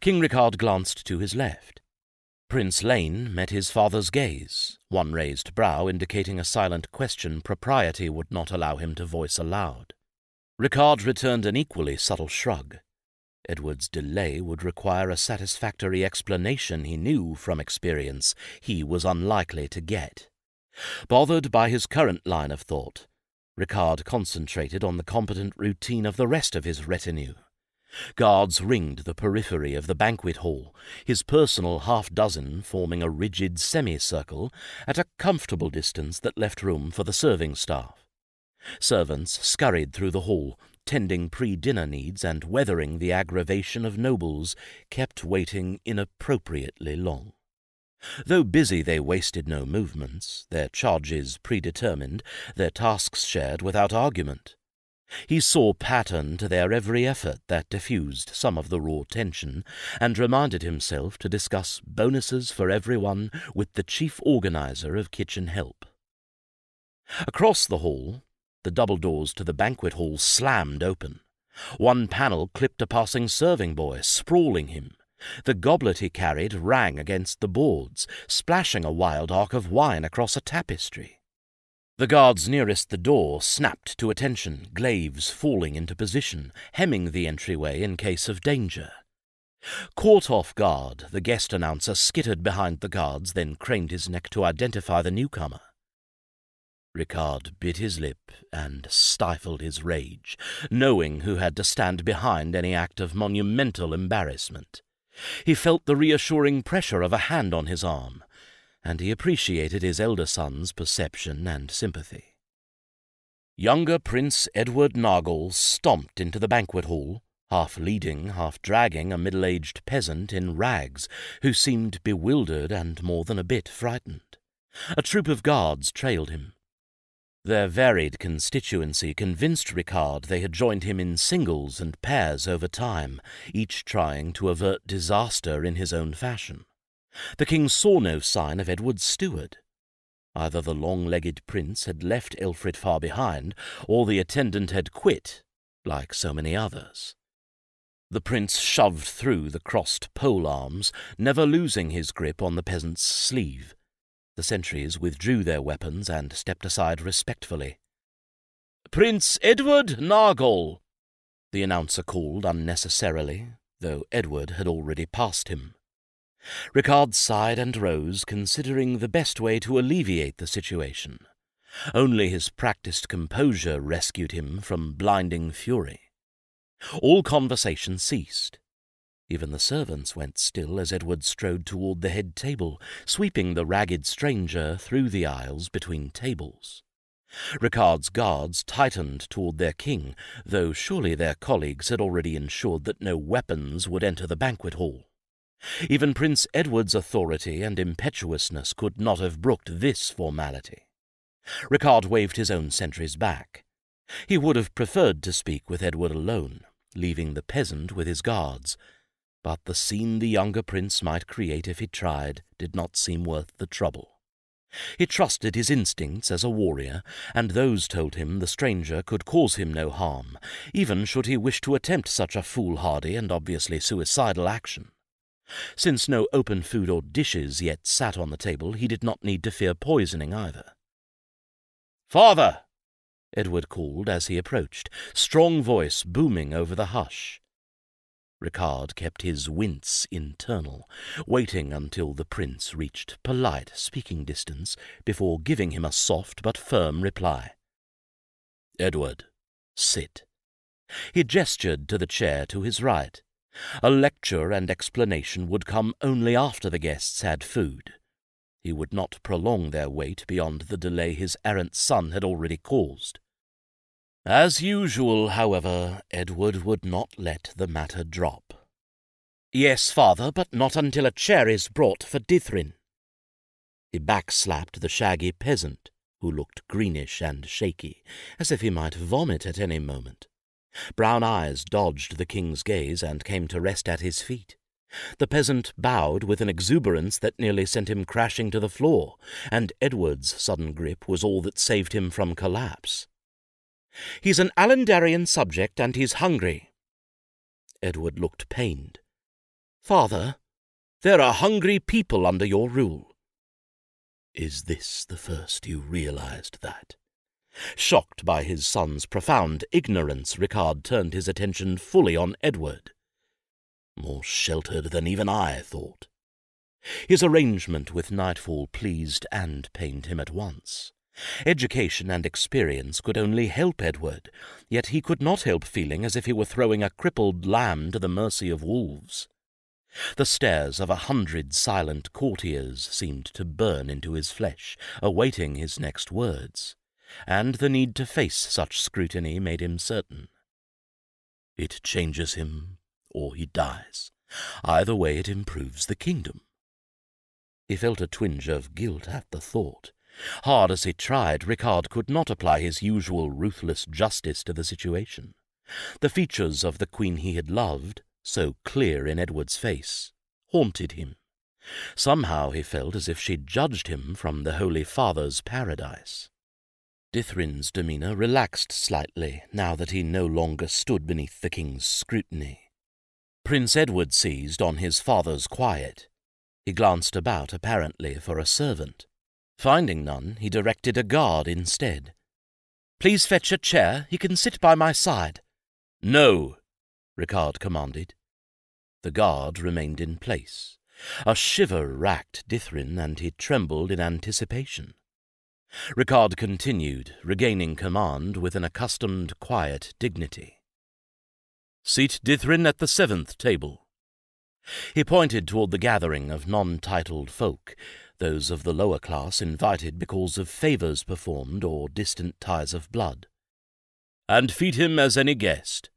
King Ricard glanced to his left. Prince Lane met his father's gaze, one raised brow indicating a silent question propriety would not allow him to voice aloud. Ricard returned an equally subtle shrug. Edward's delay would require a satisfactory explanation he knew from experience he was unlikely to get. Bothered by his current line of thought, Ricard concentrated on the competent routine of the rest of his retinue. Guards ringed the periphery of the banquet hall, his personal half-dozen forming a rigid semicircle at a comfortable distance that left room for the serving staff. Servants scurried through the hall, tending pre-dinner needs and weathering the aggravation of nobles kept waiting inappropriately long. Though busy, they wasted no movements, their charges predetermined, their tasks shared without argument. He saw pattern to their every effort that diffused some of the raw tension, and reminded himself to discuss bonuses for everyone with the chief organizer of Kitchen Help. Across the hall, the double doors to the banquet hall slammed open. One panel clipped a passing serving boy, sprawling him. The goblet he carried rang against the boards, splashing a wild arc of wine across a tapestry. The guards nearest the door snapped to attention, glaives falling into position, hemming the entryway in case of danger. Caught off guard, the guest announcer skittered behind the guards, then craned his neck to identify the newcomer. Ricard bit his lip and stifled his rage, knowing who had to stand behind any act of monumental embarrassment. He felt the reassuring pressure of a hand on his arm, and he appreciated his elder son's perception and sympathy. Younger Prince Edward Nargol stomped into the banquet hall, half leading, half dragging a middle-aged peasant in rags, who seemed bewildered and more than a bit frightened. A troop of guards trailed him. Their varied constituency convinced Ricard they had joined him in singles and pairs over time, each trying to avert disaster in his own fashion. The king saw no sign of Edward's steward. Either the long-legged prince had left Elfrid far behind, or the attendant had quit, like so many others. The prince shoved through the crossed pole arms, never losing his grip on the peasant's sleeve. The sentries withdrew their weapons and stepped aside respectfully. Prince Edward Nargol, the announcer called unnecessarily, though Edward had already passed him. Ricard sighed and rose, considering the best way to alleviate the situation. Only his practiced composure rescued him from blinding fury. All conversation ceased. Even the servants went still as Edward strode toward the head table, sweeping the ragged stranger through the aisles between tables. Ricard's guards tightened toward their king, though surely their colleagues had already ensured that no weapons would enter the banquet hall. Even Prince Edward's authority and impetuousness could not have brooked this formality. Ricard waved his own sentries back. He would have preferred to speak with Edward alone, leaving the peasant with his guards, but the scene the younger prince might create if he tried did not seem worth the trouble. He trusted his instincts as a warrior, and those told him the stranger could cause him no harm, even should he wish to attempt such a foolhardy and obviously suicidal action. Since no open food or dishes yet sat on the table, he did not need to fear poisoning either. Father! Edward called as he approached, strong voice booming over the hush. Ricard kept his wince internal, waiting until the prince reached polite speaking distance before giving him a soft but firm reply. Edward, sit. He gestured to the chair to his right. A lecture and explanation would come only after the guests had food. He would not prolong their wait beyond the delay his errant son had already caused. As usual, however, Edward would not let the matter drop. Yes, father, but not until a chair is brought for Dithrin. He backslapped the shaggy peasant, who looked greenish and shaky, as if he might vomit at any moment. Brown eyes dodged the king's gaze and came to rest at his feet. The peasant bowed with an exuberance that nearly sent him crashing to the floor, and Edward's sudden grip was all that saved him from collapse. He's an Alendarian subject, and he's hungry. Edward looked pained. Father, there are hungry people under your rule. Is this the first you realized that? Shocked by his son's profound ignorance, Ricard turned his attention fully on Edward. More sheltered than even I thought. His arrangement with Nightfall pleased and pained him at once. Education and experience could only help Edward, yet he could not help feeling as if he were throwing a crippled lamb to the mercy of wolves. The stares of a hundred silent courtiers seemed to burn into his flesh, awaiting his next words and the need to face such scrutiny made him certain. It changes him, or he dies. Either way it improves the kingdom. He felt a twinge of guilt at the thought, Hard as he tried, Ricard could not apply his usual ruthless justice to the situation. The features of the queen he had loved, so clear in Edward's face, haunted him. Somehow he felt as if she judged him from the Holy Father's paradise. Dithrin's demeanour relaxed slightly now that he no longer stood beneath the king's scrutiny. Prince Edward seized on his father's quiet. He glanced about apparently for a servant. Finding none, he directed a guard instead. Please fetch a chair. He can sit by my side. No, Ricard commanded. The guard remained in place. A shiver racked Dithrin, and he trembled in anticipation. Ricard continued, regaining command with an accustomed quiet dignity. Seat Dithrin at the seventh table. He pointed toward the gathering of non-titled folk, those of the lower class invited because of favours performed or distant ties of blood. And feed him as any guest.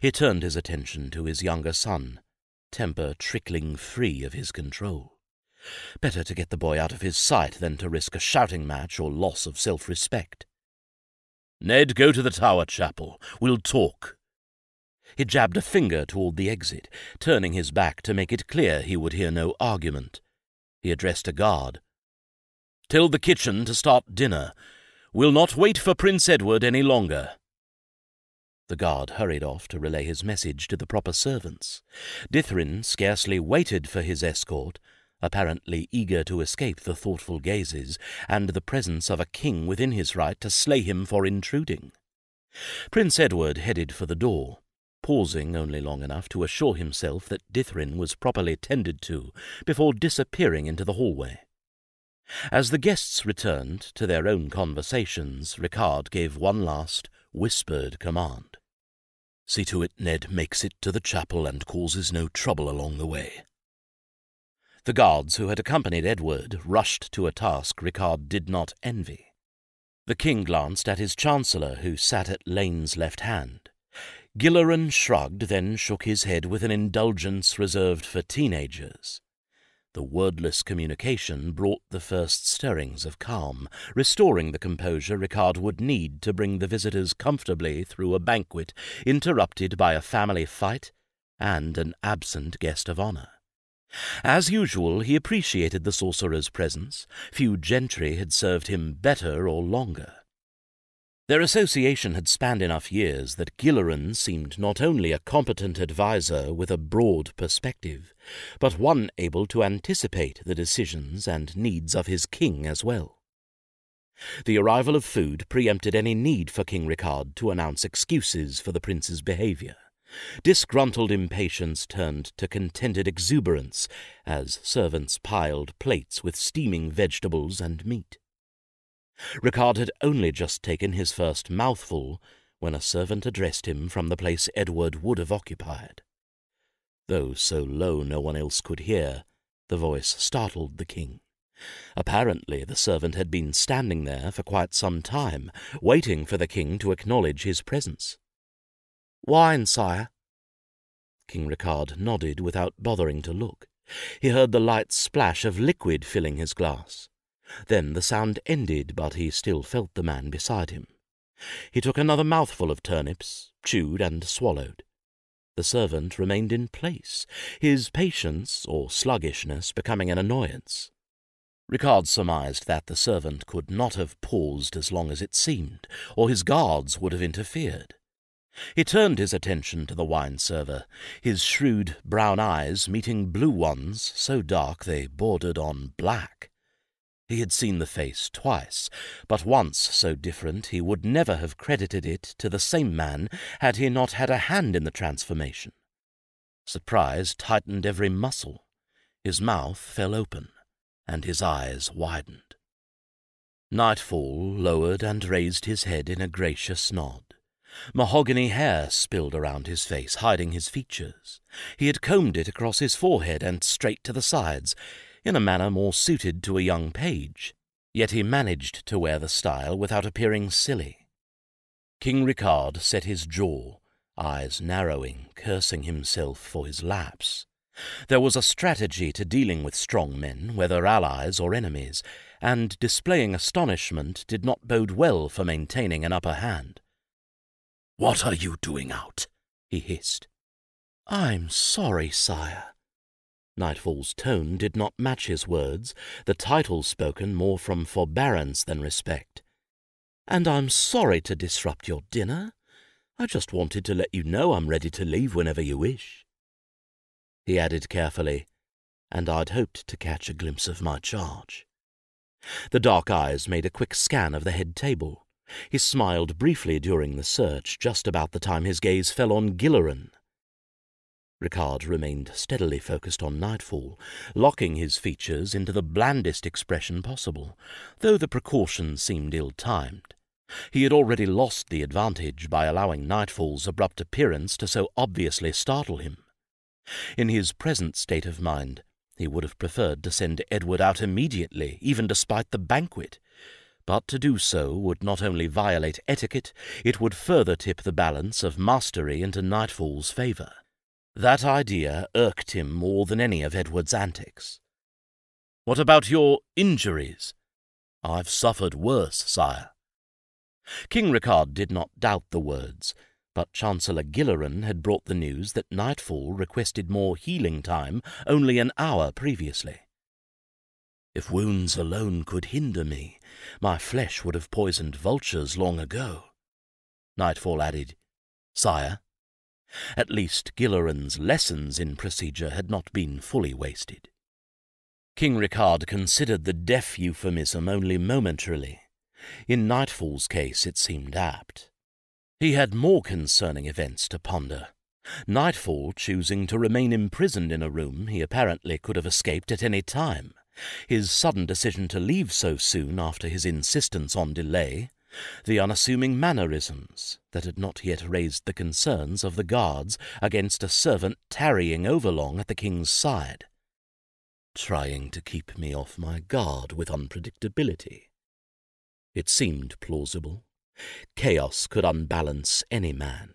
He turned his attention to his younger son, temper trickling free of his control. Better to get the boy out of his sight than to risk a shouting match or loss of self-respect. Ned, go to the Tower Chapel. We'll talk. He jabbed a finger toward the exit, turning his back to make it clear he would hear no argument. He addressed a guard. Tell the kitchen to start dinner. We'll not wait for Prince Edward any longer. The guard hurried off to relay his message to the proper servants. Dithrin scarcely waited for his escort, apparently eager to escape the thoughtful gazes and the presence of a king within his right to slay him for intruding. Prince Edward headed for the door, pausing only long enough to assure himself that Dithrin was properly tended to before disappearing into the hallway. As the guests returned to their own conversations, Ricard gave one last, whispered command. See to it Ned makes it to the chapel and causes no trouble along the way. The guards who had accompanied Edward rushed to a task Ricard did not envy. The king glanced at his chancellor, who sat at Lane's left hand. Gilleran shrugged, then shook his head with an indulgence reserved for teenagers. The wordless communication brought the first stirrings of calm, restoring the composure Ricard would need to bring the visitors comfortably through a banquet interrupted by a family fight and an absent guest of honor. As usual, he appreciated the sorcerer's presence. Few gentry had served him better or longer. Their association had spanned enough years that Gilleran seemed not only a competent adviser with a broad perspective, but one able to anticipate the decisions and needs of his king as well. The arrival of food preempted any need for King Ricard to announce excuses for the prince's behaviour. Disgruntled impatience turned to contented exuberance as servants piled plates with steaming vegetables and meat. Ricard had only just taken his first mouthful when a servant addressed him from the place Edward would have occupied. Though so low no one else could hear, the voice startled the king. Apparently the servant had been standing there for quite some time, waiting for the king to acknowledge his presence. Wine, sire. King Ricard nodded without bothering to look. He heard the light splash of liquid filling his glass. Then the sound ended, but he still felt the man beside him. He took another mouthful of turnips, chewed and swallowed. The servant remained in place, his patience or sluggishness becoming an annoyance. Ricard surmised that the servant could not have paused as long as it seemed, or his guards would have interfered. He turned his attention to the wine server, his shrewd brown eyes meeting blue ones so dark they bordered on black. He had seen the face twice, but once so different he would never have credited it to the same man had he not had a hand in the transformation. Surprise tightened every muscle. His mouth fell open, and his eyes widened. Nightfall lowered and raised his head in a gracious nod. Mahogany hair spilled around his face, hiding his features. He had combed it across his forehead and straight to the sides, in a manner more suited to a young page, yet he managed to wear the style without appearing silly. King Ricard set his jaw, eyes narrowing, cursing himself for his lapse. There was a strategy to dealing with strong men, whether allies or enemies, and displaying astonishment did not bode well for maintaining an upper hand. What are you doing out? he hissed. I'm sorry, sire. Nightfall's tone did not match his words, the title spoken more from forbearance than respect. And I'm sorry to disrupt your dinner. I just wanted to let you know I'm ready to leave whenever you wish. He added carefully, and I'd hoped to catch a glimpse of my charge. The dark eyes made a quick scan of the head table. He smiled briefly during the search, just about the time his gaze fell on Gilleran. Ricard remained steadily focused on Nightfall, locking his features into the blandest expression possible, though the precaution seemed ill-timed. He had already lost the advantage by allowing Nightfall's abrupt appearance to so obviously startle him. In his present state of mind, he would have preferred to send Edward out immediately, even despite the banquet. But to do so would not only violate etiquette, it would further tip the balance of mastery into Nightfall's favour. That idea irked him more than any of Edward's antics. What about your injuries? I've suffered worse, sire. King Ricard did not doubt the words, but Chancellor Gilleran had brought the news that Nightfall requested more healing time only an hour previously. If wounds alone could hinder me, my flesh would have poisoned vultures long ago. Nightfall added, Sire, at least Gilleran's lessons in procedure had not been fully wasted. King Ricard considered the deaf euphemism only momentarily. In Nightfall's case it seemed apt. He had more concerning events to ponder. Nightfall choosing to remain imprisoned in a room he apparently could have escaped at any time. His sudden decision to leave so soon after his insistence on delay. The unassuming mannerisms that had not yet raised the concerns of the guards against a servant tarrying overlong at the king's side. Trying to keep me off my guard with unpredictability. It seemed plausible. Chaos could unbalance any man.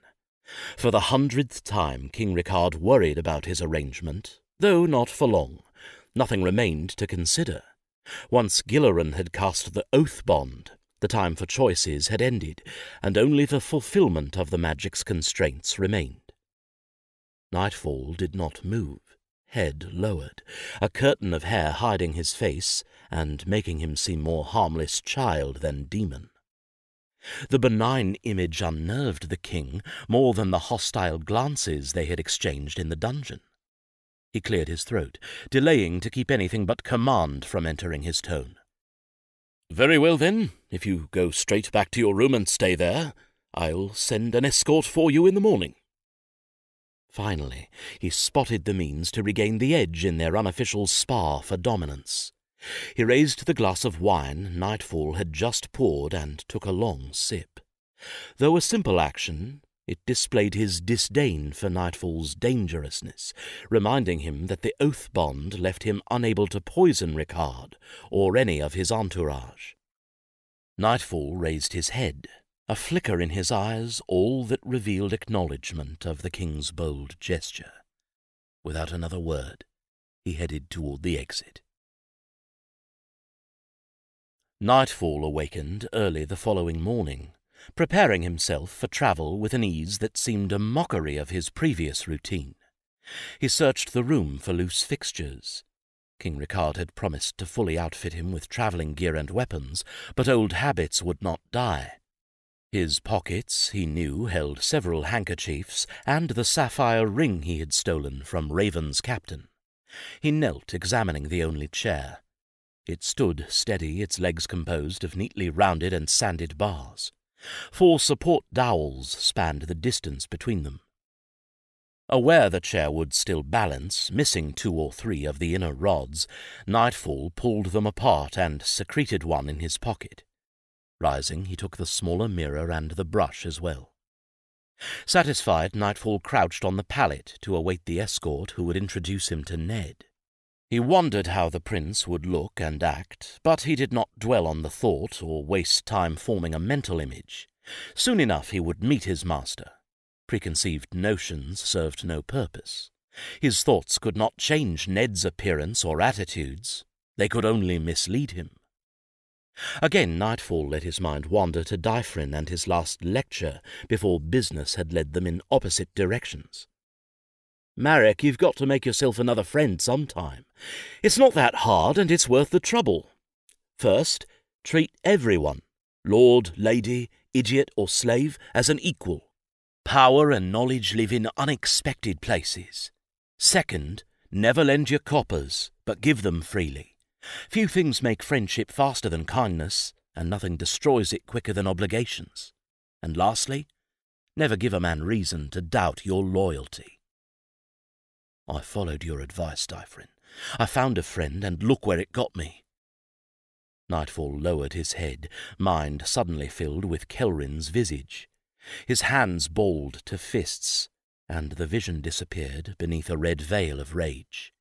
For the hundredth time, King Ricard worried about his arrangement, though not for long. Nothing remained to consider. Once Gilleran had cast the oath bond, the time for choices had ended, and only the fulfillment of the magic's constraints remained. Nightfall did not move, head lowered, a curtain of hair hiding his face and making him seem more harmless child than demon. The benign image unnerved the king more than the hostile glances they had exchanged in the dungeon. He cleared his throat, delaying to keep anything but command from entering his tone. Very well, then, if you go straight back to your room and stay there, I'll send an escort for you in the morning. Finally, he spotted the means to regain the edge in their unofficial spar for dominance. He raised the glass of wine Nightfall had just poured and took a long sip. Though a simple action, it displayed his disdain for Nightfall's dangerousness, reminding him that the oath bond left him unable to poison Ricard or any of his entourage. Nightfall raised his head, a flicker in his eyes all that revealed acknowledgment of the king's bold gesture. Without another word, he headed toward the exit. Nightfall awakened early the following morning, preparing himself for travel with an ease that seemed a mockery of his previous routine. He searched the room for loose fixtures. King Ricard had promised to fully outfit him with travelling gear and weapons, but old habits would not die. His pockets, he knew, held several handkerchiefs and the sapphire ring he had stolen from Raven's captain. He knelt, examining the only chair. It stood steady, its legs composed of neatly rounded and sanded bars. Four support dowels spanned the distance between them. Aware the chair would still balance, missing two or three of the inner rods, Nightfall pulled them apart and secreted one in his pocket. Rising, he took the smaller mirror and the brush as well. Satisfied, Nightfall crouched on the pallet to await the escort who would introduce him to Ned. He wondered how the prince would look and act, but he did not dwell on the thought or waste time forming a mental image. Soon enough he would meet his master. Preconceived notions served no purpose. His thoughts could not change Ned's appearance or attitudes, they could only mislead him. Again nightfall let his mind wander to Dyffrin and his last lecture before business had led them in opposite directions. Marek, you've got to make yourself another friend sometime. It's not that hard, and it's worth the trouble. First, treat everyone, lord, lady, idiot, or slave, as an equal. Power and knowledge live in unexpected places. Second, never lend your coppers, but give them freely. Few things make friendship faster than kindness, and nothing destroys it quicker than obligations. And lastly, never give a man reason to doubt your loyalty. I followed your advice, Dyffrin. I found a friend, and look where it got me. Nightfall lowered his head, mind suddenly filled with Kelryn's visage. His hands balled to fists, and the vision disappeared beneath a red veil of rage.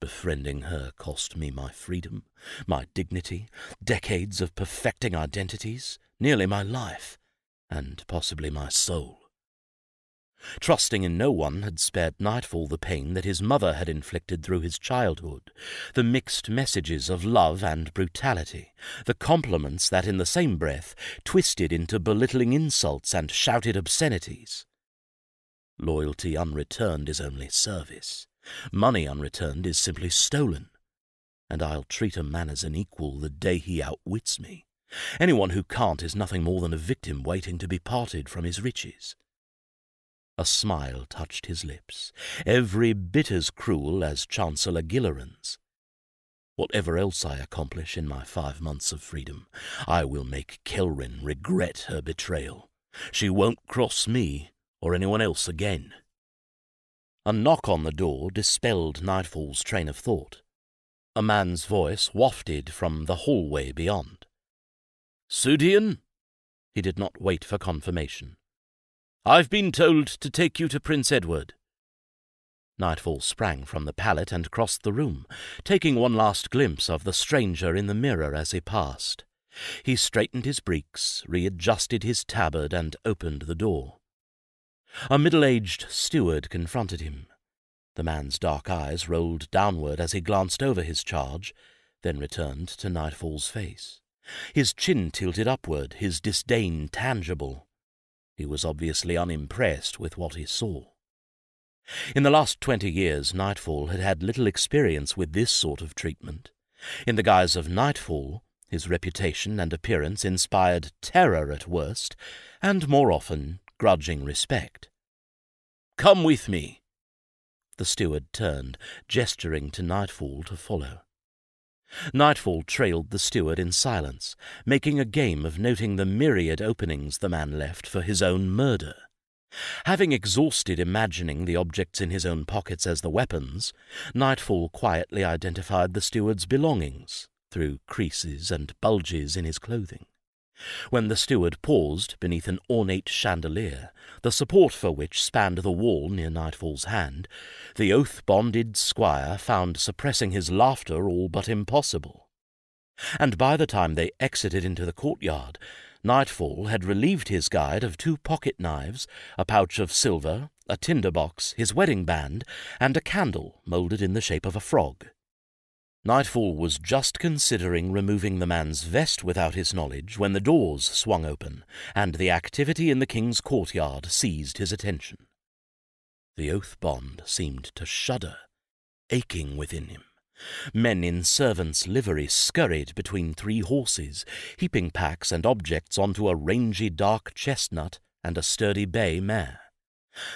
Befriending her cost me my freedom, my dignity, decades of perfecting identities, nearly my life, and possibly my soul. Trusting in no one had spared Nightfall the pain that his mother had inflicted through his childhood, the mixed messages of love and brutality, the compliments that in the same breath twisted into belittling insults and shouted obscenities. Loyalty unreturned is only service. Money unreturned is simply stolen. And I'll treat a man as an equal the day he outwits me. Anyone who can't is nothing more than a victim waiting to be parted from his riches. A smile touched his lips, every bit as cruel as Chancellor Gilleran's. Whatever else I accomplish in my five months of freedom, I will make Kelryn regret her betrayal. She won't cross me or anyone else again. A knock on the door dispelled Nightfall's train of thought. A man's voice wafted from the hallway beyond. Sudian? He did not wait for confirmation. I've been told to take you to Prince Edward. Nightfall sprang from the pallet and crossed the room, taking one last glimpse of the stranger in the mirror as he passed. He straightened his breeks, readjusted his tabard, and opened the door. A middle-aged steward confronted him. The man's dark eyes rolled downward as he glanced over his charge, then returned to Nightfall's face. His chin tilted upward, his disdain tangible. He was obviously unimpressed with what he saw. In the last twenty years, Nightfall had had little experience with this sort of treatment. In the guise of Nightfall, his reputation and appearance inspired terror at worst, and more often grudging respect. Come with me. The steward turned, gesturing to Nightfall to follow. Nightfall trailed the steward in silence, making a game of noting the myriad openings the man left for his own murder. Having exhausted imagining the objects in his own pockets as the weapons, Nightfall quietly identified the steward's belongings through creases and bulges in his clothing. When the steward paused beneath an ornate chandelier, the support for which spanned the wall near Nightfall's hand, the oath-bonded squire found suppressing his laughter all but impossible. And by the time they exited into the courtyard, Nightfall had relieved his guide of two pocket knives, a pouch of silver, a tinder box, his wedding band, and a candle moulded in the shape of a frog. Nightfall was just considering removing the man's vest without his knowledge when the doors swung open, and the activity in the king's courtyard seized his attention. The oath bond seemed to shudder, aching within him. Men in servants' livery scurried between three horses, heaping packs and objects onto a rangy dark chestnut and a sturdy bay mare.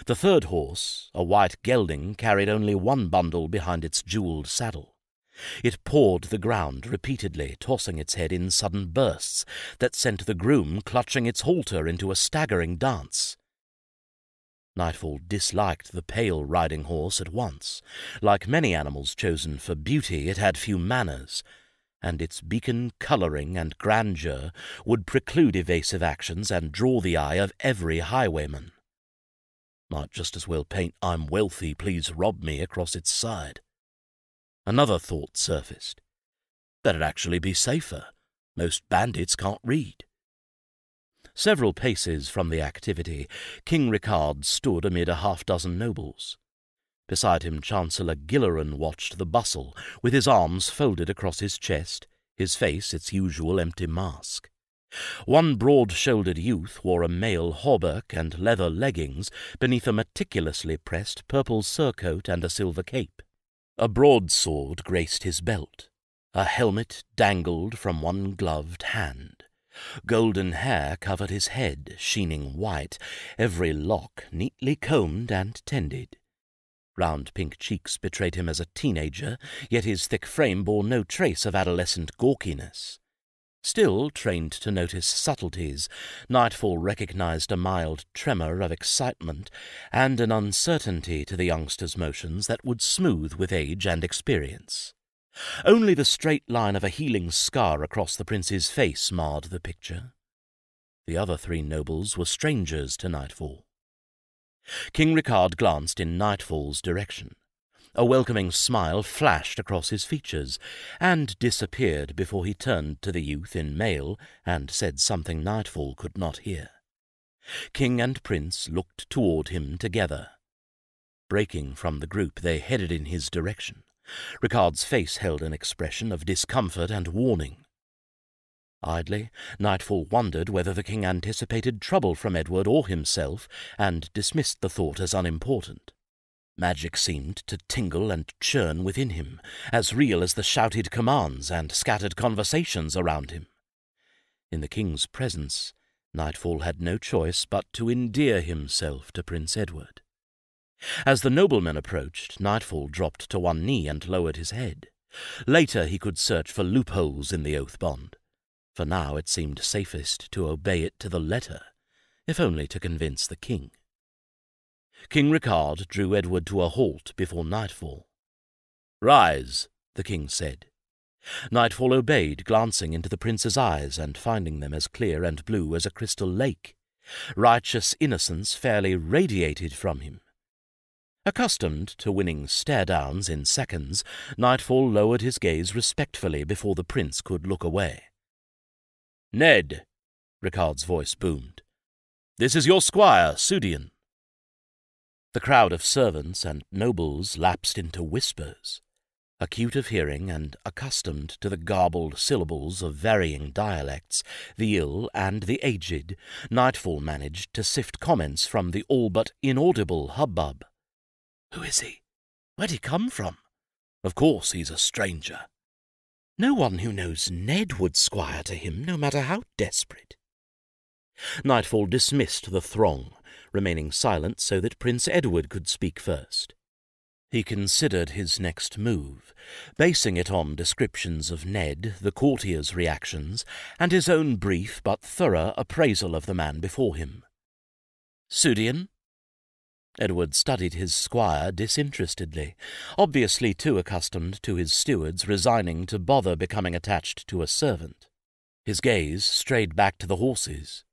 The third horse, a white gelding, carried only one bundle behind its jewelled saddle. It pawed the ground repeatedly, tossing its head in sudden bursts that sent the groom clutching its halter into a staggering dance. Nightfall disliked the pale riding horse at once. Like many animals chosen for beauty, it had few manners, and its beacon colouring and grandeur would preclude evasive actions and draw the eye of every highwayman. Might just as well paint I'm wealthy, please rob me across its side. Another thought surfaced. That'd actually be safer. Most bandits can't read. Several paces from the activity, King Ricard stood amid a half-dozen nobles. Beside him, Chancellor Gilleran watched the bustle, with his arms folded across his chest, his face its usual empty mask. One broad-shouldered youth wore a mail hauberk and leather leggings beneath a meticulously pressed purple surcoat and a silver cape. A broadsword graced his belt. A helmet dangled from one gloved hand. Golden hair covered his head, sheening white, every lock neatly combed and tended. Round pink cheeks betrayed him as a teenager, yet his thick frame bore no trace of adolescent gawkiness. Still, trained to notice subtleties, Nightfall recognized a mild tremor of excitement and an uncertainty to the youngster's motions that would smooth with age and experience. Only the straight line of a healing scar across the prince's face marred the picture. The other three nobles were strangers to Nightfall. King Ricard glanced in Nightfall's direction. A welcoming smile flashed across his features, and disappeared before he turned to the youth in mail and said something Nightfall could not hear. King and Prince looked toward him together. Breaking from the group, they headed in his direction. Ricard's face held an expression of discomfort and warning. Idly, Nightfall wondered whether the king anticipated trouble from Edward or himself, and dismissed the thought as unimportant. Magic seemed to tingle and churn within him, as real as the shouted commands and scattered conversations around him. In the king's presence, Nightfall had no choice but to endear himself to Prince Edward. As the nobleman approached, Nightfall dropped to one knee and lowered his head. Later he could search for loopholes in the oath bond. For now it seemed safest to obey it to the letter, if only to convince the king. King Ricard drew Edward to a halt before nightfall. Rise, the king said. Nightfall obeyed, glancing into the prince's eyes and finding them as clear and blue as a crystal lake. Righteous innocence fairly radiated from him. Accustomed to winning stare-downs in seconds, Nightfall lowered his gaze respectfully before the prince could look away. Ned, Ricard's voice boomed. This is your squire, Sudian. The crowd of servants and nobles lapsed into whispers. Acute of hearing and accustomed to the garbled syllables of varying dialects, the ill and the aged, Nightfall managed to sift comments from the all but inaudible hubbub. Who is he? Where'd he come from? Of course he's a stranger. No one who knows Ned would squire to him, no matter how desperate. Nightfall dismissed the throng, remaining silent so that Prince Edward could speak first. He considered his next move, basing it on descriptions of Ned, the courtier's reactions, and his own brief but thorough appraisal of the man before him. Sudian, Edward studied his squire disinterestedly, obviously too accustomed to his stewards resigning to bother becoming attached to a servant. His gaze strayed back to the horses.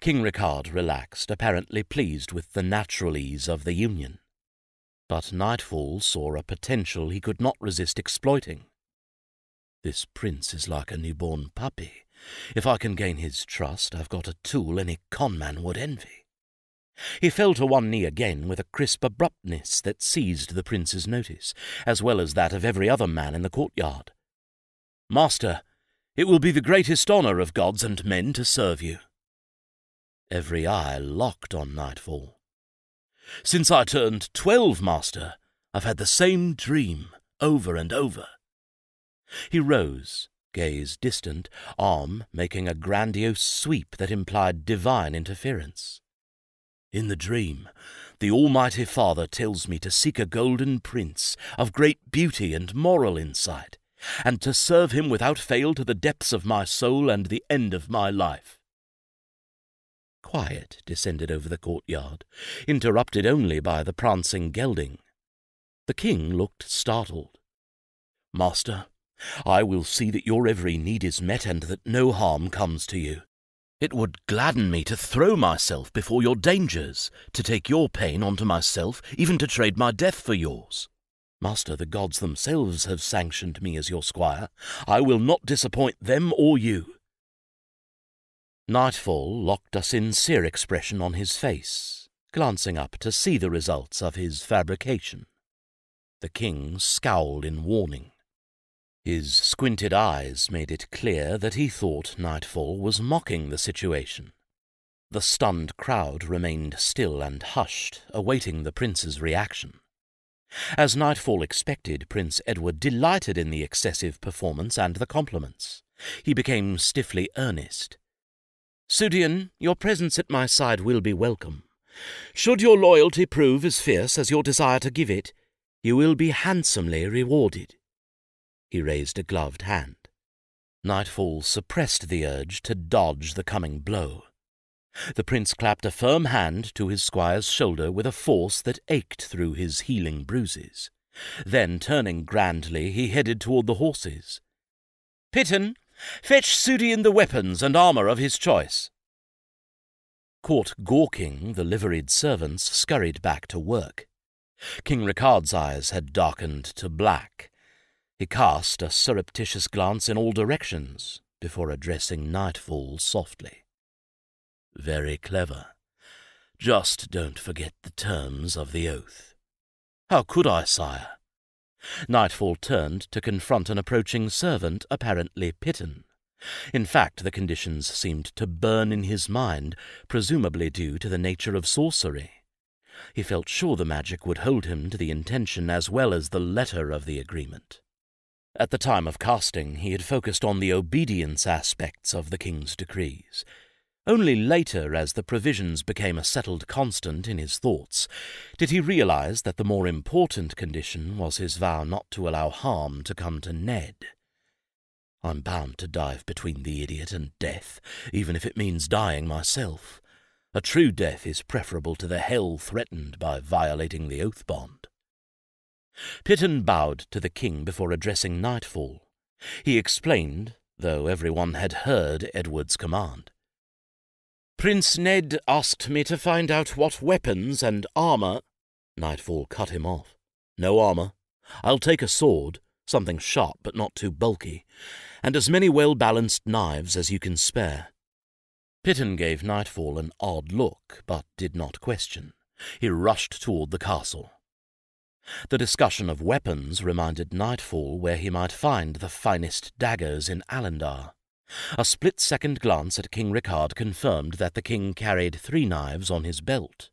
King Ricard relaxed, apparently pleased with the natural ease of the union. But Nightfall saw a potential he could not resist exploiting. This prince is like a newborn puppy. If I can gain his trust, I've got a tool any conman would envy. He fell to one knee again with a crisp abruptness that seized the prince's notice, as well as that of every other man in the courtyard. Master, it will be the greatest honour of gods and men to serve you. Every eye locked on Nightfall. Since I turned twelve, Master, I've had the same dream over and over. He rose, gaze distant, arm making a grandiose sweep that implied divine interference. In the dream, the Almighty Father tells me to seek a golden prince of great beauty and moral insight, and to serve him without fail to the depths of my soul and the end of my life. Quiet descended over the courtyard, interrupted only by the prancing gelding. The king looked startled. Master, I will see that your every need is met and that no harm comes to you. It would gladden me to throw myself before your dangers, to take your pain onto myself, even to trade my death for yours. Master, the gods themselves have sanctioned me as your squire. I will not disappoint them or you. Nightfall locked a sincere expression on his face, glancing up to see the results of his fabrication. The king scowled in warning. His squinted eyes made it clear that he thought Nightfall was mocking the situation. The stunned crowd remained still and hushed, awaiting the prince's reaction. As Nightfall expected, Prince Edward delighted in the excessive performance and the compliments. He became stiffly earnest. Sudian, your presence at my side will be welcome. Should your loyalty prove as fierce as your desire to give it, you will be handsomely rewarded. He raised a gloved hand. Nightfall suppressed the urge to dodge the coming blow. The prince clapped a firm hand to his squire's shoulder with a force that ached through his healing bruises. Then, turning grandly, he headed toward the horses. Pittern, fetch Sudian the weapons and armour of his choice. Caught gawking, the liveried servants scurried back to work. King Ricard's eyes had darkened to black. He cast a surreptitious glance in all directions before addressing Nightfall softly. Very clever. Just don't forget the terms of the oath. How could I, sire? Nightfall turned to confront an approaching servant, apparently Pittern. In fact, the conditions seemed to burn in his mind, presumably due to the nature of sorcery. He felt sure the magic would hold him to the intention as well as the letter of the agreement. At the time of casting, he had focused on the obedience aspects of the king's decrees. Only later, as the provisions became a settled constant in his thoughts, did he realize that the more important condition was his vow not to allow harm to come to Ned. I'm bound to dive between the idiot and death, even if it means dying myself. A true death is preferable to the hell threatened by violating the oath bond. Pittern bowed to the king before addressing Nightfall. He explained, though everyone had heard Edward's command. Prince Ned asked me to find out what weapons and armour. Nightfall cut him off. No armour. I'll take a sword, something sharp but not too bulky, and as many well balanced knives as you can spare. Pittern gave Nightfall an odd look, but did not question. He rushed toward the castle. The discussion of weapons reminded Nightfall where he might find the finest daggers in Alendar. A split-second glance at King Ricard confirmed that the king carried three knives on his belt.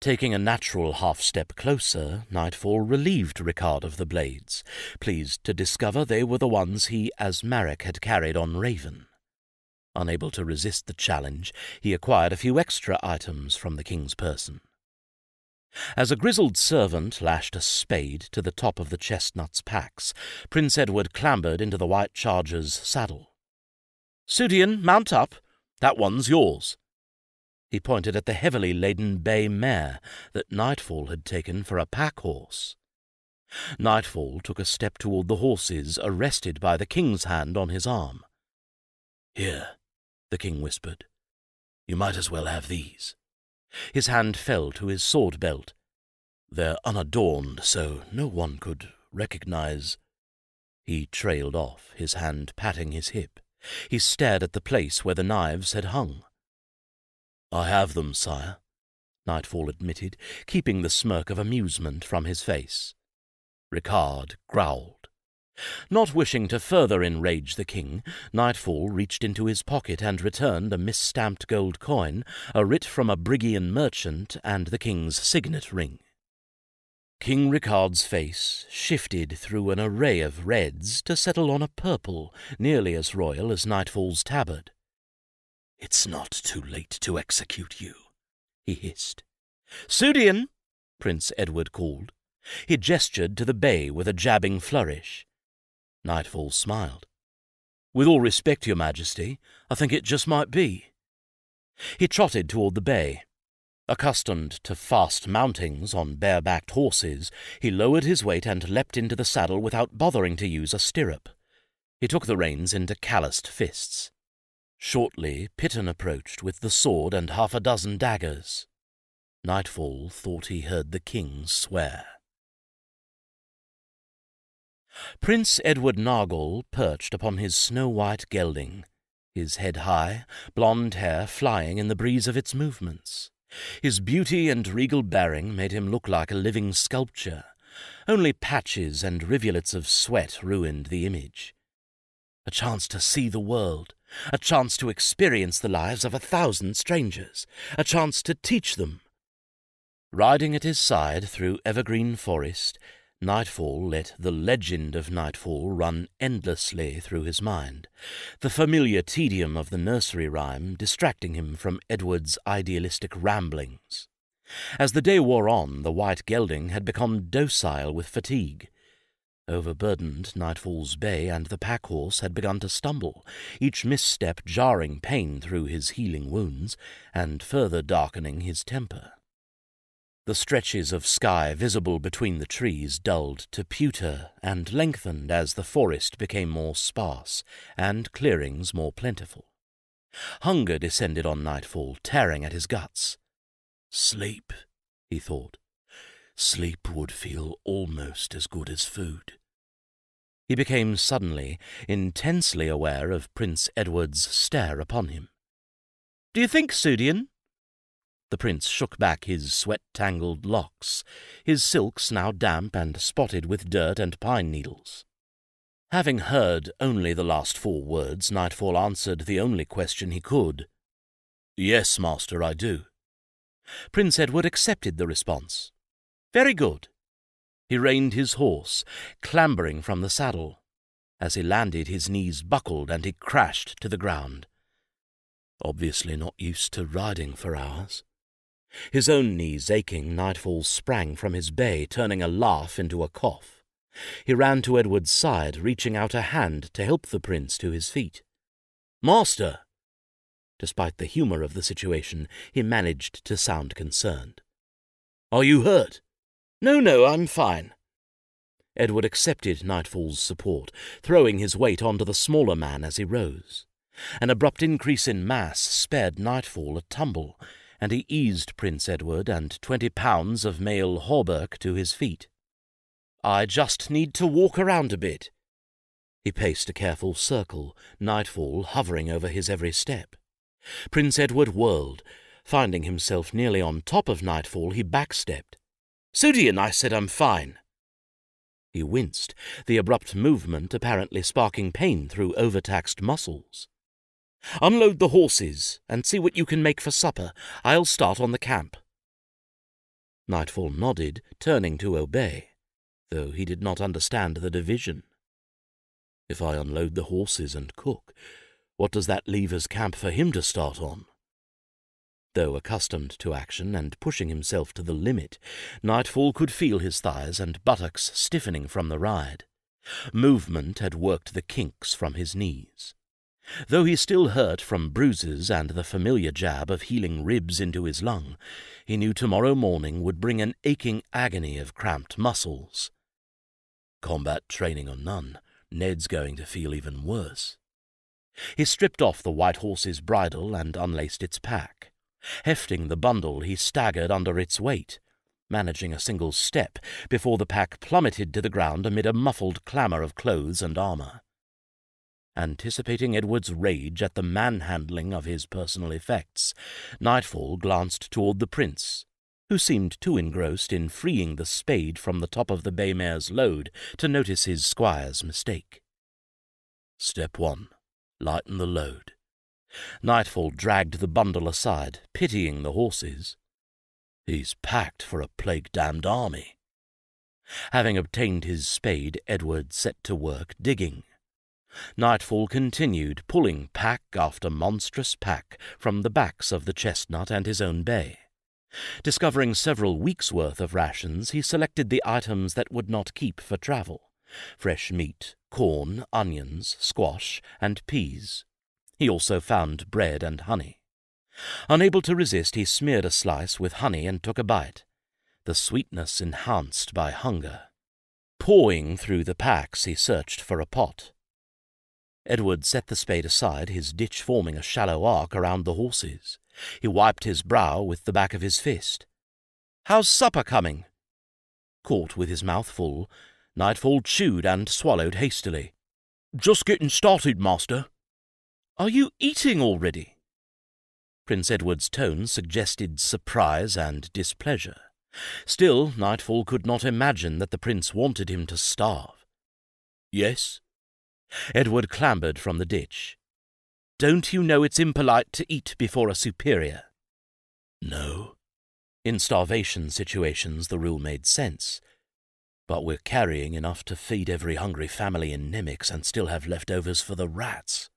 Taking a natural half-step closer, Nightfall relieved Ricard of the blades, pleased to discover they were the ones he, as Marek, had carried on Raven. Unable to resist the challenge, he acquired a few extra items from the king's person. As a grizzled servant lashed a spade to the top of the chestnut's packs, Prince Edward clambered into the white charger's saddle. Sudian, mount up. That one's yours. He pointed at the heavily laden bay mare that Nightfall had taken for a pack horse. Nightfall took a step toward the horses, arrested by the king's hand on his arm. Here, the king whispered. You might as well have these. His hand fell to his sword belt. They're unadorned, so no one could recognize. He trailed off, his hand patting his hip. He stared at the place where the knives had hung. I have them, sire, Nightfall admitted, keeping the smirk of amusement from his face. Ricard growled. Not wishing to further enrage the king, Nightfall reached into his pocket and returned a misstamped gold coin, a writ from a Briggian merchant, and the king's signet ring. King Ricard's face shifted through an array of reds to settle on a purple nearly as royal as Nightfall's tabard. It's not too late to execute you, he hissed. Sudian, Prince Edward called. He gestured to the bay with a jabbing flourish. Nightfall smiled. With all respect, your majesty, I think it just might be. He trotted toward the bay, Accustomed to fast mountings on bare-backed horses, he lowered his weight and leapt into the saddle without bothering to use a stirrup. He took the reins into calloused fists. Shortly, Pittern approached with the sword and half a dozen daggers. Nightfall thought he heard the king swear. Prince Edward Nargol perched upon his snow-white gelding, his head high, blonde hair flying in the breeze of its movements. His beauty and regal bearing made him look like a living sculpture, Only patches and rivulets of sweat ruined the image. A chance to see the world, a chance to experience the lives of a thousand strangers, a chance to teach them. Riding at his side through evergreen forest, Nightfall let the legend of Nightfall run endlessly through his mind, the familiar tedium of the nursery rhyme distracting him from Edward's idealistic ramblings. As the day wore on, the white gelding had become docile with fatigue. Overburdened, Nightfall's bay and the pack horse had begun to stumble, each misstep jarring pain through his healing wounds and further darkening his temper. The stretches of sky visible between the trees dulled to pewter and lengthened as the forest became more sparse and clearings more plentiful. Hunger descended on Nightfall, tearing at his guts. Sleep, he thought. Sleep would feel almost as good as food. He became suddenly intensely aware of Prince Edward's stare upon him. Do you think, Sudian? The prince shook back his sweat-tangled locks, his silks now damp and spotted with dirt and pine needles. Having heard only the last four words, Nightfall answered the only question he could. Yes, master, I do. Prince Edward accepted the response. Very good. He reined his horse, clambering from the saddle. As he landed, his knees buckled and he crashed to the ground. Obviously not used to riding for hours. His own knees aching, Nightfall sprang from his bay, turning a laugh into a cough. He ran to Edward's side, reaching out a hand to help the prince to his feet. Master! Despite the humour of the situation, he managed to sound concerned. Are you hurt? No, no, I'm fine. Edward accepted Nightfall's support, throwing his weight onto the smaller man as he rose. An abrupt increase in mass spared Nightfall a tumble, and he eased Prince Edward and twenty pounds of male hauberk to his feet. I just need to walk around a bit. He paced a careful circle, Nightfall hovering over his every step. Prince Edward whirled. Finding himself nearly on top of Nightfall, he backstepped. Sudian, I said I'm fine. He winced, the abrupt movement apparently sparking pain through overtaxed muscles. Unload the horses and see what you can make for supper. I'll start on the camp. Nightfall nodded, turning to obey, though he did not understand the division. If I unload the horses and cook, what does that leave as camp for him to start on? Though accustomed to action and pushing himself to the limit, Nightfall could feel his thighs and buttocks stiffening from the ride. Movement had worked the kinks from his knees. Though he still hurt from bruises and the familiar jab of healing ribs into his lung, he knew tomorrow morning would bring an aching agony of cramped muscles. Combat training or none, Ned's going to feel even worse. He stripped off the white horse's bridle and unlaced its pack. Hefting the bundle, he staggered under its weight, managing a single step before the pack plummeted to the ground amid a muffled clamour of clothes and armour. Anticipating Edward's rage at the manhandling of his personal effects, Nightfall glanced toward the prince, who seemed too engrossed in freeing the spade from the top of the bay mare's load to notice his squire's mistake. Step one lighten the load. Nightfall dragged the bundle aside, pitying the horses. He's packed for a plague-damned army. Having obtained his spade, Edward set to work digging. Nightfall continued, pulling pack after monstrous pack from the backs of the chestnut and his own bay. Discovering several weeks' worth of rations, he selected the items that would not keep for travel fresh meat, corn, onions, squash, and peas. He also found bread and honey. Unable to resist, he smeared a slice with honey and took a bite, the sweetness enhanced by hunger. Pawing through the packs, he searched for a pot. Edward set the spade aside, his ditch forming a shallow arc around the horses. He wiped his brow with the back of his fist. How's supper coming? Caught with his mouth full, Nightfall chewed and swallowed hastily. Just getting started, master. Are you eating already? Prince Edward's tone suggested surprise and displeasure. Still, Nightfall could not imagine that the prince wanted him to starve. Yes? Edward clambered from the ditch. Don't you know it's impolite to eat before a superior? No. In starvation situations, the rule made sense. But we're carrying enough to feed every hungry family in Nemix and still have leftovers for the rats.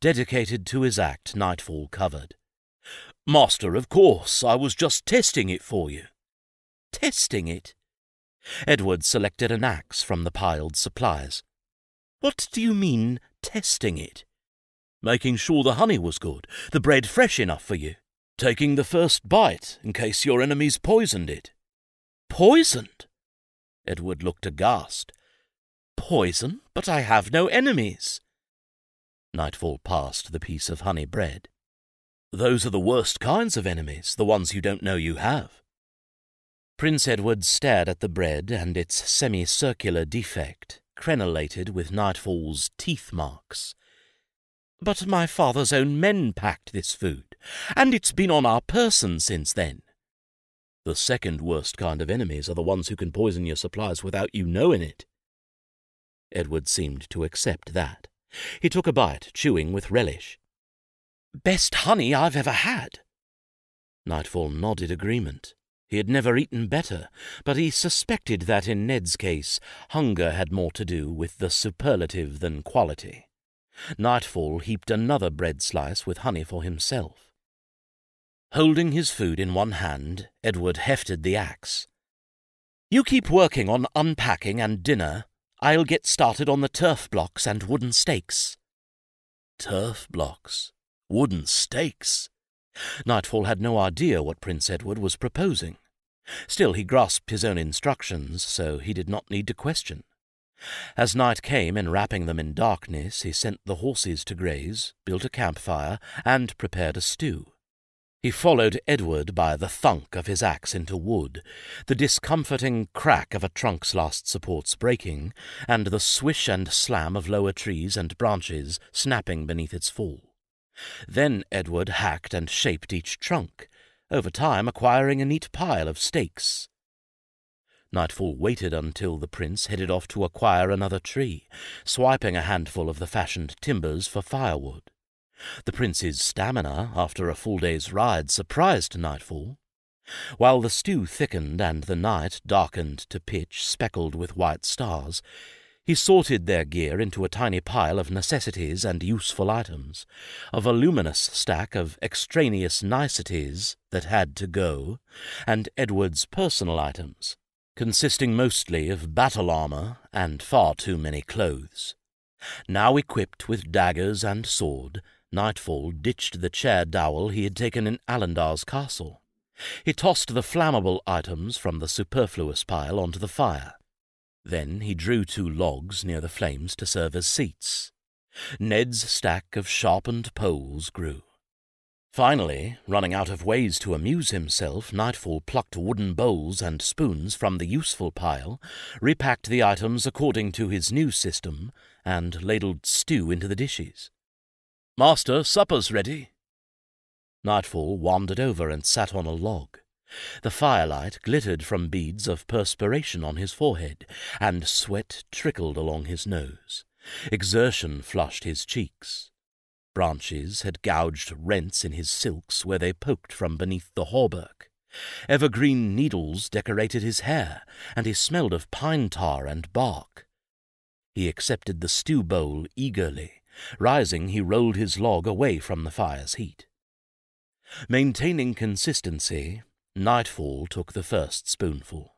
Dedicated to his act, Nightfall covered. Master, of course, I was just testing it for you. Testing it? Edward selected an axe from the piled supplies. What do you mean, testing it? Making sure the honey was good, the bread fresh enough for you. Taking the first bite in case your enemies poisoned it. Poisoned? Edward looked aghast. Poison? But I have no enemies. Nightfall passed the piece of honey bread. Those are the worst kinds of enemies, the ones you don't know you have. Prince Edward stared at the bread and its semicircular defect, crenellated with Nightfall's teeth marks. But my father's own men packed this food, and it's been on our person since then. The second worst kind of enemies are the ones who can poison your supplies without you knowing it. Edward seemed to accept that. He took a bite, chewing with relish. Best honey I've ever had. Nightfall nodded agreement. He had never eaten better, but he suspected that in Ned's case, hunger had more to do with the superlative than quality. Nightfall heaped another bread slice with honey for himself. Holding his food in one hand, Edward hefted the axe. You keep working on unpacking and dinner. I'll get started on the turf blocks and wooden stakes. Turf blocks? Wooden stakes? Nightfall had no idea what Prince Edward was proposing. Still, he grasped his own instructions, so he did not need to question. As night came, enwrapping them in darkness, he sent the horses to graze, built a campfire, and prepared a stew. He followed Edward by the thunk of his axe into wood, the discomforting crack of a trunk's last supports breaking, and the swish and slam of lower trees and branches snapping beneath its fall. Then Edward hacked and shaped each trunk, over time acquiring a neat pile of stakes. Nightfall waited until the prince headed off to acquire another tree, swiping a handful of the fashioned timbers for firewood. The prince's stamina, after a full day's ride, surprised Nightfall. While the stew thickened and the night darkened to pitch speckled with white stars, he sorted their gear into a tiny pile of necessities and useful items, a voluminous stack of extraneous niceties that had to go, and Edward's personal items, consisting mostly of battle armor and far too many clothes. Now equipped with daggers and sword, Nightfall ditched the chair dowel he had taken in Alendar's castle. He tossed the flammable items from the superfluous pile onto the fire then he drew two logs near the flames to serve as seats. Ned's stack of sharpened poles grew. Finally, running out of ways to amuse himself, Nightfall plucked wooden bowls and spoons from the useful pile, repacked the items according to his new system, and ladled stew into the dishes. Master, supper's ready. Nightfall wandered over and sat on a log. The firelight glittered from beads of perspiration on his forehead, and sweat trickled along his nose. Exertion flushed his cheeks. Branches had gouged rents in his silks where they poked from beneath the hauberk. Evergreen needles decorated his hair, and he smelled of pine tar and bark. He accepted the stew bowl eagerly. Rising, he rolled his log away from the fire's heat. Maintaining consistency, Nightfall took the first spoonful.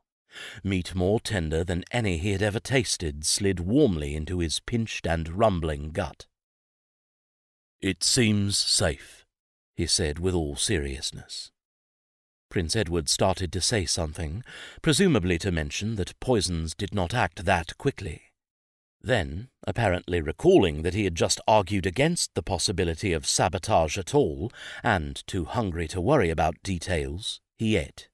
Meat more tender than any he had ever tasted slid warmly into his pinched and rumbling gut. It seems safe, he said with all seriousness. Prince Edward started to say something, presumably to mention that poisons did not act that quickly. Then, apparently recalling that he had just argued against the possibility of sabotage at all, and too hungry to worry about details, he ate.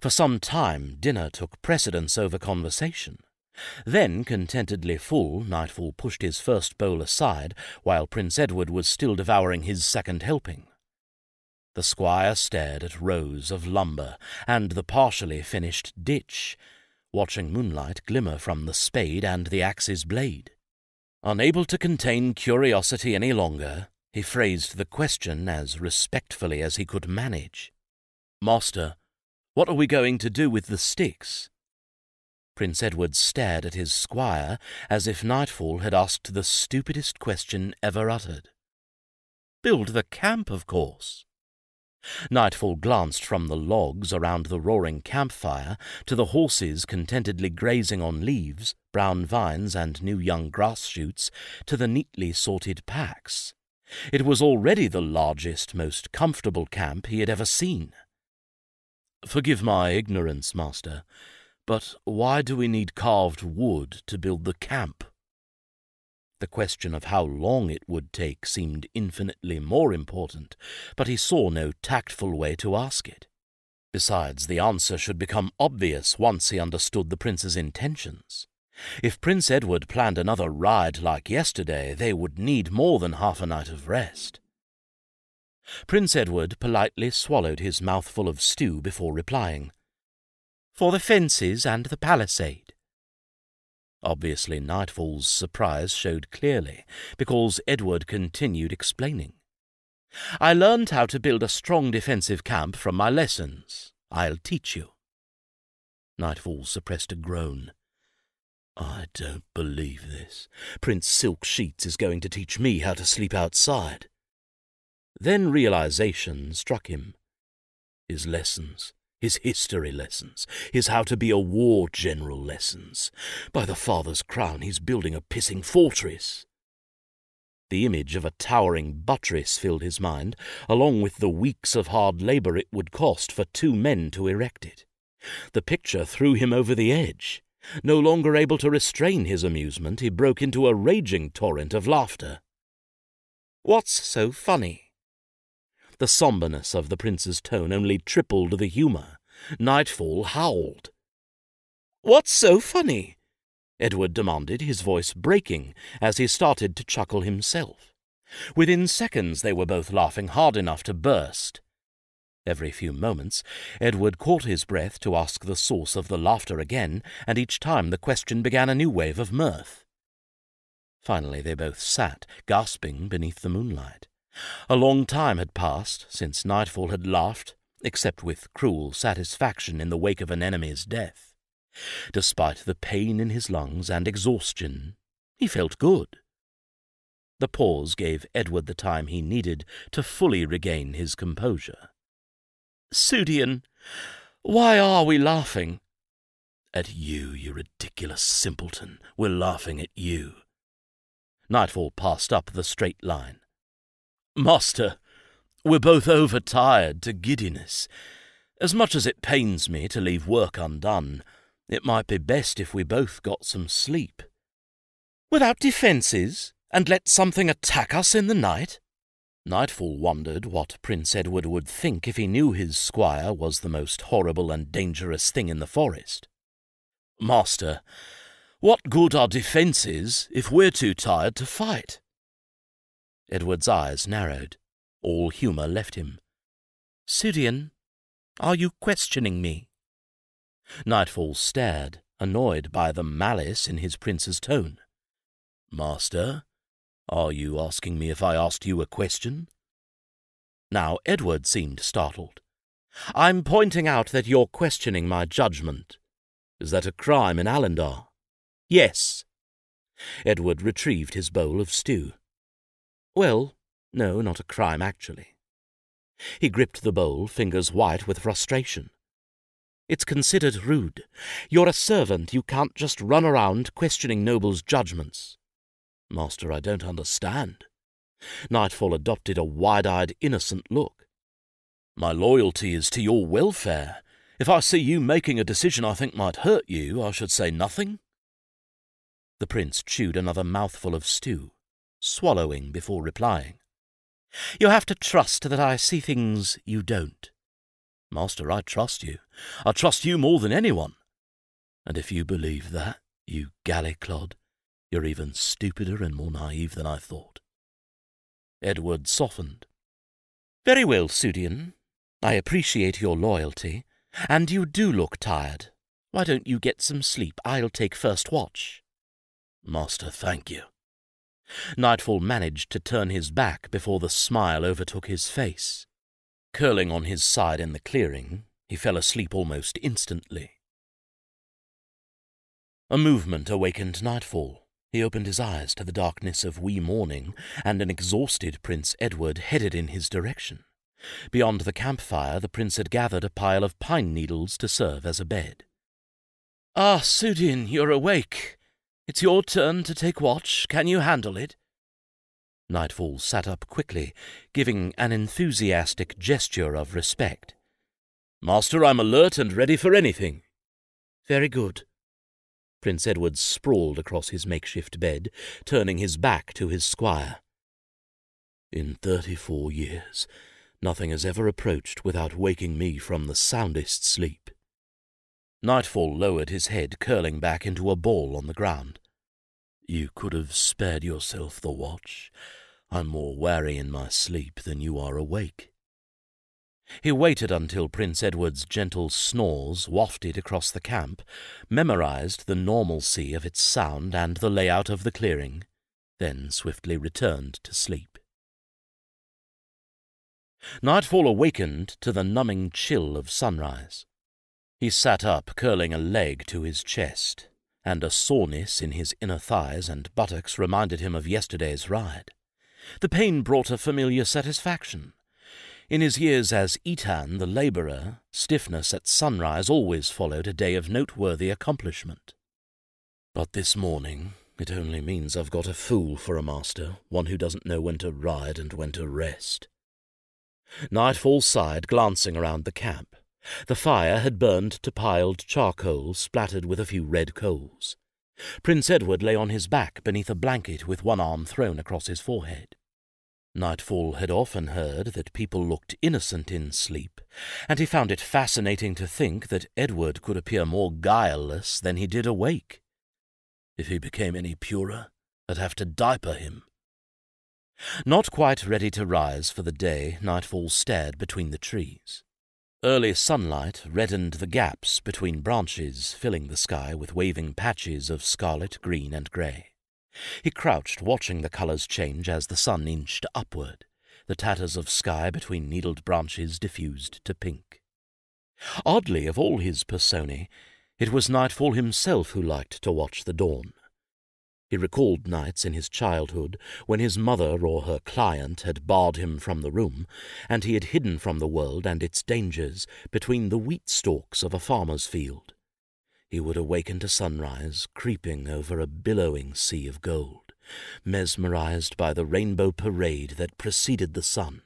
For some time dinner took precedence over conversation. Then, contentedly full, Nightfall pushed his first bowl aside while Prince Edward was still devouring his second helping. The squire stared at rows of lumber and the partially finished ditch, watching moonlight glimmer from the spade and the axe's blade. Unable to contain curiosity any longer, he phrased the question as respectfully as he could manage. Master, what are we going to do with the sticks? Prince Edward stared at his squire as if Nightfall had asked the stupidest question ever uttered. Build the camp, of course. Nightfall glanced from the logs around the roaring campfire to the horses contentedly grazing on leaves, brown vines, and new young grass shoots, to the neatly sorted packs. It was already the largest, most comfortable camp he had ever seen. Forgive my ignorance, master, but why do we need carved wood to build the camp? The question of how long it would take seemed infinitely more important, but he saw no tactful way to ask it. Besides, the answer should become obvious once he understood the prince's intentions. If Prince Edward planned another ride like yesterday, they would need more than half a night of rest. Prince Edward politely swallowed his mouthful of stew before replying. For the fences and the palisade. Obviously, Nightfall's surprise showed clearly, because Edward continued explaining. I learned how to build a strong defensive camp from my lessons. I'll teach you. Nightfall suppressed a groan. I don't believe this. Prince Silk Sheets is going to teach me how to sleep outside. Then realization struck him. His lessons his history lessons, his how to be a war general lessons. By the father's crown, he's building a pissing fortress. The image of a towering buttress filled his mind, along with the weeks of hard labour it would cost for two men to erect it. The picture threw him over the edge. No longer able to restrain his amusement, he broke into a raging torrent of laughter. What's so funny? The sombreness of the prince's tone only tripled the humour. Nightfall howled. What's so funny? Edward demanded, his voice breaking as he started to chuckle himself. Within seconds they were both laughing hard enough to burst. Every few moments, Edward caught his breath to ask the source of the laughter again, and each time the question began a new wave of mirth. Finally they both sat, gasping beneath the moonlight. A long time had passed since Nightfall had laughed, except with cruel satisfaction in the wake of an enemy's death. Despite the pain in his lungs and exhaustion, he felt good. The pause gave Edward the time he needed to fully regain his composure. Sudian, why are we laughing? At you, you ridiculous simpleton. We're laughing at you. Nightfall passed up the straight line. Master, we're both overtired to giddiness. As much as it pains me to leave work undone, it might be best if we both got some sleep. Without defences, and let something attack us in the night? Nightfall wondered what Prince Edward would think if he knew his squire was the most horrible and dangerous thing in the forest. Master, what good are defences if we're too tired to fight? Edward's eyes narrowed. All humour left him. Sudian, are you questioning me? Nightfall stared, annoyed by the malice in his prince's tone. Master, are you asking me if I asked you a question? Now Edward seemed startled. I'm pointing out that you're questioning my judgment. Is that a crime in Alendar? Yes. Edward retrieved his bowl of stew. Well, no, not a crime, actually. He gripped the bowl, fingers white with frustration. It's considered rude. You're a servant. You can't just run around questioning nobles' judgments. Master, I don't understand. Nightfall adopted a wide-eyed, innocent look. My loyalty is to your welfare. If I see you making a decision I think might hurt you, I should say nothing. The prince chewed another mouthful of stew, swallowing before replying. You have to trust that I see things you don't. Master, I trust you. I trust you more than anyone. And if you believe that, you galley-clod, you're even stupider and more naive than I thought. Edward softened. Very well, Sudian. I appreciate your loyalty, and you do look tired. Why don't you get some sleep? I'll take first watch. Master, thank you. Nightfall managed to turn his back before the smile overtook his face. Curling on his side in the clearing, he fell asleep almost instantly. A movement awakened Nightfall. He opened his eyes to the darkness of wee morning, and an exhausted Prince Edward headed in his direction. Beyond the campfire, the prince had gathered a pile of pine needles to serve as a bed. Ah, Sudian, you're awake. It's your turn to take watch. Can you handle it? Nightfall sat up quickly, giving an enthusiastic gesture of respect. Master, I'm alert and ready for anything. Very good. Prince Edward sprawled across his makeshift bed, turning his back to his squire. In thirty-four years, nothing has ever approached without waking me from the soundest sleep. Nightfall lowered his head, curling back into a ball on the ground. You could have spared yourself the watch. I'm more wary in my sleep than you are awake. He waited until Prince Edward's gentle snores wafted across the camp, memorized the normalcy of its sound and the layout of the clearing, then swiftly returned to sleep. Nightfall awakened to the numbing chill of sunrise. He sat up, curling a leg to his chest, and a soreness in his inner thighs and buttocks reminded him of yesterday's ride. The pain brought a familiar satisfaction. In his years as Etan the labourer, stiffness at sunrise always followed a day of noteworthy accomplishment. But this morning it only means I've got a fool for a master, one who doesn't know when to ride and when to rest. Nightfall sighed, glancing around the camp. The fire had burned to piled charcoal splattered with a few red coals. Prince Edward lay on his back beneath a blanket with one arm thrown across his forehead. Nightfall had often heard that people looked innocent in sleep, and he found it fascinating to think that Edward could appear more guileless than he did awake. If he became any purer, I'd have to diaper him. Not quite ready to rise for the day, Nightfall stared between the trees. Early sunlight reddened the gaps between branches, filling the sky with waving patches of scarlet, green, and grey. He crouched, watching the colours change as the sun inched upward, the tatters of sky between needled branches diffused to pink. Oddly, of all his personae, it was Nightfall himself who liked to watch the dawn. He recalled nights in his childhood when his mother or her client had barred him from the room, and he had hidden from the world and its dangers between the wheat stalks of a farmer's field. He would awaken to sunrise, creeping over a billowing sea of gold, mesmerized by the rainbow parade that preceded the sun.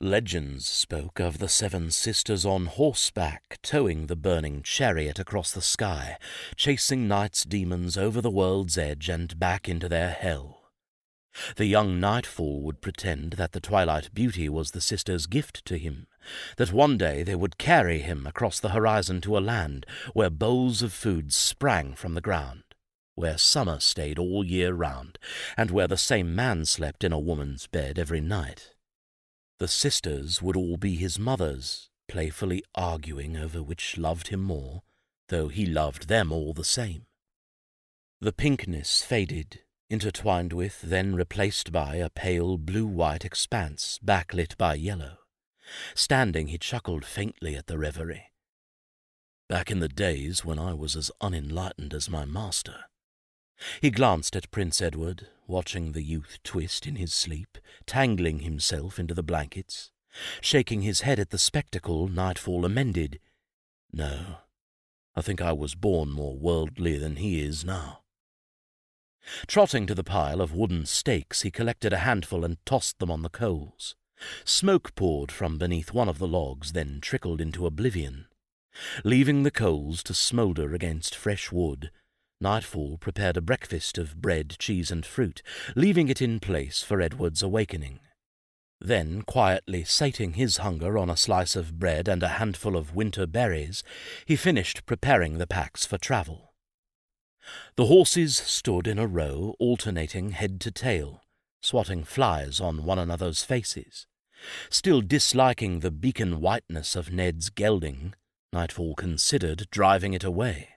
Legends spoke of the seven sisters on horseback towing the burning chariot across the sky, chasing night's demons over the world's edge and back into their hell. The young Nightfall would pretend that the Twilight Beauty was the sisters' gift to him, that one day they would carry him across the horizon to a land where bowls of food sprang from the ground, where summer stayed all year round, and where the same man slept in a woman's bed every night. The sisters would all be his mothers, playfully arguing over which loved him more, though he loved them all the same. The pinkness faded, intertwined with, then replaced by, a pale blue-white expanse backlit by yellow. Standing, he chuckled faintly at the reverie. Back in the days when I was as unenlightened as my master, he glanced at Prince Edward, watching the youth twist in his sleep, tangling himself into the blankets. Shaking his head at the spectacle, Nightfall amended. No, I think I was born more worldly than he is now. Trotting to the pile of wooden stakes, he collected a handful and tossed them on the coals. Smoke poured from beneath one of the logs, then trickled into oblivion. Leaving the coals to smoulder against fresh wood, Nightfall prepared a breakfast of bread, cheese, and fruit, leaving it in place for Edward's awakening. Then, quietly sating his hunger on a slice of bread and a handful of winter berries, he finished preparing the packs for travel. The horses stood in a row, alternating head to tail, swatting flies on one another's faces. Still disliking the beacon whiteness of Ned's gelding, Nightfall considered driving it away,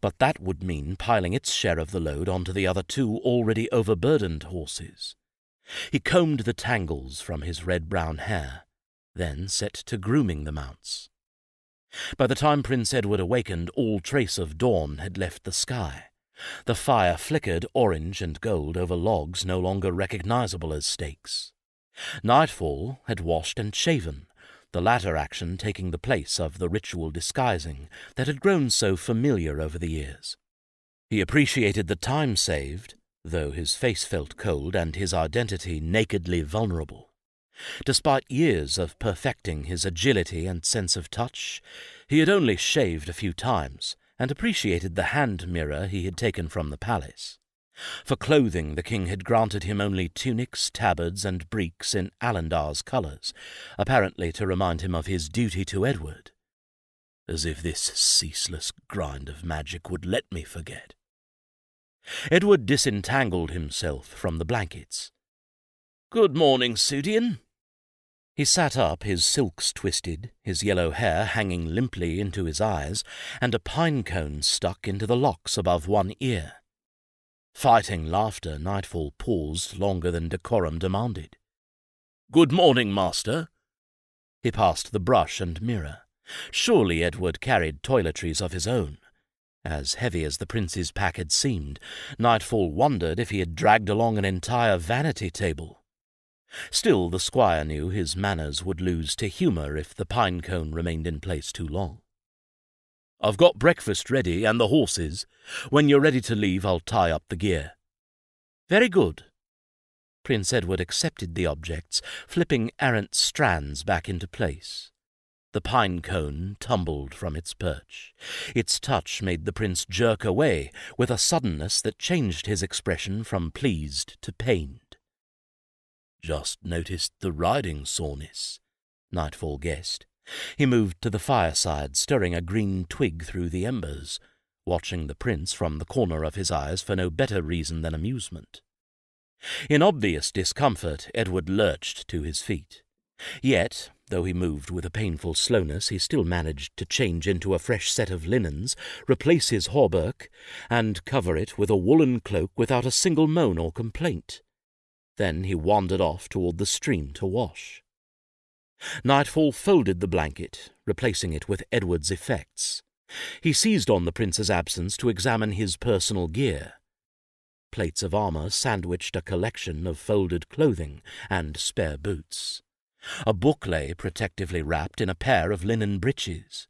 but that would mean piling its share of the load onto the other two already overburdened horses. He combed the tangles from his red-brown hair, then set to grooming the mounts. By the time Prince Edward awakened, all trace of dawn had left the sky. The fire flickered orange and gold over logs no longer recognizable as stakes. Nightfall had washed and shaven, the latter action taking the place of the ritual disguising that had grown so familiar over the years. He appreciated the time saved, though his face felt cold and his identity nakedly vulnerable. Despite years of perfecting his agility and sense of touch, he had only shaved a few times and appreciated the hand mirror he had taken from the palace. For clothing, the king had granted him only tunics, tabards, and breeks in Alendar's colours, apparently to remind him of his duty to Edward. As if this ceaseless grind of magic would let me forget. Edward disentangled himself from the blankets. Good morning, Sudian. He sat up, his silks twisted, his yellow hair hanging limply into his eyes, and a pine cone stuck into the locks above one ear. Fighting laughter, Nightfall paused longer than decorum demanded. Good morning, master. He passed the brush and mirror. Surely Edward carried toiletries of his own. As heavy as the prince's pack had seemed, Nightfall wondered if he had dragged along an entire vanity table. Still, the squire knew his manners would lose to humour if the pine cone remained in place too long. I've got breakfast ready and the horses. When you're ready to leave, I'll tie up the gear. Very good. Prince Edward accepted the objects, flipping errant strands back into place. The pine cone tumbled from its perch. Its touch made the prince jerk away with a suddenness that changed his expression from pleased to pained. Just noticed the riding soreness, Nightfall guessed. He moved to the fireside, stirring a green twig through the embers, watching the prince from the corner of his eyes for no better reason than amusement. In obvious discomfort, Edward lurched to his feet. Yet, though he moved with a painful slowness, he still managed to change into a fresh set of linens, replace his hauberk, and cover it with a woolen cloak without a single moan or complaint. Then he wandered off toward the stream to wash. Nightfall folded the blanket, replacing it with Edward's effects. He seized on the prince's absence to examine his personal gear. Plates of armour sandwiched a collection of folded clothing and spare boots. A book lay protectively wrapped in a pair of linen breeches.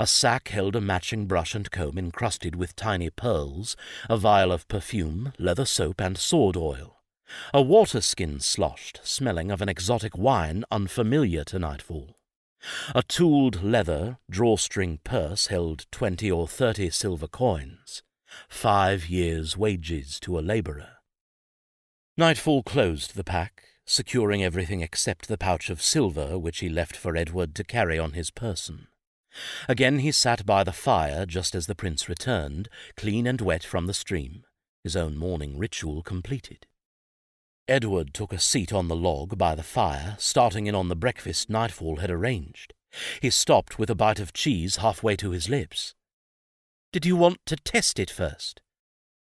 A sack held a matching brush and comb encrusted with tiny pearls, a vial of perfume, leather soap, and sword oil. A water skin sloshed, smelling of an exotic wine unfamiliar to Nightfall. A tooled leather drawstring purse held twenty or thirty silver coins, five years' wages to a labourer. Nightfall closed the pack, securing everything except the pouch of silver which he left for Edward to carry on his person. Again he sat by the fire just as the prince returned, clean and wet from the stream, his own morning ritual completed. Edward took a seat on the log by the fire, starting in on the breakfast Nightfall had arranged. He stopped with a bite of cheese halfway to his lips. Did you want to test it first?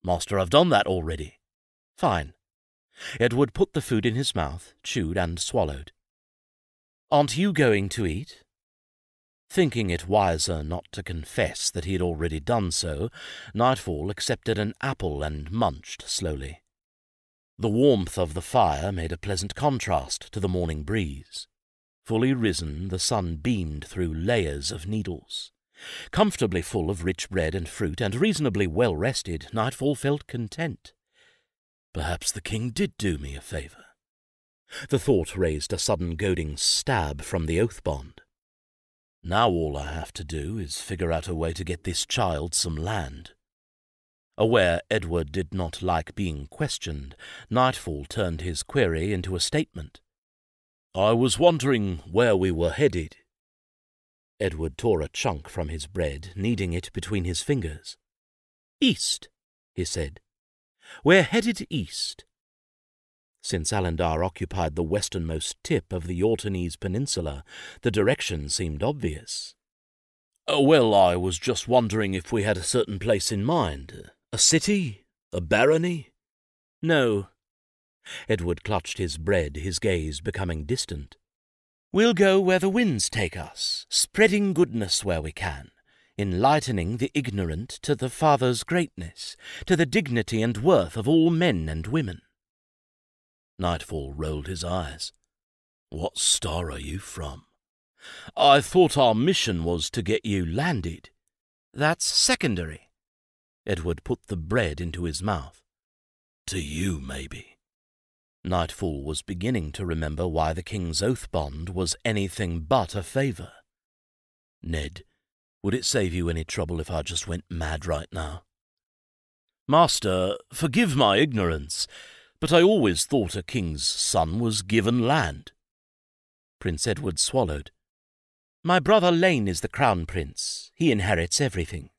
Master, I've done that already. Fine. Edward put the food in his mouth, chewed and swallowed. Aren't you going to eat? Thinking it wiser not to confess that he had already done so, Nightfall accepted an apple and munched slowly. The warmth of the fire made a pleasant contrast to the morning breeze. Fully risen, the sun beamed through layers of needles. Comfortably full of rich bread and fruit, and reasonably well rested, Nightfall felt content. Perhaps the king did do me a favour. The thought raised a sudden goading stab from the oath bond. Now all I have to do is figure out a way to get this child some land. Aware Edward did not like being questioned, Nightfall turned his query into a statement. I was wondering where we were headed. Edward tore a chunk from his bread, kneading it between his fingers. East, he said. We're headed east. Since Alendar occupied the westernmost tip of the Orkneys Peninsula, the direction seemed obvious. Oh, well, I was just wondering if we had a certain place in mind. A city? A barony? No. Edward clutched his bread, his gaze becoming distant. We'll go where the winds take us, spreading goodness where we can, enlightening the ignorant to the Father's greatness, to the dignity and worth of all men and women. Nightfall rolled his eyes. What star are you from? I thought our mission was to get you landed. That's secondary. Edward put the bread into his mouth. To you, maybe. Nightfall was beginning to remember why the king's oath bond was anything but a favour. Ned, would it save you any trouble if I just went mad right now? Master, forgive my ignorance, but I always thought a king's son was given land. Prince Edward swallowed. My brother Lane is the crown prince. He inherits everything.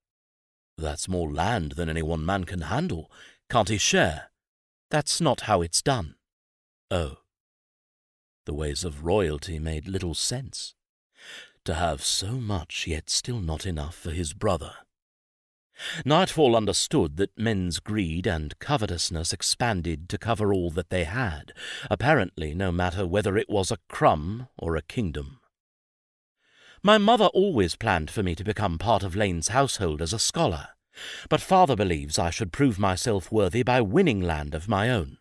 That's more land than any one man can handle. Can't he share? That's not how it's done. Oh. The ways of royalty made little sense. To have so much, yet still not enough for his brother. Nightfall understood that men's greed and covetousness expanded to cover all that they had, apparently no matter whether it was a crumb or a kingdom. My mother always planned for me to become part of Lane's household as a scholar, but father believes I should prove myself worthy by winning land of my own.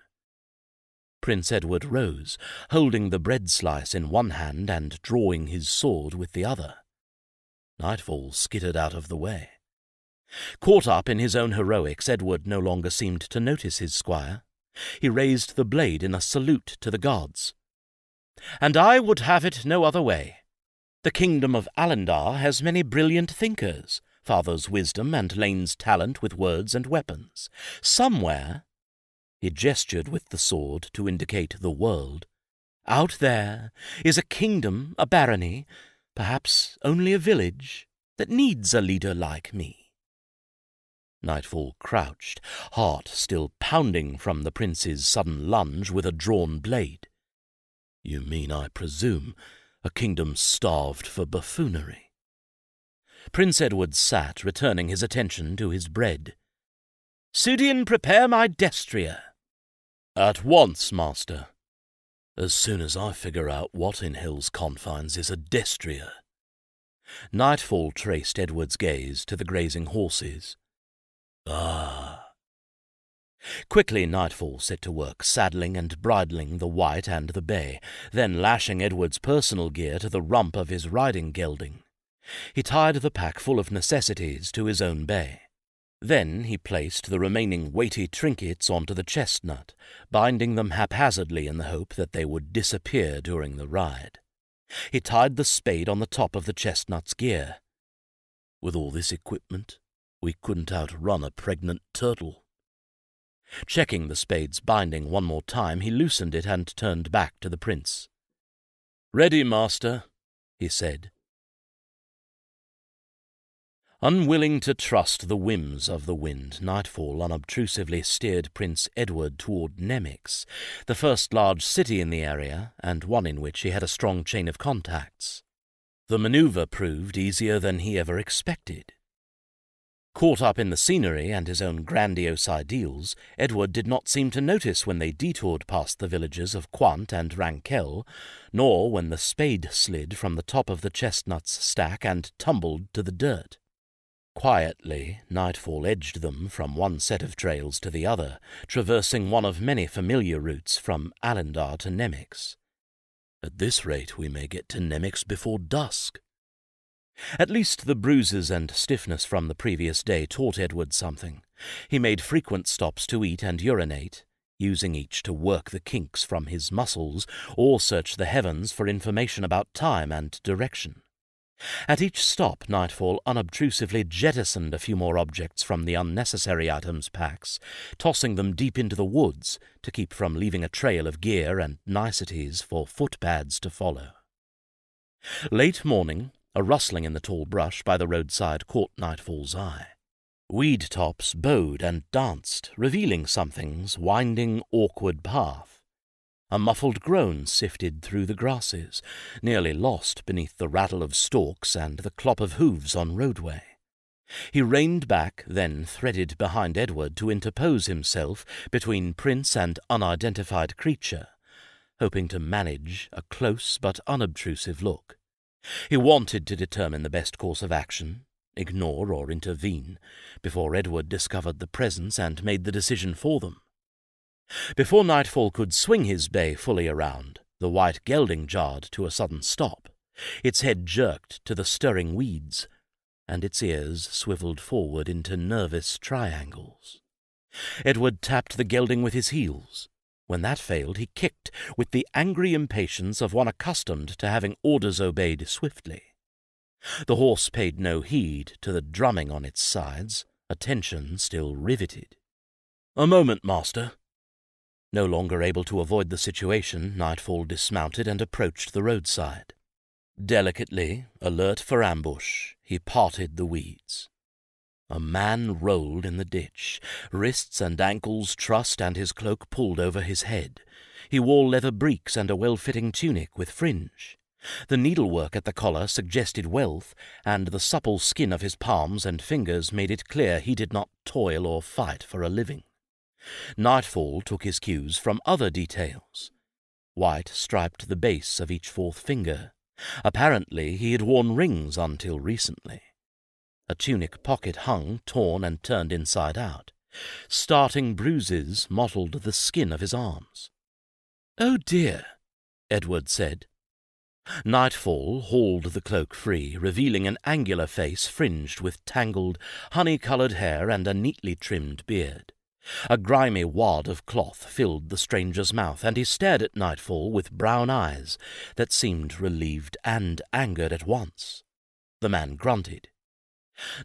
Prince Edward rose, holding the bread slice in one hand and drawing his sword with the other. Nightfall skittered out of the way. Caught up in his own heroics, Edward no longer seemed to notice his squire. He raised the blade in a salute to the gods. And I would have it no other way. The kingdom of Alendar has many brilliant thinkers, father's wisdom and Lane's talent with words and weapons. Somewhere, he gestured with the sword to indicate the world, out there is a kingdom, a barony, perhaps only a village, that needs a leader like me. Nightfall crouched, heart still pounding from the prince's sudden lunge with a drawn blade. You mean, I presume, a kingdom starved for buffoonery? Prince Edward sat, returning his attention to his bread. Sudian, prepare my destrier. At once, master. As soon as I figure out what in hell's confines is a destrier. Nightfall traced Edward's gaze to the grazing horses. Ah. Quickly Nightfall set to work, saddling and bridling the white and the bay, then lashing Edward's personal gear to the rump of his riding gelding. He tied the pack full of necessities to his own bay. Then he placed the remaining weighty trinkets onto the chestnut, binding them haphazardly in the hope that they would disappear during the ride. He tied the spade on the top of the chestnut's gear. With all this equipment, we couldn't outrun a pregnant turtle. Checking the spade's binding one more time, he loosened it and turned back to the prince. Ready, master, he said. Unwilling to trust the whims of the wind, Nightfall unobtrusively steered Prince Edward toward Nemix, the first large city in the area, and one in which he had a strong chain of contacts. The maneuver proved easier than he ever expected. Caught up in the scenery and his own grandiose ideals, Edward did not seem to notice when they detoured past the villages of Quant and Rankel, nor when the spade slid from the top of the chestnut's stack and tumbled to the dirt. Quietly, Nightfall edged them from one set of trails to the other, traversing one of many familiar routes from Alendar to Nemix. At this rate, we may get to Nemix before dusk. At least the bruises and stiffness from the previous day taught Edward something. He made frequent stops to eat and urinate, using each to work the kinks from his muscles or search the heavens for information about time and direction. At each stop, Nightfall unobtrusively jettisoned a few more objects from the unnecessary items packs, tossing them deep into the woods to keep from leaving a trail of gear and niceties for footpads to follow. Late morning, a rustling in the tall brush by the roadside caught Nightfall's eye. Weed tops bowed and danced, revealing something's winding, awkward path. A muffled groan sifted through the grasses, nearly lost beneath the rattle of stalks and the clop of hoofs on roadway. He reined back, then threaded behind Edward to interpose himself between prince and unidentified creature, hoping to manage a close but unobtrusive look. He wanted to determine the best course of action, ignore or intervene, before Edward discovered the presence and made the decision for them. Before Nightfall could swing his bay fully around, the white gelding jarred to a sudden stop. Its head jerked to the stirring weeds, and its ears swiveled forward into nervous triangles. Edward tapped the gelding with his heels. When that failed, he kicked with the angry impatience of one accustomed to having orders obeyed swiftly. The horse paid no heed to the drumming on its sides, attention still riveted. A moment, master, no longer able to avoid the situation, Nightfall dismounted and approached the roadside. Delicately, alert for ambush, he parted the weeds. A man rolled in the ditch, wrists and ankles trussed and his cloak pulled over his head. He wore leather breeks and a well-fitting tunic with fringe. The needlework at the collar suggested wealth, and the supple skin of his palms and fingers made it clear he did not toil or fight for a living. Nightfall took his cues from other details. White striped the base of each fourth finger. Apparently he had worn rings until recently. A tunic pocket hung, torn and turned inside out. Starting bruises mottled the skin of his arms. Oh dear, Edward said. Nightfall hauled the cloak free, revealing an angular face fringed with tangled, honey-coloured hair and a neatly trimmed beard. A grimy wad of cloth filled the stranger's mouth, and he stared at Nightfall with brown eyes that seemed relieved and angered at once. The man grunted.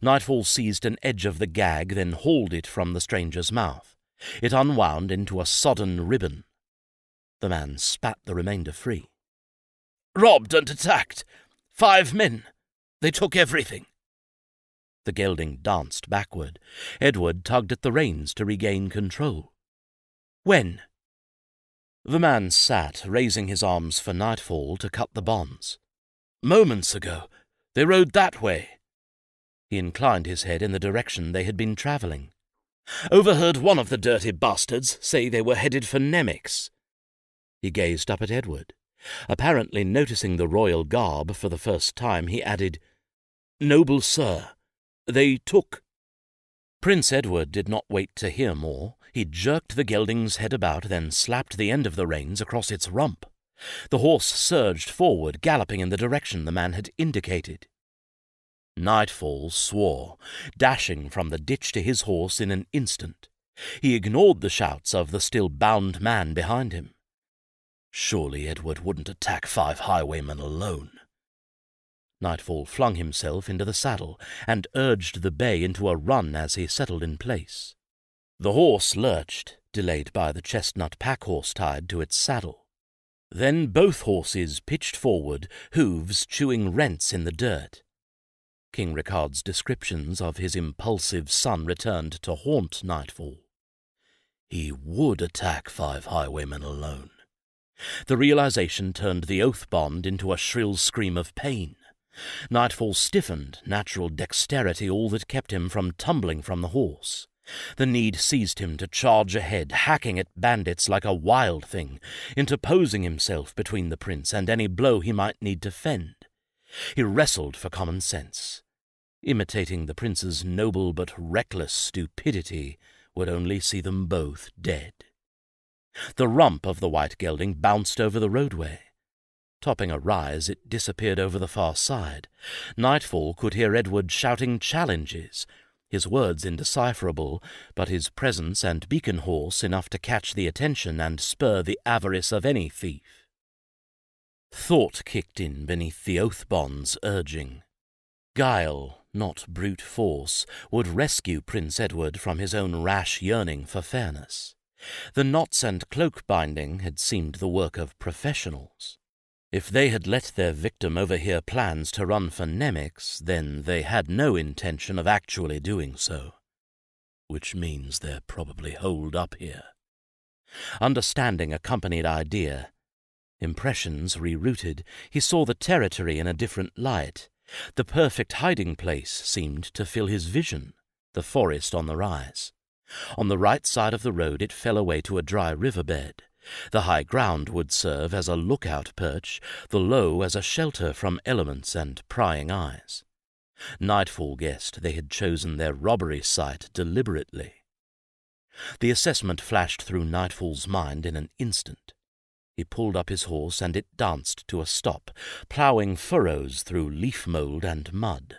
Nightfall seized an edge of the gag, then hauled it from the stranger's mouth. It unwound into a sodden ribbon. The man spat the remainder free. Robbed and attacked. Five men. They took everything. The gelding danced backward. Edward tugged at the reins to regain control. When? The man sat, raising his arms for nightfall to cut the bonds. Moments ago. They rode that way. He inclined his head in the direction they had been travelling. Overheard one of the dirty bastards say they were headed for Nemix. He gazed up at Edward. Apparently noticing the royal garb for the first time, he added, Noble sir, they took. Prince Edward did not wait to hear more. He jerked the gelding's head about, then slapped the end of the reins across its rump. The horse surged forward, galloping in the direction the man had indicated. Nightfall swore, dashing from the ditch to his horse in an instant. He ignored the shouts of the still bound man behind him. Surely Edward wouldn't attack five highwaymen alone. Nightfall flung himself into the saddle and urged the bay into a run as he settled in place. The horse lurched, delayed by the chestnut pack horse tied to its saddle. Then both horses pitched forward, hooves chewing rents in the dirt. King Ricard's descriptions of his impulsive son returned to haunt Nightfall. He would attack five highwaymen alone. The realization turned the oath bond into a shrill scream of pain. Nightfall stiffened, natural dexterity all that kept him from tumbling from the horse. The need seized him to charge ahead, hacking at bandits like a wild thing, interposing himself between the prince and any blow he might need to fend. He wrestled for common sense. Imitating the prince's noble but reckless stupidity would only see them both dead. The rump of the white gelding bounced over the roadway. Topping a rise, it disappeared over the far side. Nightfall could hear Edward shouting challenges, his words indecipherable, but his presence and beacon horse enough to catch the attention and spur the avarice of any thief. Thought kicked in beneath the oath bond's urging. Guile, not brute force, would rescue Prince Edward from his own rash yearning for fairness. The knots and cloak binding had seemed the work of professionals. If they had let their victim overhear plans to run for Nemix, then they had no intention of actually doing so. Which means they're probably holed up here. Understanding accompanied idea. Impressions rerouted, he saw the territory in a different light. The perfect hiding place seemed to fill his vision, the forest on the rise. On the right side of the road it fell away to a dry riverbed. The high ground would serve as a lookout perch, the low as a shelter from elements and prying eyes. Nightfall guessed they had chosen their robbery site deliberately. The assessment flashed through Nightfall's mind in an instant. He pulled up his horse, and it danced to a stop, ploughing furrows through leaf mould and mud.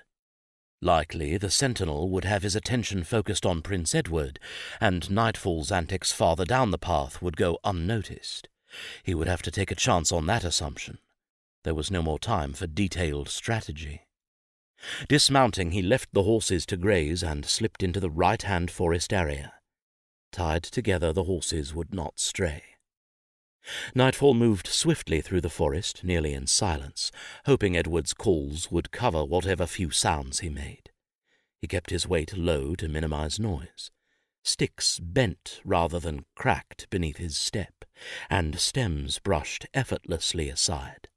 Likely the sentinel would have his attention focused on Prince Edward, and Nightfall's antics farther down the path would go unnoticed. He would have to take a chance on that assumption. There was no more time for detailed strategy. Dismounting, he left the horses to graze and slipped into the right-hand forest area. Tied together, the horses would not stray. Nightfall moved swiftly through the forest, nearly in silence, hoping Edward's calls would cover whatever few sounds he made. He kept his weight low to minimize noise. Sticks bent rather than cracked beneath his step, and stems brushed effortlessly aside.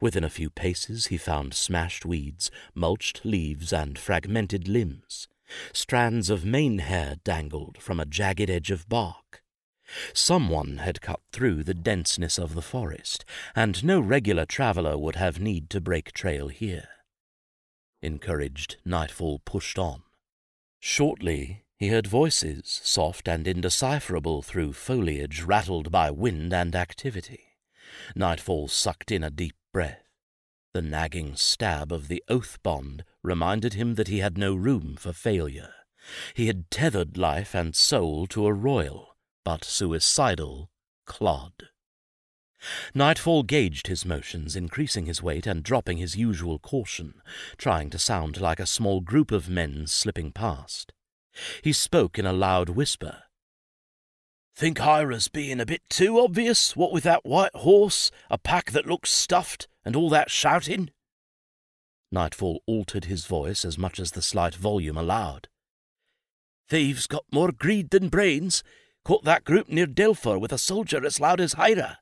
Within a few paces he found smashed weeds, mulched leaves, and fragmented limbs. Strands of mane hair dangled from a jagged edge of bark. Someone had cut through the denseness of the forest, and no regular traveller would have need to break trail here. Encouraged, Nightfall pushed on. Shortly, he heard voices, soft and indecipherable through foliage rattled by wind and activity. Nightfall sucked in a deep breath. The nagging stab of the oath bond reminded him that he had no room for failure. He had tethered life and soul to a royal, but suicidal, clod. Nightfall gauged his motions, increasing his weight and dropping his usual caution, trying to sound like a small group of men slipping past. He spoke in a loud whisper. Think Hira's being a bit too obvious, what with that white horse, a pack that looks stuffed, and all that shouting? Nightfall altered his voice as much as the slight volume allowed. Thieves got more greed than brains. Caught that group near Delphur with a soldier as loud as Hira.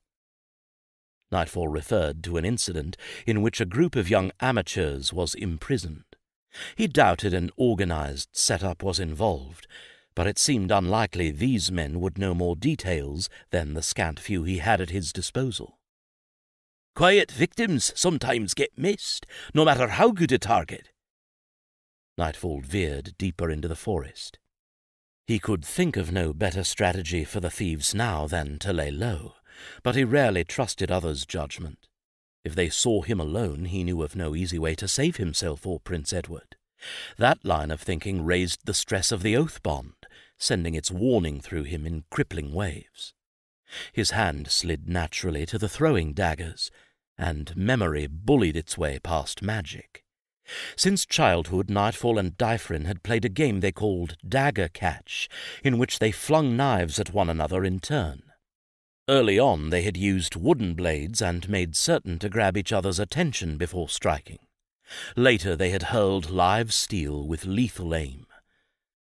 Nightfall referred to an incident in which a group of young amateurs was imprisoned. He doubted an organized setup was involved, but it seemed unlikely these men would know more details than the scant few he had at his disposal. Quiet victims sometimes get missed, no matter how good a target. Nightfall veered deeper into the forest. He could think of no better strategy for the thieves now than to lay low, but he rarely trusted others' judgment. If they saw him alone, he knew of no easy way to save himself or Prince Edward. That line of thinking raised the stress of the oath bond, sending its warning through him in crippling waves. His hand slid naturally to the throwing daggers, and memory bullied its way past magic. Since childhood, Nightfall and Dyffrin had played a game they called Dagger Catch, in which they flung knives at one another in turn. Early on, they had used wooden blades and made certain to grab each other's attention before striking. Later, they had hurled live steel with lethal aim.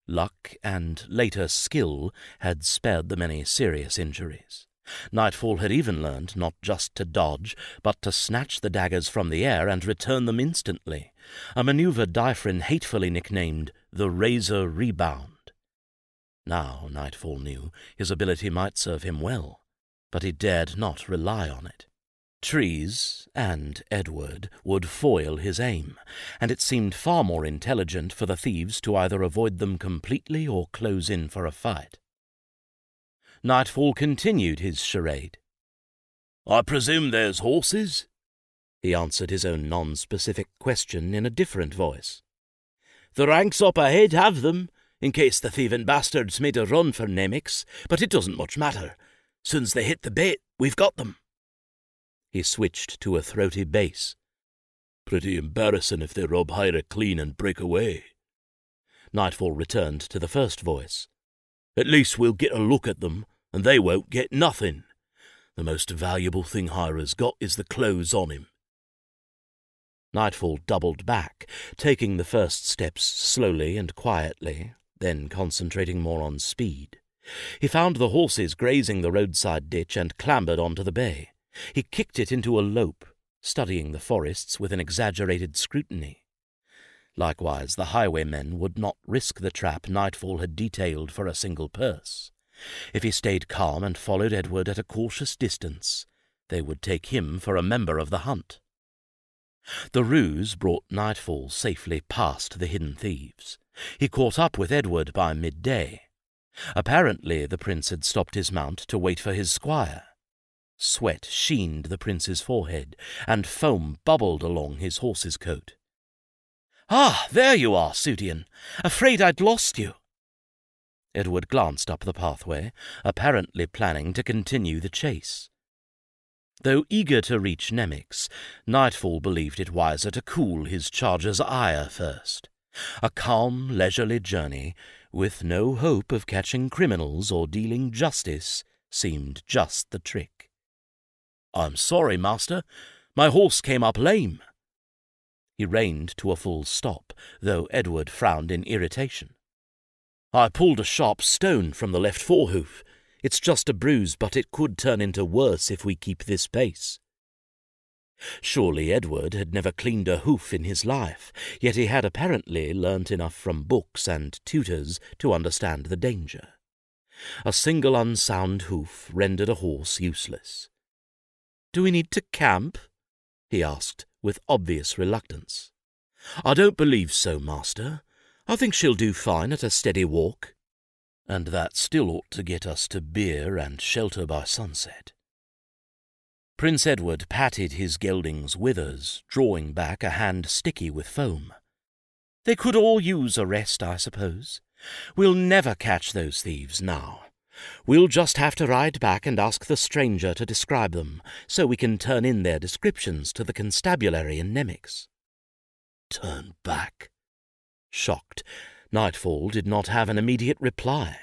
Luck and later skill had spared the many serious injuries. Nightfall had even learned not just to dodge, but to snatch the daggers from the air and return them instantly, a maneuver Dyffrin hatefully nicknamed the Razor Rebound. Now, Nightfall knew, his ability might serve him well, but he dared not rely on it. Trees, and Edward, would foil his aim, and it seemed far more intelligent for the thieves to either avoid them completely or close in for a fight. Nightfall continued his charade. I presume there's horses? He answered his own non-specific question in a different voice. The ranks up ahead have them, in case the thieving bastards made a run for Nemex, but it doesn't much matter. Soon's they hit the bait, we've got them. He switched to a throaty bass. Pretty embarrassing if they rob Hira clean and break away. Nightfall returned to the first voice. At least we'll get a look at them, and they won't get nothing. The most valuable thing Hira's got is the clothes on him. Nightfall doubled back, taking the first steps slowly and quietly, then concentrating more on speed. He found the horses grazing the roadside ditch and clambered onto the bay. He kicked it into a lope, studying the forests with an exaggerated scrutiny. Likewise, the highwaymen would not risk the trap Nightfall had detailed for a single purse. If he stayed calm and followed Edward at a cautious distance, they would take him for a member of the hunt. The ruse brought Nightfall safely past the hidden thieves. He caught up with Edward by midday. Apparently the prince had stopped his mount to wait for his squire. Sweat sheened the prince's forehead, and foam bubbled along his horse's coat. Ah, there you are, Sudian. Afraid I'd lost you. Edward glanced up the pathway, apparently planning to continue the chase. Though eager to reach Nemex, Nightfall believed it wiser to cool his charger's ire first. A calm, leisurely journey, with no hope of catching criminals or dealing justice, seemed just the trick. I'm sorry, master. My horse came up lame. He reined to a full stop, though Edward frowned in irritation. I pulled a sharp stone from the left forehoof. It's just a bruise, but it could turn into worse if we keep this pace. Surely Edward had never cleaned a hoof in his life, yet he had apparently learnt enough from books and tutors to understand the danger. A single unsound hoof rendered a horse useless. Do we need to camp? he asked, with obvious reluctance. I don't believe so, master. I think she'll do fine at a steady walk. And that still ought to get us to beer and shelter by sunset. Prince Edward patted his gelding's withers, drawing back a hand sticky with foam. They could all use a rest, I suppose. We'll never catch those thieves now. We'll just have to ride back and ask the stranger to describe them, so we can turn in their descriptions to the constabulary in Nemex. Turn back? Shocked, Nightfall did not have an immediate reply.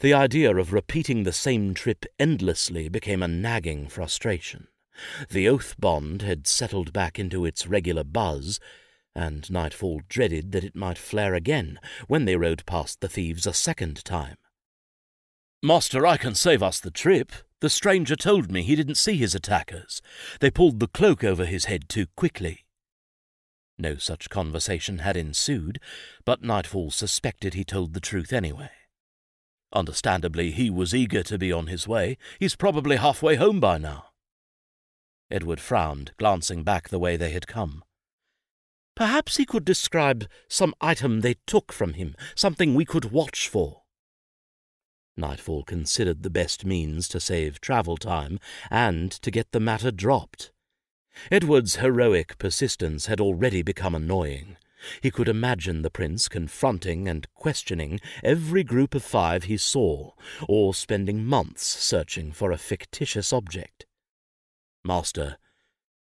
The idea of repeating the same trip endlessly became a nagging frustration. The oath bond had settled back into its regular buzz, and Nightfall dreaded that it might flare again when they rode past the thieves a second time. Master, I can save us the trip. The stranger told me he didn't see his attackers. They pulled the cloak over his head too quickly. No such conversation had ensued, but Nightfall suspected he told the truth anyway. Understandably, he was eager to be on his way. He's probably halfway home by now. Edward frowned, glancing back the way they had come. Perhaps he could describe some item they took from him, something we could watch for. Nightfall considered the best means to save travel time and to get the matter dropped. Edward's heroic persistence had already become annoying. He could imagine the prince confronting and questioning every group of five he saw, or spending months searching for a fictitious object. Master,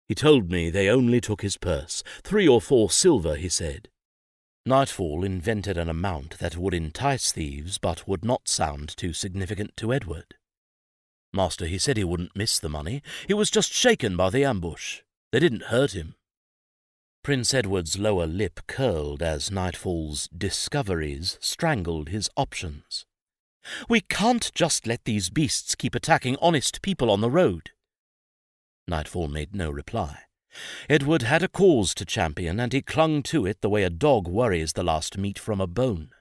he told me they only took his purse. Three or four silver, he said. Nightfall invented an amount that would entice thieves but would not sound too significant to Edward. Master, he said he wouldn't miss the money. He was just shaken by the ambush. They didn't hurt him. Prince Edward's lower lip curled as Nightfall's discoveries strangled his options. We can't just let these beasts keep attacking honest people on the road. Nightfall made no reply. Edward had a cause to champion, and he clung to it the way a dog worries the last meat from a bone.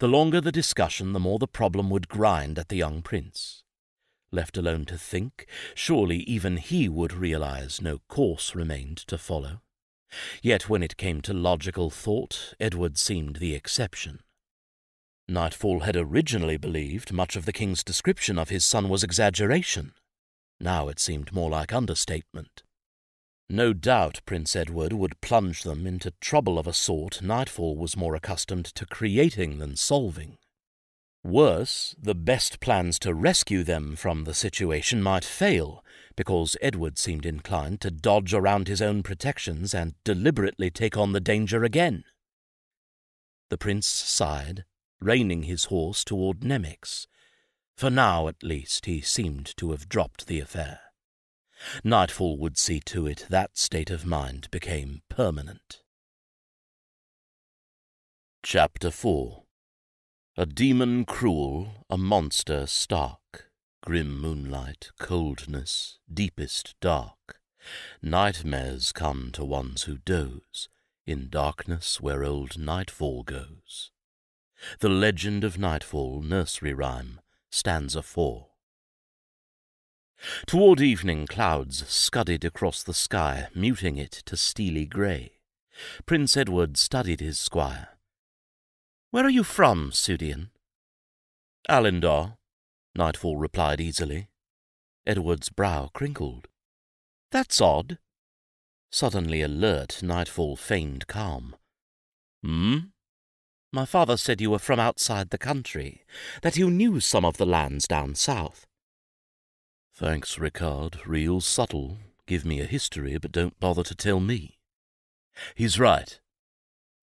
The longer the discussion, the more the problem would grind at the young prince. Left alone to think, surely even he would realize no course remained to follow. Yet when it came to logical thought, Edward seemed the exception. Nightfall had originally believed much of the king's description of his son was exaggeration. Now it seemed more like understatement. No doubt Prince Edward would plunge them into trouble of a sort Nightfall was more accustomed to creating than solving. Worse, the best plans to rescue them from the situation might fail, because Edward seemed inclined to dodge around his own protections and deliberately take on the danger again. The prince sighed, reining his horse toward Nemex. For now, at least, he seemed to have dropped the affair. Nightfall would see to it that state of mind became permanent. Chapter 4 A demon cruel, a monster stark, Grim moonlight, coldness, deepest dark. Nightmares come to ones who doze In darkness where old nightfall goes. The Legend of Nightfall Nursery Rhyme, Stanza 4. Toward evening clouds scudded across the sky, muting it to steely grey. Prince Edward studied his squire. Where are you from, Sudian? Alendar, Nightfall replied easily. Edward's brow crinkled. That's odd. Suddenly alert, Nightfall feigned calm. Hmm? My father said you were from outside the country, that you knew some of the lands down south. Thanks, Ricard. Real subtle. Give me a history, but don't bother to tell me. He's right.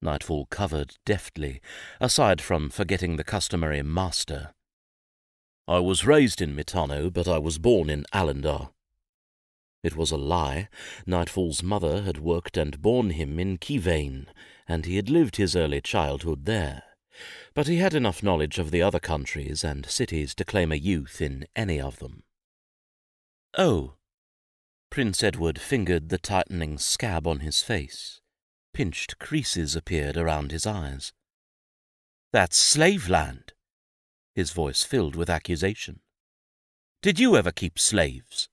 Nightfall covered deftly, aside from forgetting the customary master. I was raised in Mitano, but I was born in Alendar. It was a lie. Nightfall's mother had worked and borne him in Keyvain, and he had lived his early childhood there. But he had enough knowledge of the other countries and cities to claim a youth in any of them. Oh. Prince Edward fingered the tightening scab on his face. Pinched creases appeared around his eyes. That's slave land. His voice filled with accusation. Did you ever keep slaves?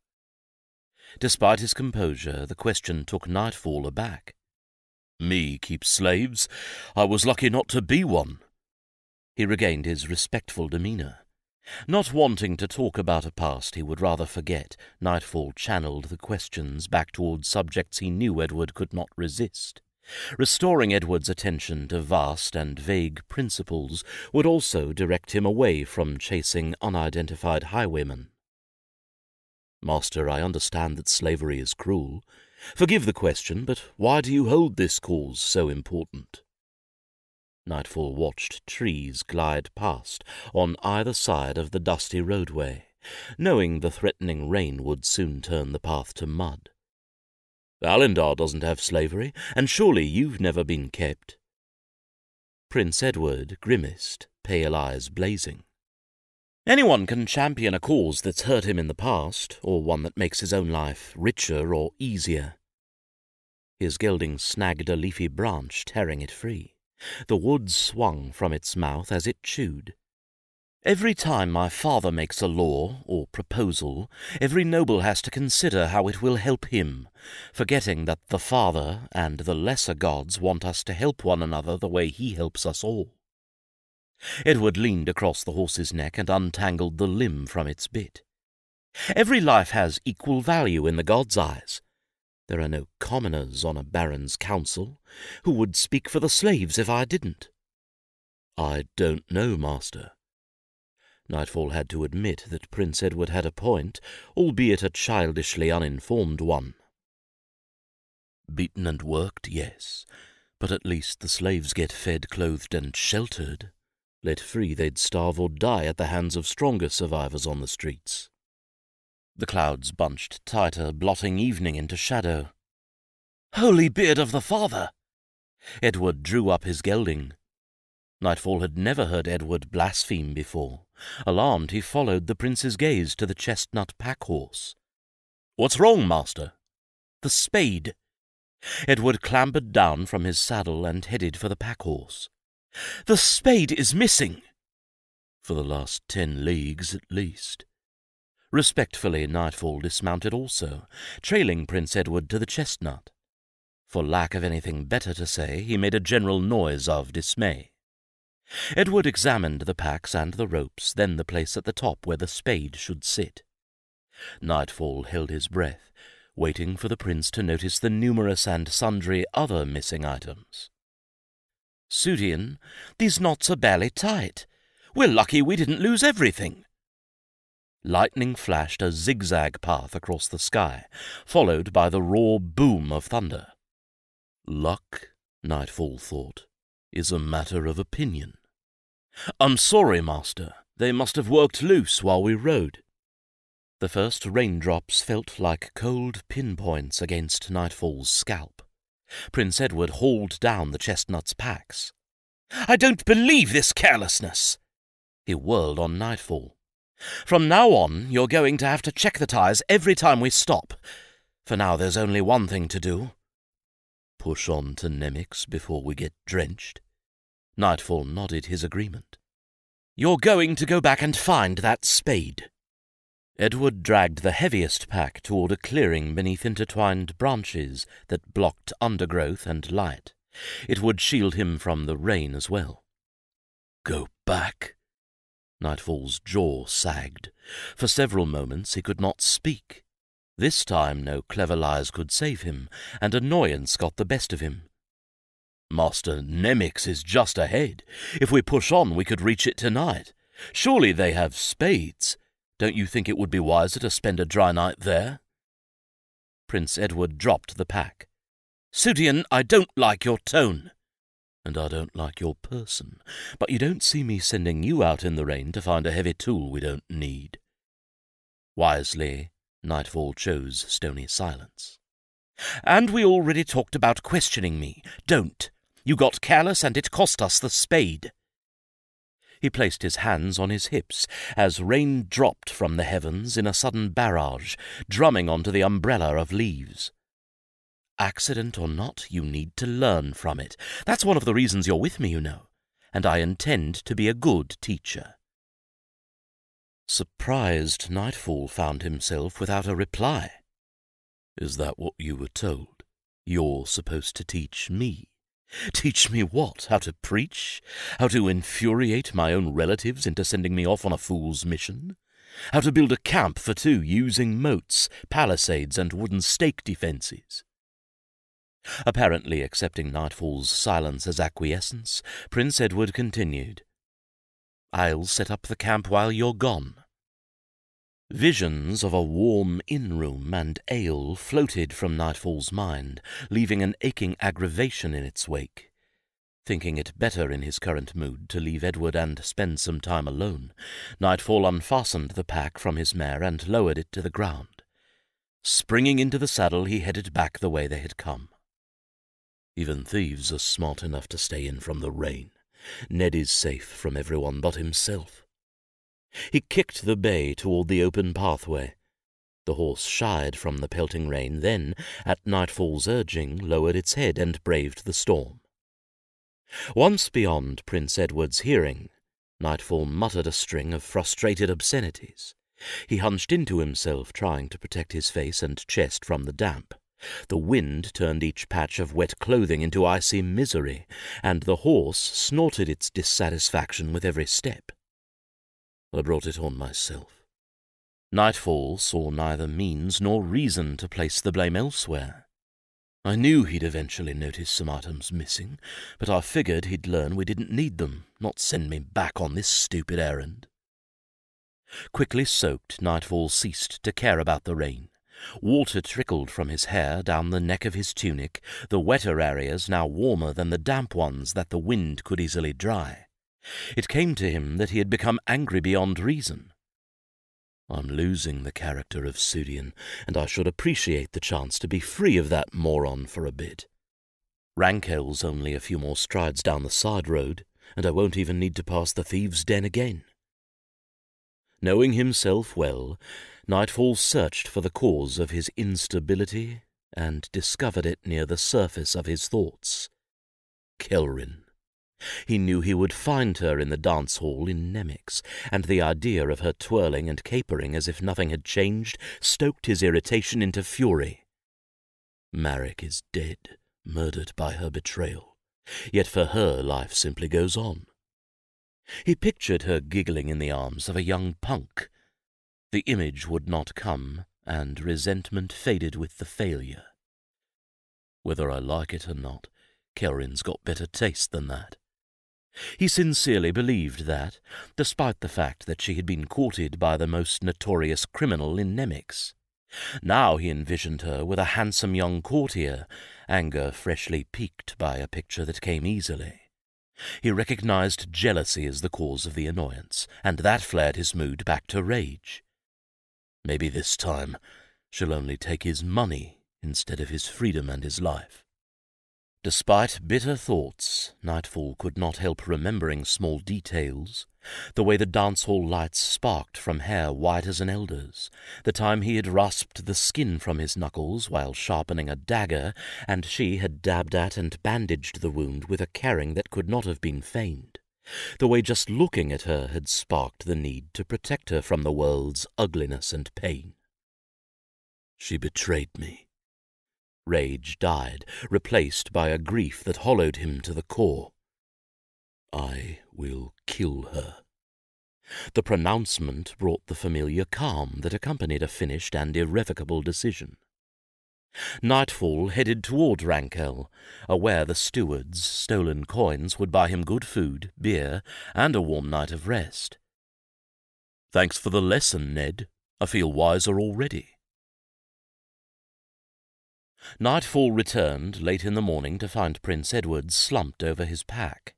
Despite his composure, the question took Nightfall aback. Me keep slaves? I was lucky not to be one. He regained his respectful demeanour. Not wanting to talk about a past he would rather forget, Nightfall channeled the questions back towards subjects he knew Edward could not resist. Restoring Edward's attention to vast and vague principles would also direct him away from chasing unidentified highwaymen. Master, I understand that slavery is cruel. Forgive the question, but why do you hold this cause so important? Nightfall watched trees glide past on either side of the dusty roadway, knowing the threatening rain would soon turn the path to mud. Alendar doesn't have slavery, and surely you've never been kept. Prince Edward grimaced, pale eyes blazing. Anyone can champion a cause that's hurt him in the past, or one that makes his own life richer or easier. His gelding snagged a leafy branch, tearing it free. The wood swung from its mouth as it chewed. Every time my father makes a law or proposal, every noble has to consider how it will help him, forgetting that the Father and the lesser gods want us to help one another the way he helps us all. Edward leaned across the horse's neck and untangled the limb from its bit. Every life has equal value in the gods' eyes. There are no commoners on a baron's council. Who would speak for the slaves if I didn't? I don't know, master. Nightfall had to admit that Prince Edward had a point, albeit a childishly uninformed one. Beaten and worked, yes, but at least the slaves get fed, clothed, and sheltered. Let free, they'd starve or die at the hands of stronger survivors on the streets. The clouds bunched tighter, blotting evening into shadow. Holy beard of the father! Edward drew up his gelding. Nightfall had never heard Edward blaspheme before. Alarmed, he followed the prince's gaze to the chestnut pack horse. What's wrong, master? The spade. Edward clambered down from his saddle and headed for the pack horse. The spade is missing. For the last ten leagues at least. Respectfully, Nightfall dismounted also, trailing Prince Edward to the chestnut. For lack of anything better to say, he made a general noise of dismay. Edward examined the packs and the ropes, then the place at the top where the spade should sit. Nightfall held his breath, waiting for the prince to notice the numerous and sundry other missing items. Sudian, these knots are barely tight. We're lucky we didn't lose everything. Lightning flashed a zigzag path across the sky, followed by the raw boom of thunder. Luck, Nightfall thought, is a matter of opinion. I'm sorry, master. They must have worked loose while we rode. The first raindrops felt like cold pinpoints against Nightfall's scalp. Prince Edward hauled down the chestnut's packs. I don't believe this carelessness, He whirled on Nightfall. From now on, you're going to have to check the tires every time we stop. For now, there's only one thing to do. Push on to Nemex before we get drenched. Nightfall nodded his agreement. You're going to go back and find that spade. Edward dragged the heaviest pack toward a clearing beneath intertwined branches that blocked undergrowth and light. It would shield him from the rain as well. Go back? Nightfall's jaw sagged. For several moments he could not speak. This time no clever lies could save him, and annoyance got the best of him. Master Nemex is just ahead. If we push on, we could reach it tonight. Surely they have spades. Don't you think it would be wiser to spend a dry night there? Prince Edward dropped the pack. Sudian, I don't like your tone. And I don't like your person, but you don't see me sending you out in the rain to find a heavy tool we don't need. Wisely, Nightfall chose stony silence. And we already talked about questioning me. Don't. You got careless and it cost us the spade. He placed his hands on his hips as rain dropped from the heavens in a sudden barrage, drumming onto the umbrella of leaves. Accident or not, you need to learn from it. That's one of the reasons you're with me, you know. And I intend to be a good teacher. Surprised, Nightfall found himself without a reply. Is that what you were told? You're supposed to teach me? Teach me what? How to preach? How to infuriate my own relatives into sending me off on a fool's mission? How to build a camp for two using moats, palisades, and wooden stake defences? Apparently accepting Nightfall's silence as acquiescence, Prince Edward continued. I'll set up the camp while you're gone. Visions of a warm inn-room and ale floated from Nightfall's mind, leaving an aching aggravation in its wake. Thinking it better in his current mood to leave Edward and spend some time alone, Nightfall unfastened the pack from his mare and lowered it to the ground. Springing into the saddle, he headed back the way they had come. Even thieves are smart enough to stay in from the rain. Ned is safe from everyone but himself. He kicked the bay toward the open pathway. The horse shied from the pelting rain, then, at Nightfall's urging, lowered its head and braved the storm. Once beyond Prince Edward's hearing, Nightfall muttered a string of frustrated obscenities. He hunched into himself, trying to protect his face and chest from the damp. The wind turned each patch of wet clothing into icy misery, and the horse snorted its dissatisfaction with every step. I brought it on myself. Nightfall saw neither means nor reason to place the blame elsewhere. I knew he'd eventually notice some items missing, but I figured he'd learn we didn't need them, not send me back on this stupid errand. Quickly soaked, Nightfall ceased to care about the rain. Water trickled from his hair down the neck of his tunic, the wetter areas now warmer than the damp ones that the wind could easily dry. It came to him that he had become angry beyond reason. I'm losing the character of Sudian, and I should appreciate the chance to be free of that moron for a bit. Rankel's only a few more strides down the side road, and I won't even need to pass the thieves' den again. Knowing himself well, Nightfall searched for the cause of his instability and discovered it near the surface of his thoughts. Kelryn. He knew he would find her in the dance hall in Nemox, and the idea of her twirling and capering as if nothing had changed stoked his irritation into fury. Marek is dead, murdered by her betrayal. Yet for her, life simply goes on. He pictured her giggling in the arms of a young punk. The image would not come, and resentment faded with the failure. Whether I like it or not, Kelryn's got better taste than that. He sincerely believed that, despite the fact that she had been courted by the most notorious criminal in Nemox. Now he envisioned her with a handsome young courtier, anger freshly piqued by a picture that came easily. He recognized jealousy as the cause of the annoyance, and that flared his mood back to rage. Maybe this time she'll only take his money instead of his freedom and his life. Despite bitter thoughts, Nightfall could not help remembering small details. The way the dance hall lights sparked from hair white as an elder's, the time he had rasped the skin from his knuckles while sharpening a dagger, and she had dabbed at and bandaged the wound with a caring that could not have been feigned. The way just looking at her had sparked the need to protect her from the world's ugliness and pain. She betrayed me. Rage died, replaced by a grief that hollowed him to the core. I will kill her. The pronouncement brought the familiar calm that accompanied a finished and irrevocable decision. Nightfall headed toward Rankel, aware the steward's stolen coins would buy him good food, beer, and a warm night of rest. Thanks for the lesson, Ned. I feel wiser already. Nightfall returned late in the morning to find Prince Edward slumped over his pack.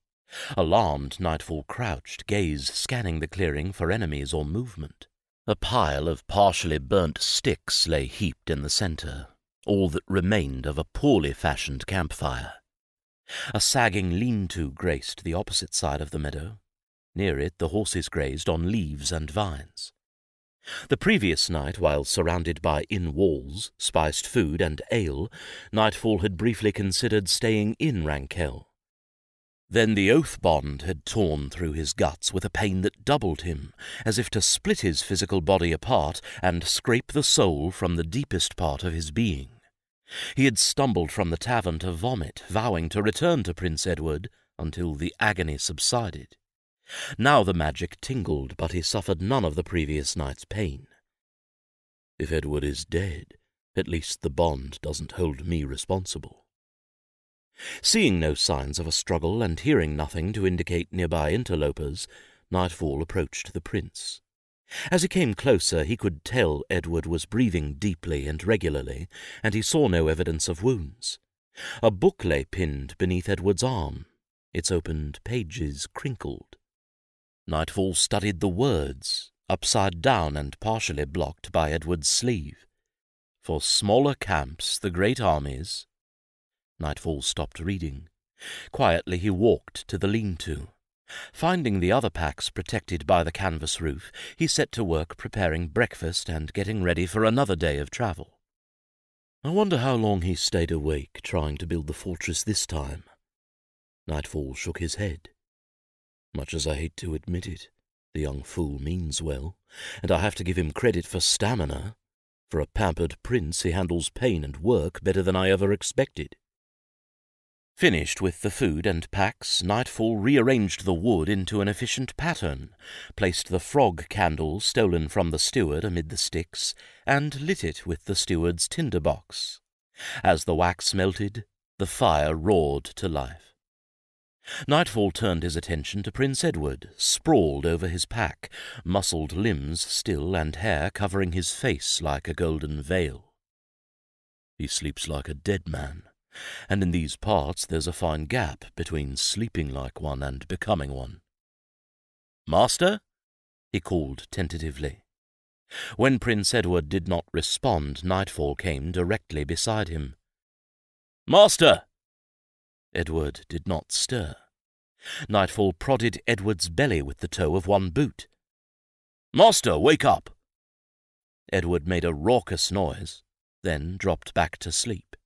Alarmed, Nightfall crouched, gaze scanning the clearing for enemies or movement. A pile of partially burnt sticks lay heaped in the centre, all that remained of a poorly fashioned campfire. A sagging lean-to graced the opposite side of the meadow. Near it the horses grazed on leaves and vines. The previous night, while surrounded by inn walls, spiced food, and ale, Nightfall had briefly considered staying in Rankel. Then the oath bond had torn through his guts with a pain that doubled him, as if to split his physical body apart and scrape the soul from the deepest part of his being. He had stumbled from the tavern to vomit, vowing to return to Prince Edward until the agony subsided. Now the magic tingled, but he suffered none of the previous night's pain. If Edward is dead, at least the bond doesn't hold me responsible. Seeing no signs of a struggle and hearing nothing to indicate nearby interlopers, Nightfall approached the prince. As he came closer, he could tell Edward was breathing deeply and regularly, and he saw no evidence of wounds. A book lay pinned beneath Edward's arm, its opened pages crinkled. Nightfall studied the words, upside down and partially blocked by Edward's sleeve. For smaller camps, the great armies. Nightfall stopped reading. Quietly he walked to the lean-to. Finding the other packs protected by the canvas roof, he set to work preparing breakfast and getting ready for another day of travel. I wonder how long he stayed awake trying to build the fortress this time. Nightfall shook his head. Much as I hate to admit it, the young fool means well, and I have to give him credit for stamina. For a pampered prince, he handles pain and work better than I ever expected. Finished with the food and packs, Nightfall rearranged the wood into an efficient pattern, placed the frog candle stolen from the steward amid the sticks, and lit it with the steward's tinder box. As the wax melted, the fire roared to life. Nightfall turned his attention to Prince Edward, sprawled over his pack, muscled limbs still and hair covering his face like a golden veil. He sleeps like a dead man, and in these parts there's a fine gap between sleeping like one and becoming one. Master? he called tentatively. When Prince Edward did not respond, Nightfall came directly beside him. Master! Edward did not stir. Nightfall prodded Edward's belly with the toe of one boot. Master, wake up! Edward made a raucous noise, then dropped back to sleep.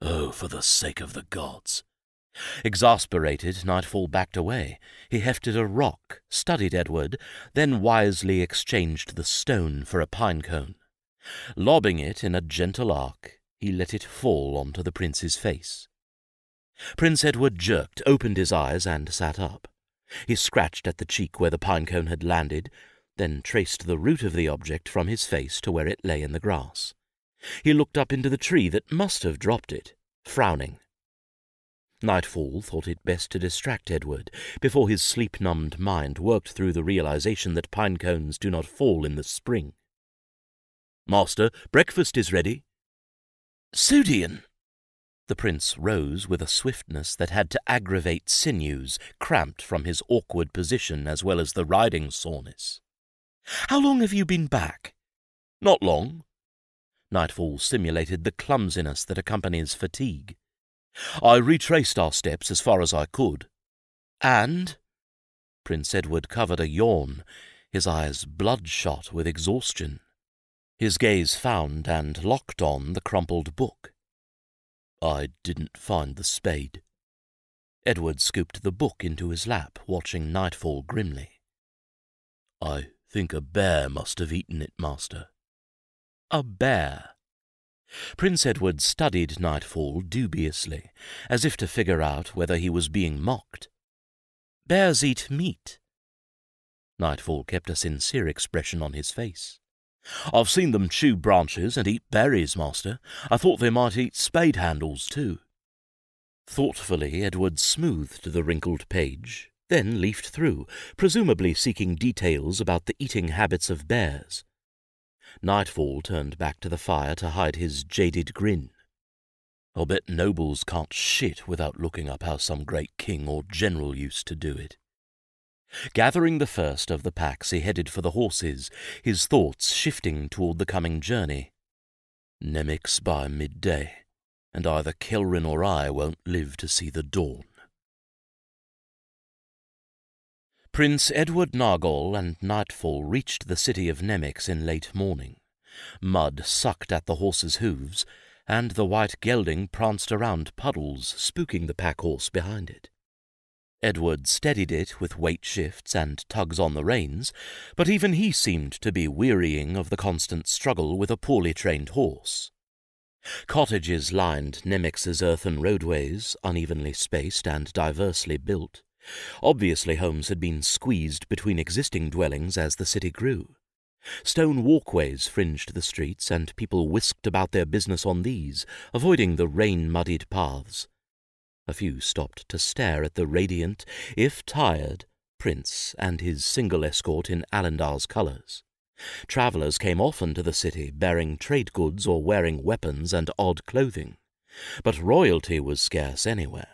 Oh, for the sake of the gods! Exasperated, Nightfall backed away. He hefted a rock, studied Edward, then wisely exchanged the stone for a pine cone. Lobbing it in a gentle arc, he let it fall onto the prince's face. Prince Edward jerked, opened his eyes, and sat up. He scratched at the cheek where the pine cone had landed, then traced the route of the object from his face to where it lay in the grass. He looked up into the tree that must have dropped it, frowning. Nightfall thought it best to distract Edward before his sleep-numbed mind worked through the realization that pine cones do not fall in the spring. Master, breakfast is ready. Sudian, the prince rose with a swiftness that had to aggravate sinews cramped from his awkward position as well as the riding soreness. How long have you been back? Not long. Nightfall simulated the clumsiness that accompanies fatigue. I retraced our steps as far as I could. And? Prince Edward covered a yawn, his eyes bloodshot with exhaustion. His gaze found and locked on the crumpled book. I didn't find the spade. Edward scooped the book into his lap, watching nightfall grimly. I think a bear must have eaten it, Master. A bear? Prince Edward studied Nightfall dubiously, as if to figure out whether he was being mocked. Bears eat meat. Nightfall kept a sincere expression on his face. I've seen them chew branches and eat berries, master. I thought they might eat spade handles too. Thoughtfully, Edward smoothed the wrinkled page, then leafed through, presumably seeking details about the eating habits of bears. Nightfall turned back to the fire to hide his jaded grin. I'll bet nobles can't shit without looking up how some great king or general used to do it. Gathering the first of the packs, he headed for the horses, his thoughts shifting toward the coming journey. Nemox by midday, and either Kelryn or I won't live to see the dawn. Prince Edward Nargol and Nightfall reached the city of Nemox in late morning. Mud sucked at the horses' hooves, and the white gelding pranced around puddles, spooking the pack horse behind it. Edward steadied it with weight shifts and tugs on the reins, but even he seemed to be wearying of the constant struggle with a poorly trained horse. Cottages lined Nemox's earthen roadways, unevenly spaced and diversely built. Obviously, homes had been squeezed between existing dwellings as the city grew. Stone walkways fringed the streets, and people whisked about their business on these, avoiding the rain-muddied paths. A few stopped to stare at the radiant, if tired, prince and his single escort in Alendar's colours. Travellers came often to the city bearing trade goods or wearing weapons and odd clothing, but royalty was scarce anywhere.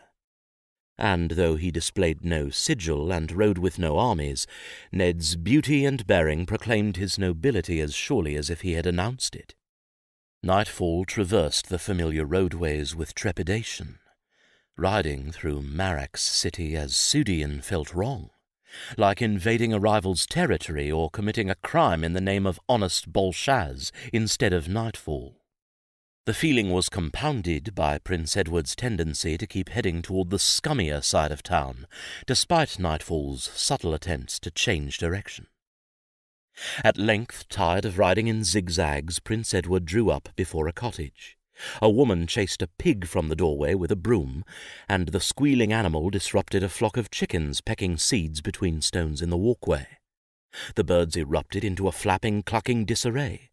And though he displayed no sigil and rode with no armies, Ned's beauty and bearing proclaimed his nobility as surely as if he had announced it. Nightfall traversed the familiar roadways with trepidation. Riding through Marax city as Sudian felt wrong, like invading a rival's territory or committing a crime in the name of honest Bolshaz instead of Nightfall. The feeling was compounded by Prince Edward's tendency to keep heading toward the scummier side of town, despite Nightfall's subtle attempts to change direction. At length, tired of riding in zigzags, Prince Edward drew up before a cottage. A woman chased a pig from the doorway with a broom, and the squealing animal disrupted a flock of chickens pecking seeds between stones in the walkway. The birds erupted into a flapping, clucking disarray.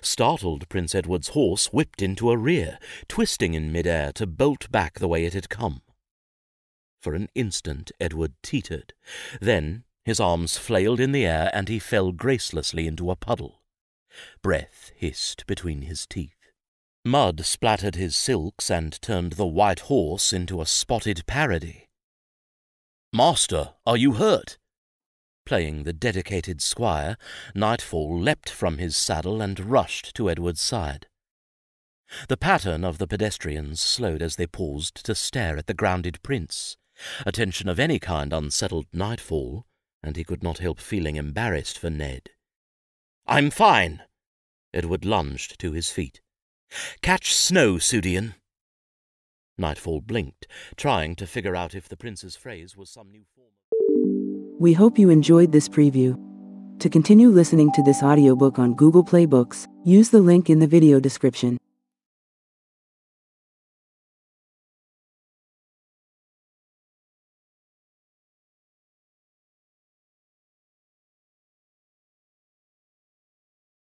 Startled, Prince Edward's horse whipped into a rear, twisting in midair to bolt back the way it had come. For an instant Edward teetered. Then his arms flailed in the air, and he fell gracelessly into a puddle. Breath hissed between his teeth. Mud splattered his silks and turned the white horse into a spotted parody. Master, are you hurt? Playing the dedicated squire, Nightfall leapt from his saddle and rushed to Edward's side. The pattern of the pedestrians slowed as they paused to stare at the grounded prince. Attention of any kind unsettled Nightfall, and he could not help feeling embarrassed for Ned. I'm fine. Edward lunged to his feet. Catch snow, Sudian. Nightfall blinked, trying to figure out if the prince's phrase was some new form. We hope you enjoyed this preview. To continue listening to this audiobook on Google Play Books, use the link in the video description.